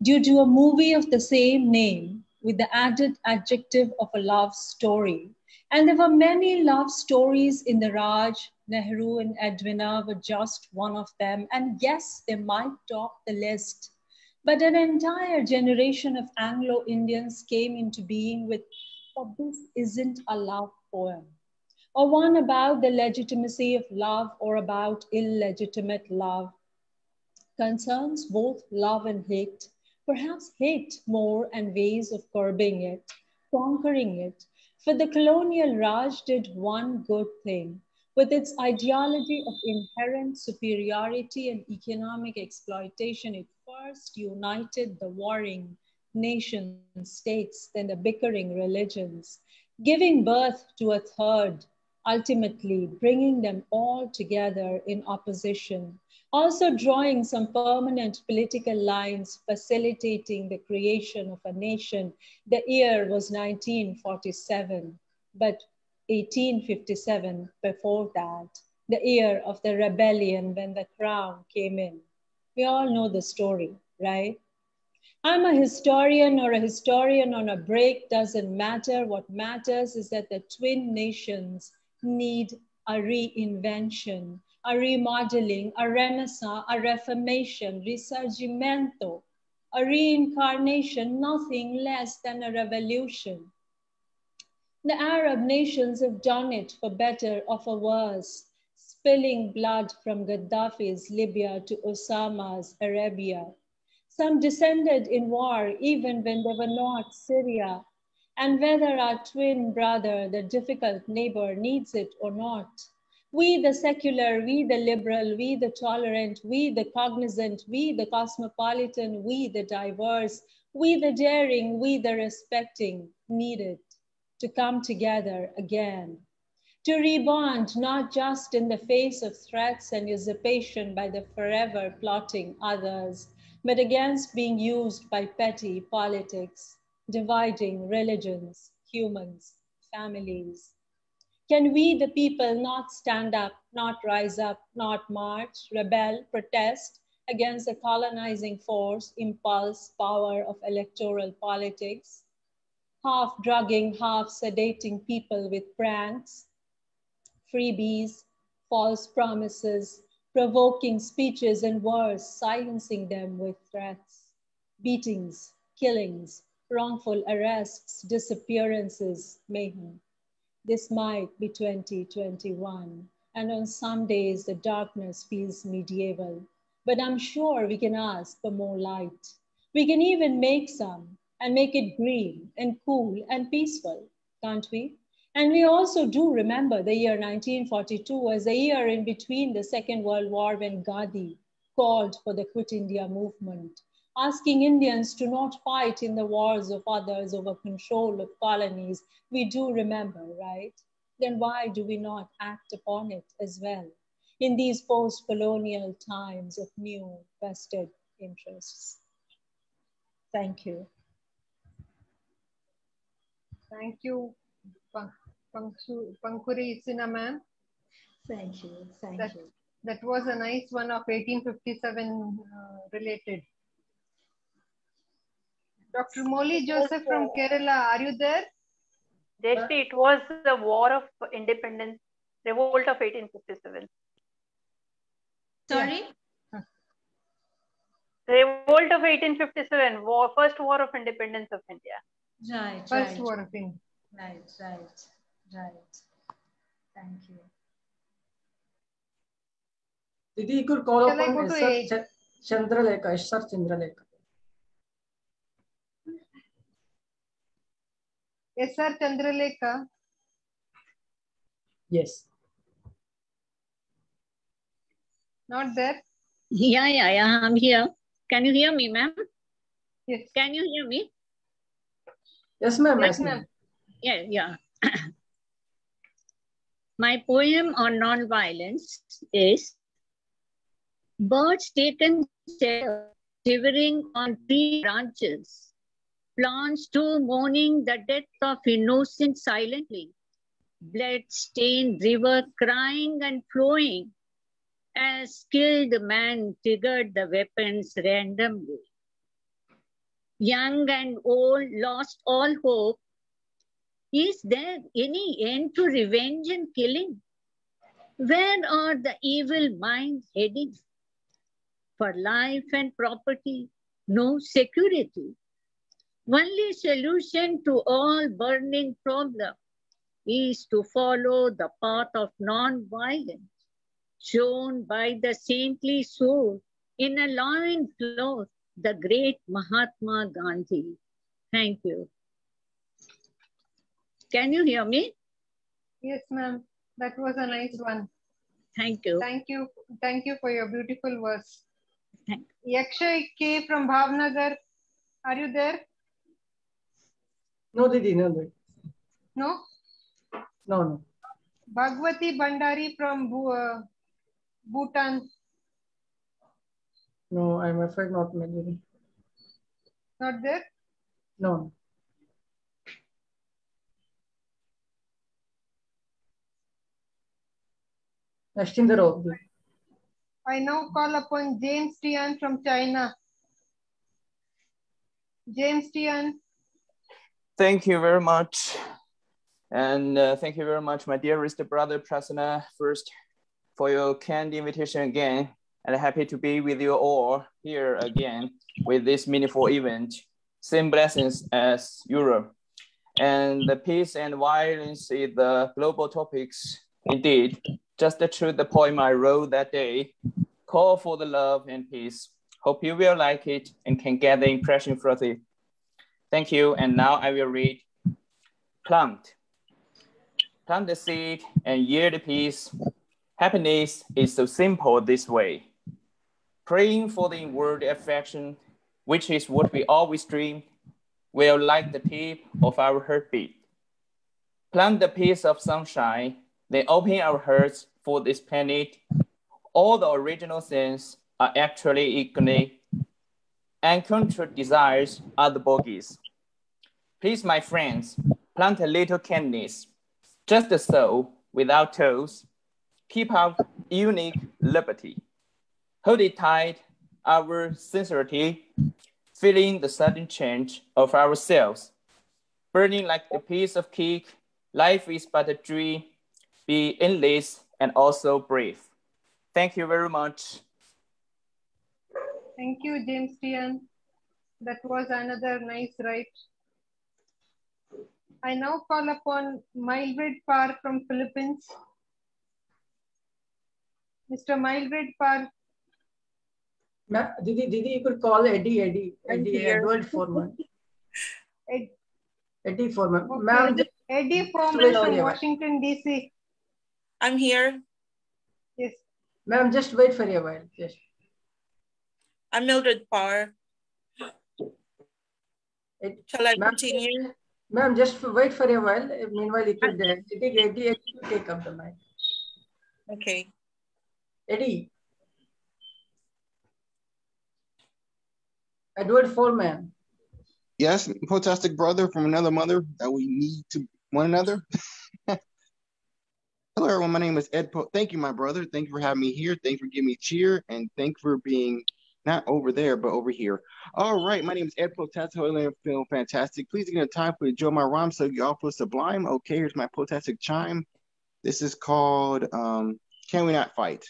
due to a movie of the same name with the added adjective of a love story. And there were many love stories in the Raj, Nehru, and Edwina were just one of them. And yes, they might top the list but an entire generation of Anglo Indians came into being with, but this isn't a love poem, or one about the legitimacy of love or about illegitimate love. Concerns both love and hate, perhaps hate more and ways of curbing it, conquering it. For the colonial Raj did one good thing. With its ideology of inherent superiority and economic exploitation, it first united the warring nation states, then the bickering religions, giving birth to a third, ultimately bringing them all together in opposition, also drawing some permanent political lines facilitating the creation of a nation. The year was 1947, but 1857 before that, the year of the rebellion when the crown came in. We all know the story, right? I'm a historian or a historian on a break, doesn't matter. What matters is that the twin nations need a reinvention, a remodeling, a renaissance, a reformation, risorgimento, a reincarnation, nothing less than a revolution. The Arab nations have done it for better or for worse, spilling blood from Gaddafi's Libya to Osama's Arabia. Some descended in war even when they were not Syria. and whether our twin brother, the difficult neighbor, needs it or not. We, the secular, we, the liberal, we, the tolerant, we, the cognizant, we, the cosmopolitan, we, the diverse, we, the daring, we, the respecting, need it to come together again. To rebond, not just in the face of threats and usurpation by the forever plotting others, but against being used by petty politics dividing religions, humans, families? Can we, the people, not stand up, not rise up, not march, rebel, protest against the colonizing force, impulse, power of electoral politics? Half drugging, half sedating people with pranks, freebies, false promises, provoking speeches and worse, silencing them with threats, beatings, killings, wrongful arrests, disappearances, mayhem. This might be 2021. And on some days, the darkness feels medieval. But I'm sure we can ask for more light. We can even make some and make it green and cool and peaceful, can't we? And we also do remember the year 1942 as the year in between the Second World War when Gandhi called for the Quit India movement asking Indians to not fight in the wars of others over control of colonies, we do remember, right? Then why do we not act upon it as well in these post colonial times of new vested interests? Thank you. Thank you, Pankhuri Sinha Thank you. Thank that, you. That was a nice one of 1857 uh, related. Dr. Molly Joseph from Kerala, are you there? Jayashree, it was the War of Independence, Revolt of 1857. Sorry? Revolt of 1857, war, first war of independence of India. Right, First right. war of Right, right, right. Thank you. Didi, you could call Shall I upon go to SR A? Ch- Chandralekha, SR Chandralekha. S.R. Chandralekha. Yes. Not there? Yeah, yeah, yeah, I'm here. Can you hear me, ma'am? Yes. Can you hear me? Yes, ma'am. Yes, ma'am. Yeah, yeah. My poem on non-violence is Birds taken shivering on tree branches, plants too mourning the death of innocent silently, blood-stained river crying and flowing, as skilled man triggered the weapons randomly. Young and old lost all hope. Is there any end to revenge and killing? Where are the evil minds heading? For life and property, no security. Only solution to all burning problem is to follow the path of non-violence shown by the saintly soul in a loin cloth, the great Mahatma Gandhi. Thank you. Can you hear me? Yes, ma'am. That was a nice one. Thank you. Thank you. Thank you for your beautiful verse. Thank you. Yakshay K from Bhavnagar. Are you there? No, Didi, no, Didi. No? No, no. Bhagwati Bandari from uh, Bhutan. No, I'm afraid not, Didi. Not there? No. Next in the row. I now call upon James Tian from China. James Tian. Thank you very much. And uh, thank you very much, my dearest brother Prasanna, first for your kind invitation again. And happy to be with you all here again with this meaningful event. Same blessings as Europe. And the peace and violence is the global topics indeed. Just to the poem I wrote that day, call for the love and peace. Hope you will like it and can get the impression from it. Thank you. And now I will read plant. Plant the seed and yield the peace. Happiness is so simple this way. Praying for the inward affection, which is what we always dream, will like the tip of our heartbeat. Plant the piece of sunshine, then open our hearts for this planet. All the original sins are actually equally, and contra desires are the bogies. Please, my friends, plant a little kindness, just a soul without toes. Keep our unique liberty. Hold it tight, our sincerity, feeling the sudden change of ourselves. Burning like a piece of cake, life is but a dream. Be endless and also brief. Thank you very much. Thank you, James Tian. That was another nice write. I now call upon Mildred Parr from Philippines. Mr. Mildred Parr. Ma Didi, Didi, you could call Eddie, Eddie, Eddie, Edward Foreman. Ed, Eddie Foreman. okay, Ma'am, Eddie Foreman from. Washington, D.C. I'm here. Yes. Ma'am, just wait for a while. Yes. I'm Mildred Parr. It, Shall I continue? Ma'am, just wait for a while. Meanwhile, you could, uh, Eddie, Eddie, Eddie, take up the mic. Okay. Eddie. Edward Foreman. Yes, fantastic brother from another mother that we need to one another. Hello, everyone. My name is Ed. Po- thank you, my brother. Thank you for having me here. Thank you for giving me cheer, and thank for being not over there, but over here. All right, my name is Ed Potato, and feeling fantastic. Please give me time for enjoy my rhyme so you all feel sublime. Okay, here's my potastic chime. This is called um, "Can We Not Fight?"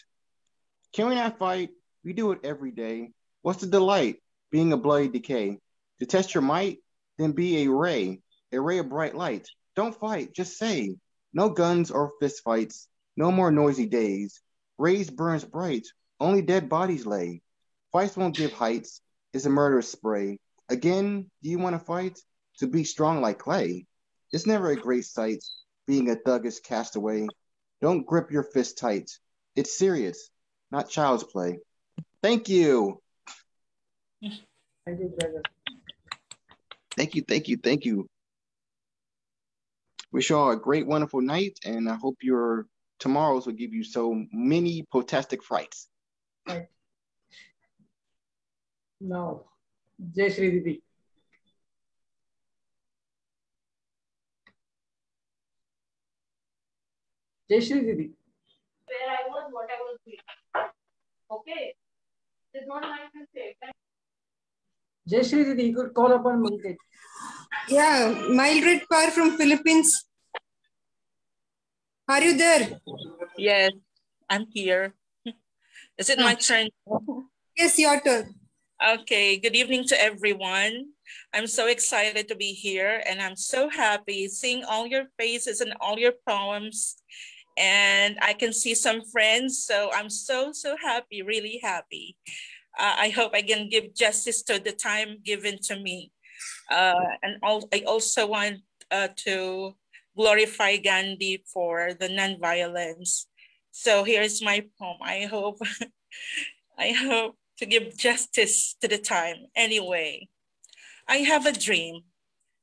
Can we not fight? We do it every day. What's the delight? Being a bloody decay. To test your might, then be a ray, a ray of bright light. Don't fight, just say. No guns or fist fights, no more noisy days. Rays burns bright, only dead bodies lay. Fights won't give heights, it's a murderous spray. Again, do you want to fight? To be strong like clay. It's never a great sight, being a thuggish castaway. Don't grip your fist tight. It's serious, not child's play. Thank you. Thank you, brother. Thank you, thank you, thank you. Wish you all a great, wonderful night, and I hope your tomorrows will give you so many potastic frights. Right. Now, Jayashree Didi. Jayashree Didi. Where I was, what I was doing. Okay. It's not my mistake. Jai Shri Didi, you could call upon Mildred. Yeah, Mildred Parr from Philippines. Are you there? Yes, I'm here. Is it my ah. turn? Yes, your turn. Okay, good evening to everyone. I'm so excited to be here and I'm so happy seeing all your faces and all your poems. And I can see some friends, so I'm so, so happy, really happy. Uh, I hope I can give justice to the time given to me. Uh, and I also want uh, to glorify Gandhi for the nonviolence. So here's my poem. I hope, I hope to give justice to the time. Anyway, I have a dream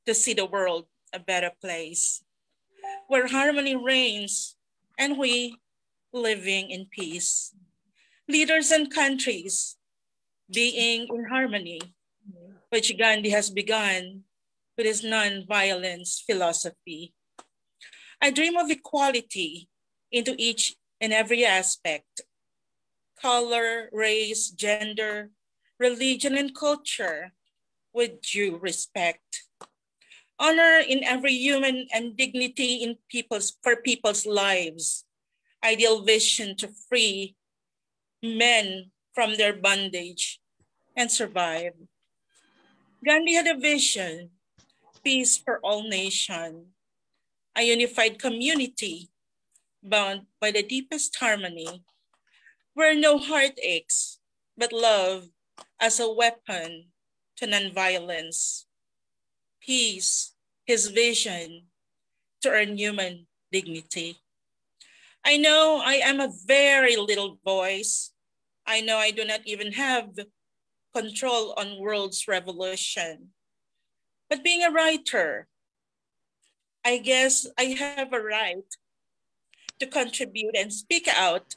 to see the world a better place where harmony reigns and we living in peace. Leaders and countries being in harmony, which Gandhi has begun with his non-violence philosophy. I dream of equality into each and every aspect, color, race, gender, religion, and culture with due respect. Honor in every human and dignity in people's for people's lives. Ideal vision to free men from their bondage and survive. Gandhi had a vision, peace for all nations, a unified community bound by the deepest harmony, where no heart aches, but love as a weapon to nonviolence. Peace, his vision, to earn human dignity. I know I am a very little voice. I know I do not even have control on world's revolution. But being a writer, I guess I have a right to contribute and speak out,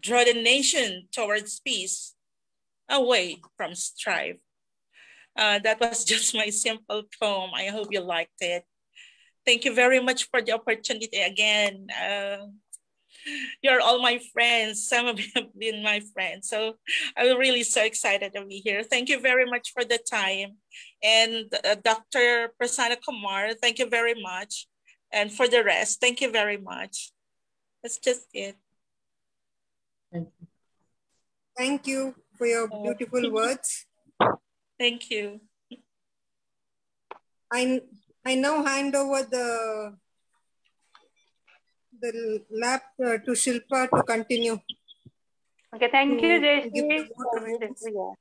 draw the nation towards peace, away from strife. Uh, that was just my simple poem. I hope you liked it. Thank you very much for the opportunity again. Uh, you're all my friends. Some of you have been my friends. So I'm really so excited to be here. Thank you very much for the time. And uh, Dr. Prasanna Kumar, thank you very much. And for the rest, thank you very much. That's just it. Thank you, thank you for your beautiful words. Thank you. I, I now hand over the the lab uh, to Shilpa to continue. Okay, thank you, Jayashree.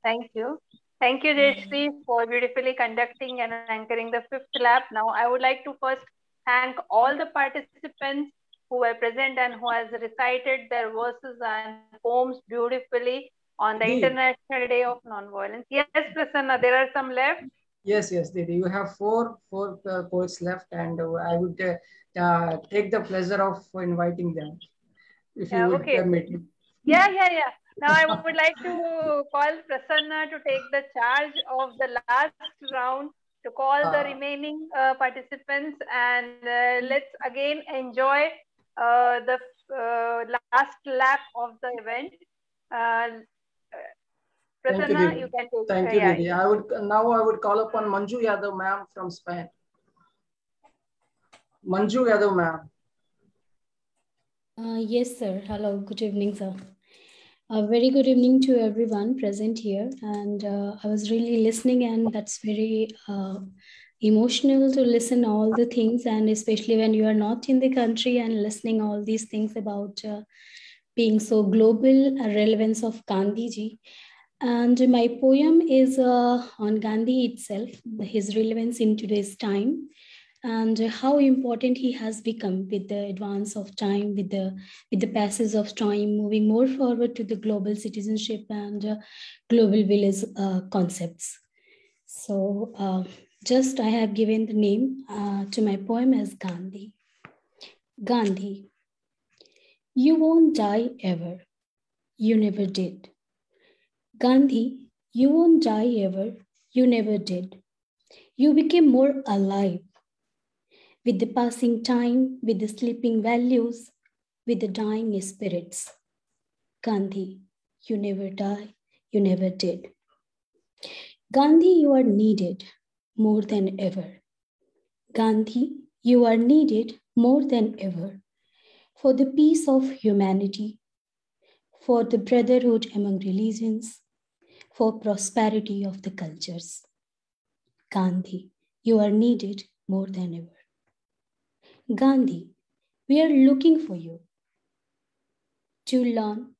Thank you. Thank you, Jayashree, for beautifully conducting and anchoring the fifth lap. Now, I would like to first thank all the participants who were present and who has recited their verses and poems beautifully on the Dee. International Day of Nonviolence. Yes, Prasanna, there are some left. Yes, yes, Didi. You have four four uh, poets left, and uh, I would uh, uh, take the pleasure of inviting them, if you Yeah, would okay. permit. Yeah, yeah, yeah. Now I would like to call Prasanna to take the charge of the last round to call the Ah. remaining uh, participants and uh, let's again enjoy uh, the uh, last lap of the event. Uh, Thank you, Prasanna, you can take Thank uh, you, yeah. I would now I would call upon Manju Yadav, ma'am, from Spain. Manju Yadav, ma'am. Uh, yes, sir. Hello. Good evening, sir. A very good evening to everyone present here. And uh, I was really listening, and that's very uh, emotional to listen all the things, and especially when you are not in the country and listening all these things about uh, being so global, relevance of Gandhi ji. And my poem is uh, on Gandhi itself, his relevance in today's time and how important he has become with the advance of time with the with the passage of time moving more forward to the global citizenship and uh, global village uh, concepts. So uh, just i have given the name uh, to my poem as gandhi. Gandhi you won't die ever. You never did. Gandhi you won't die ever. You never did. You became more alive with the passing time, with the sleeping values, with the dying spirits. Gandhi, you never die, you never did. Gandhi, you are needed more than ever. Gandhi, you are needed more than ever for the peace of humanity, for the brotherhood among religions, for prosperity of the cultures. Gandhi, you are needed more than ever. Gandhi, we are looking for you to learn,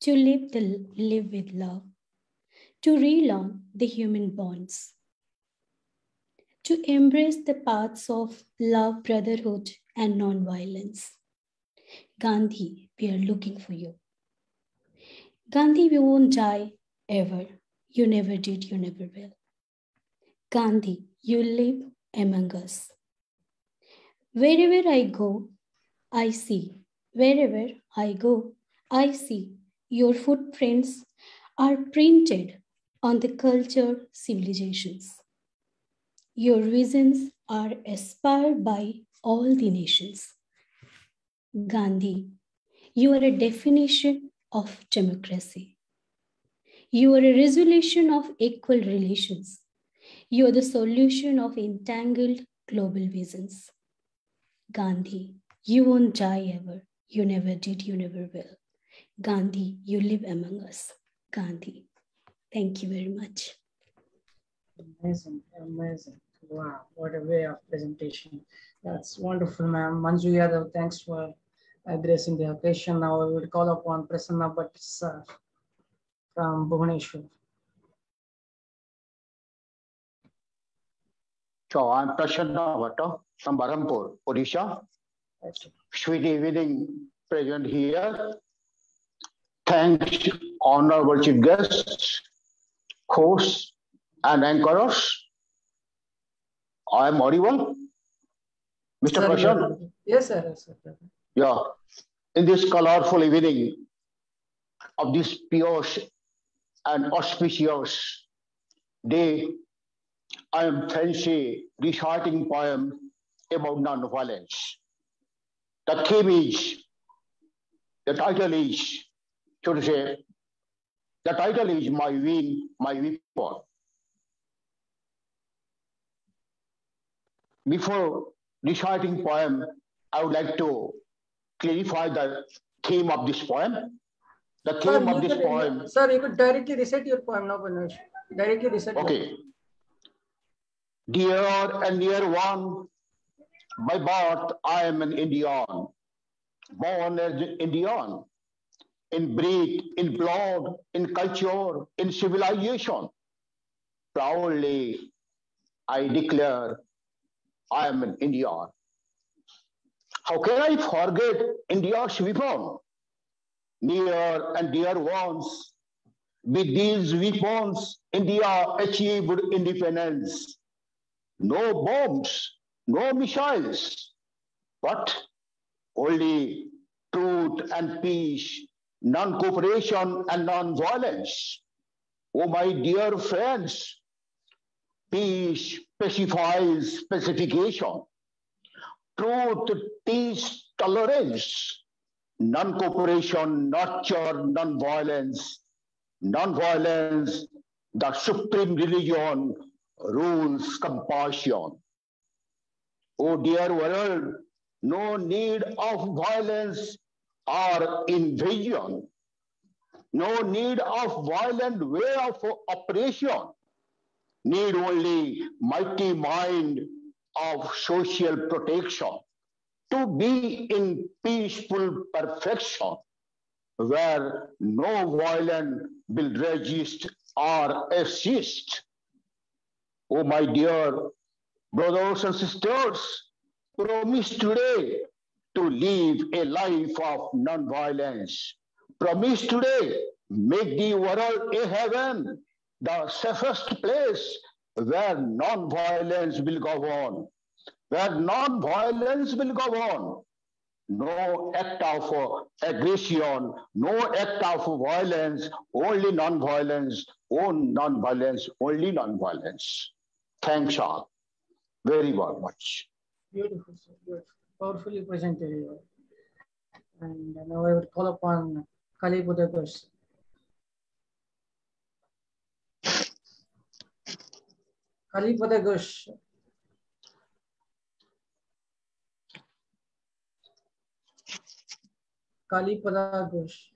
to live, the, live with love, to relearn the human bonds, to embrace the paths of love, brotherhood, and non-violence. Gandhi, we are looking for you. Gandhi, we won't die ever. You never did, you never will. Gandhi, you live among us. Wherever I go, I see. Wherever I go, I see. Your footprints are printed on the culture civilizations. Your visions are aspired by all the nations. Gandhi, you are a definition of democracy. You are a resolution of equal relations. You are the solution of entangled global visions. Gandhi, you won't die ever. You never did, you never will. Gandhi, you live among us. Gandhi. Thank you very much. Amazing, amazing. Wow, what a way of presentation. That's wonderful, ma'am. Manju Yadav, thanks for addressing the occasion. Now I would call upon Prasanna Bhatt sir from Bhubaneswar. So I'm Prasanna Bhatta from Berhampur, Odisha. Sweet evening present here. Thanks, honorable chief guests, hosts, and anchors. I am audible. Mr. Sir, Prashant, Yes, sir. Yes, sir. yeah, in this colorful evening of this pious and auspicious day, I am fancy reciting poem about non-violence. The theme is, the title is, so to say, the title is My Win, My Weapon. Before reciting poem, I would like to clarify the theme of this poem. The theme you of this could- poem, Sir, you could directly recite your poem now, Panash. Directly recite. your okay. Dear and dear one, by birth I am an Indian, born as an Indian, in breed, in blood, in culture, in civilization. Proudly, I declare I am an Indian. How can I forget India's weapon? Near and dear ones, with these weapons, India achieved independence. No bombs, no missiles, but only truth and peace, non-cooperation and non-violence. Oh, my dear friends, peace pacifies pacification. Truth teaches tolerance. Non-cooperation nurture non-violence. Non-violence, the supreme religion, rules compassion. Oh dear world, no need of violence or invasion. No need of violent way of operation. Need only mighty mind of social protection to be in peaceful perfection where no violence will resist or assist. Oh, my dear brothers and sisters, promise today to live a life of non-violence. Promise today, make the world a heaven, the safest place where non-violence will go on, where non-violence will go on. No act of aggression, no act of violence, only non-violence, only non-violence, only non-violence. Thanks all very, very much. Beautiful, sir. Beautiful. Powerfully presented. And now I would call upon Kali Budagus. Kali Budagus. Kali Budagus.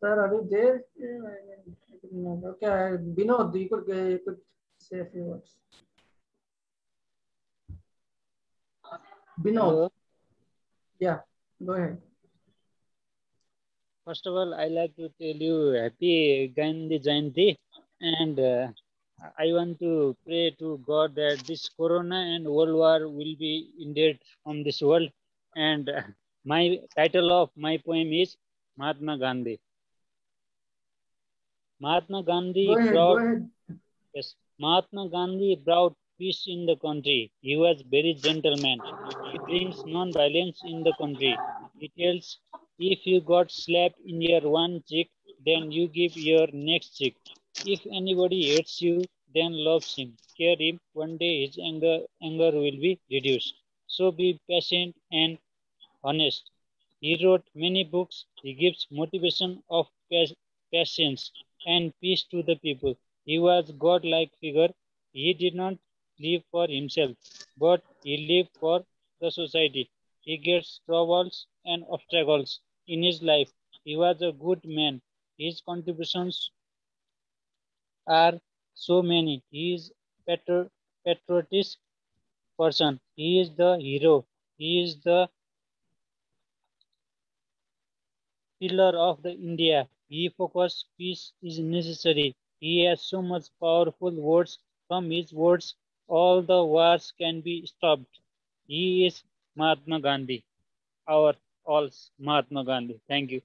Sir, are you there? Yeah, I mean, I couldn't know. Okay, Binod, you could, you could say a few words. Binod. Yeah, go ahead. First of all, I like to tell you happy Gandhi Jayanti and uh, I want to pray to God that this corona and world war will be ended from this world. And uh, my title of my poem is Mahatma Gandhi. Mahatma Gandhi ahead, brought yes, Mahatma Gandhi brought peace in the country. He was very gentleman. He brings non-violence in the country. He tells if you got slap in your one cheek, then you give your next cheek. If anybody hates you, then loves him. Care him. One day his anger anger will be reduced. So be patient and honest. He wrote many books. He gives motivation of patience and peace to the people. He was God-like figure. He did not live for himself, but he lived for the society. He gets troubles and obstacles in his life. He was a good man. His contributions are so many. He is patro- patriotic person. He is the hero. He is the pillar of the India. He focused peace is necessary. He has so much powerful words. From his words, all the wars can be stopped. He is Mahatma Gandhi, our all Mahatma Gandhi. Thank you.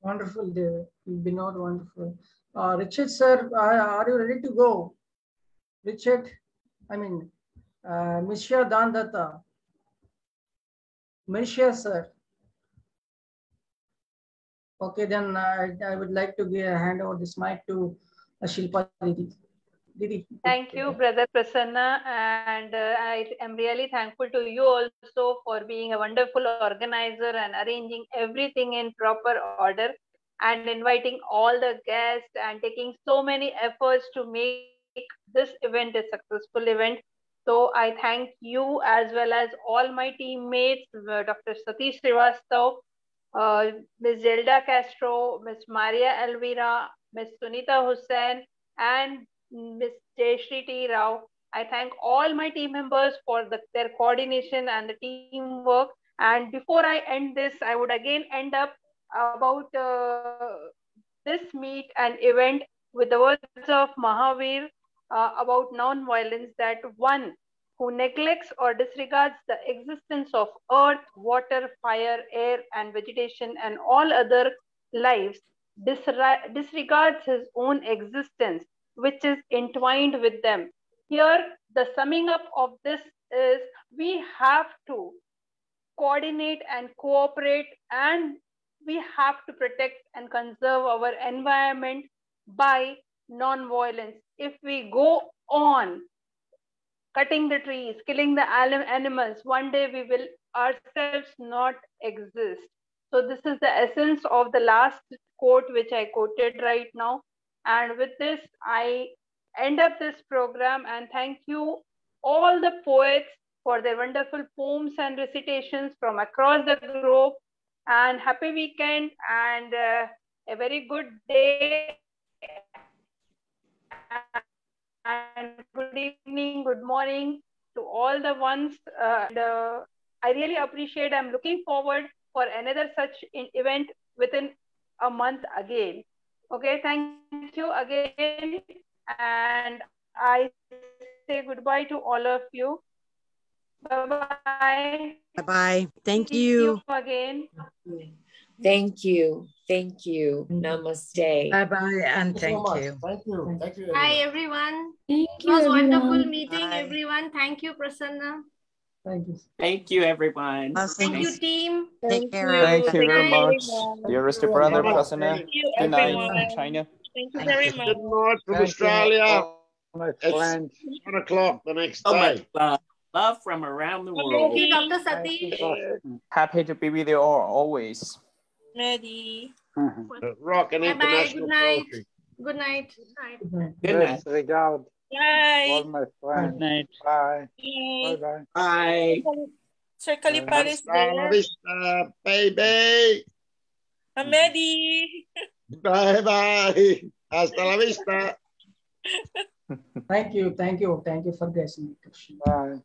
Wonderful, David. Binod, wonderful. Uh, Richard, sir, are, you ready to go? Richard, I mean, uh, Mishya Dandata. Mishya, sir. Okay, then I, I would like to give, a hand over this mic to uh, Shilpa Didi. Didi. Thank you, Brother Prasanna. And uh, I am really thankful to you also for being a wonderful organizer and arranging everything in proper order and inviting all the guests and taking so many efforts to make this event a successful event. So I thank you as well as all my teammates, uh, Dr. Satish Srivastav, uh, Ms. Gelda Castro, Ms. Maria Elvira, Ms. Sunita Hussain, and Ms. Jayashree T. Rao. I thank all my team members for the, their coordination and the teamwork. And before I end this, I would again end up about uh, this meet and event with the words of Mahavir uh, about non-violence that one who neglects or disregards the existence of earth, water, fire, air, and vegetation and all other lives disregards his own existence, which is entwined with them. Here, the summing up of this is we have to coordinate and cooperate and we have to protect and conserve our environment by non-violence. If we go on cutting the trees, killing the animals, one day we will ourselves not exist. So this is the essence of the last quote which I quoted right now. And with this, I end up this program and thank you all the poets for their wonderful poems and recitations from across the globe and happy weekend and uh, a very good day and good evening, good morning to all the ones. Uh, and, uh, I really appreciate. I'm looking forward for another such event within a month again. Okay, thank you again, and I say goodbye to all of you. Bye bye. Bye bye. Thank See you. you again. Thank you. Thank you. Mm-hmm. Namaste. Bye bye and so thank much. you. Thank you. Thank you. Hi everyone. everyone. Thank It you, was wonderful meeting Bye. everyone. Thank you, Prasanna. Thank you. Thank you, everyone. Thank you, team. Take care. Thank you very Thank much, you. dearest brother Prasanna. Thank you, Good night, everyone. China. Thank you very much. Good night from Thank Australia. my It's one o'clock the next Oh day. God. Love from around the world. Thank you, Satish. Sasha. Happy to be with you all always. Ready. Uh, Rock and Bye bye. international Good night. poetry. Good night. Good night. Best regard, all Bye. my Good friends. night. Bye. Bye Bye. bye. Bye. Sir Kalipal is Hasta la there. vista, baby. I'm ready. Bye bye. Hasta la vista. Thank you, thank you, thank you for gracing me. Krishna. Bye.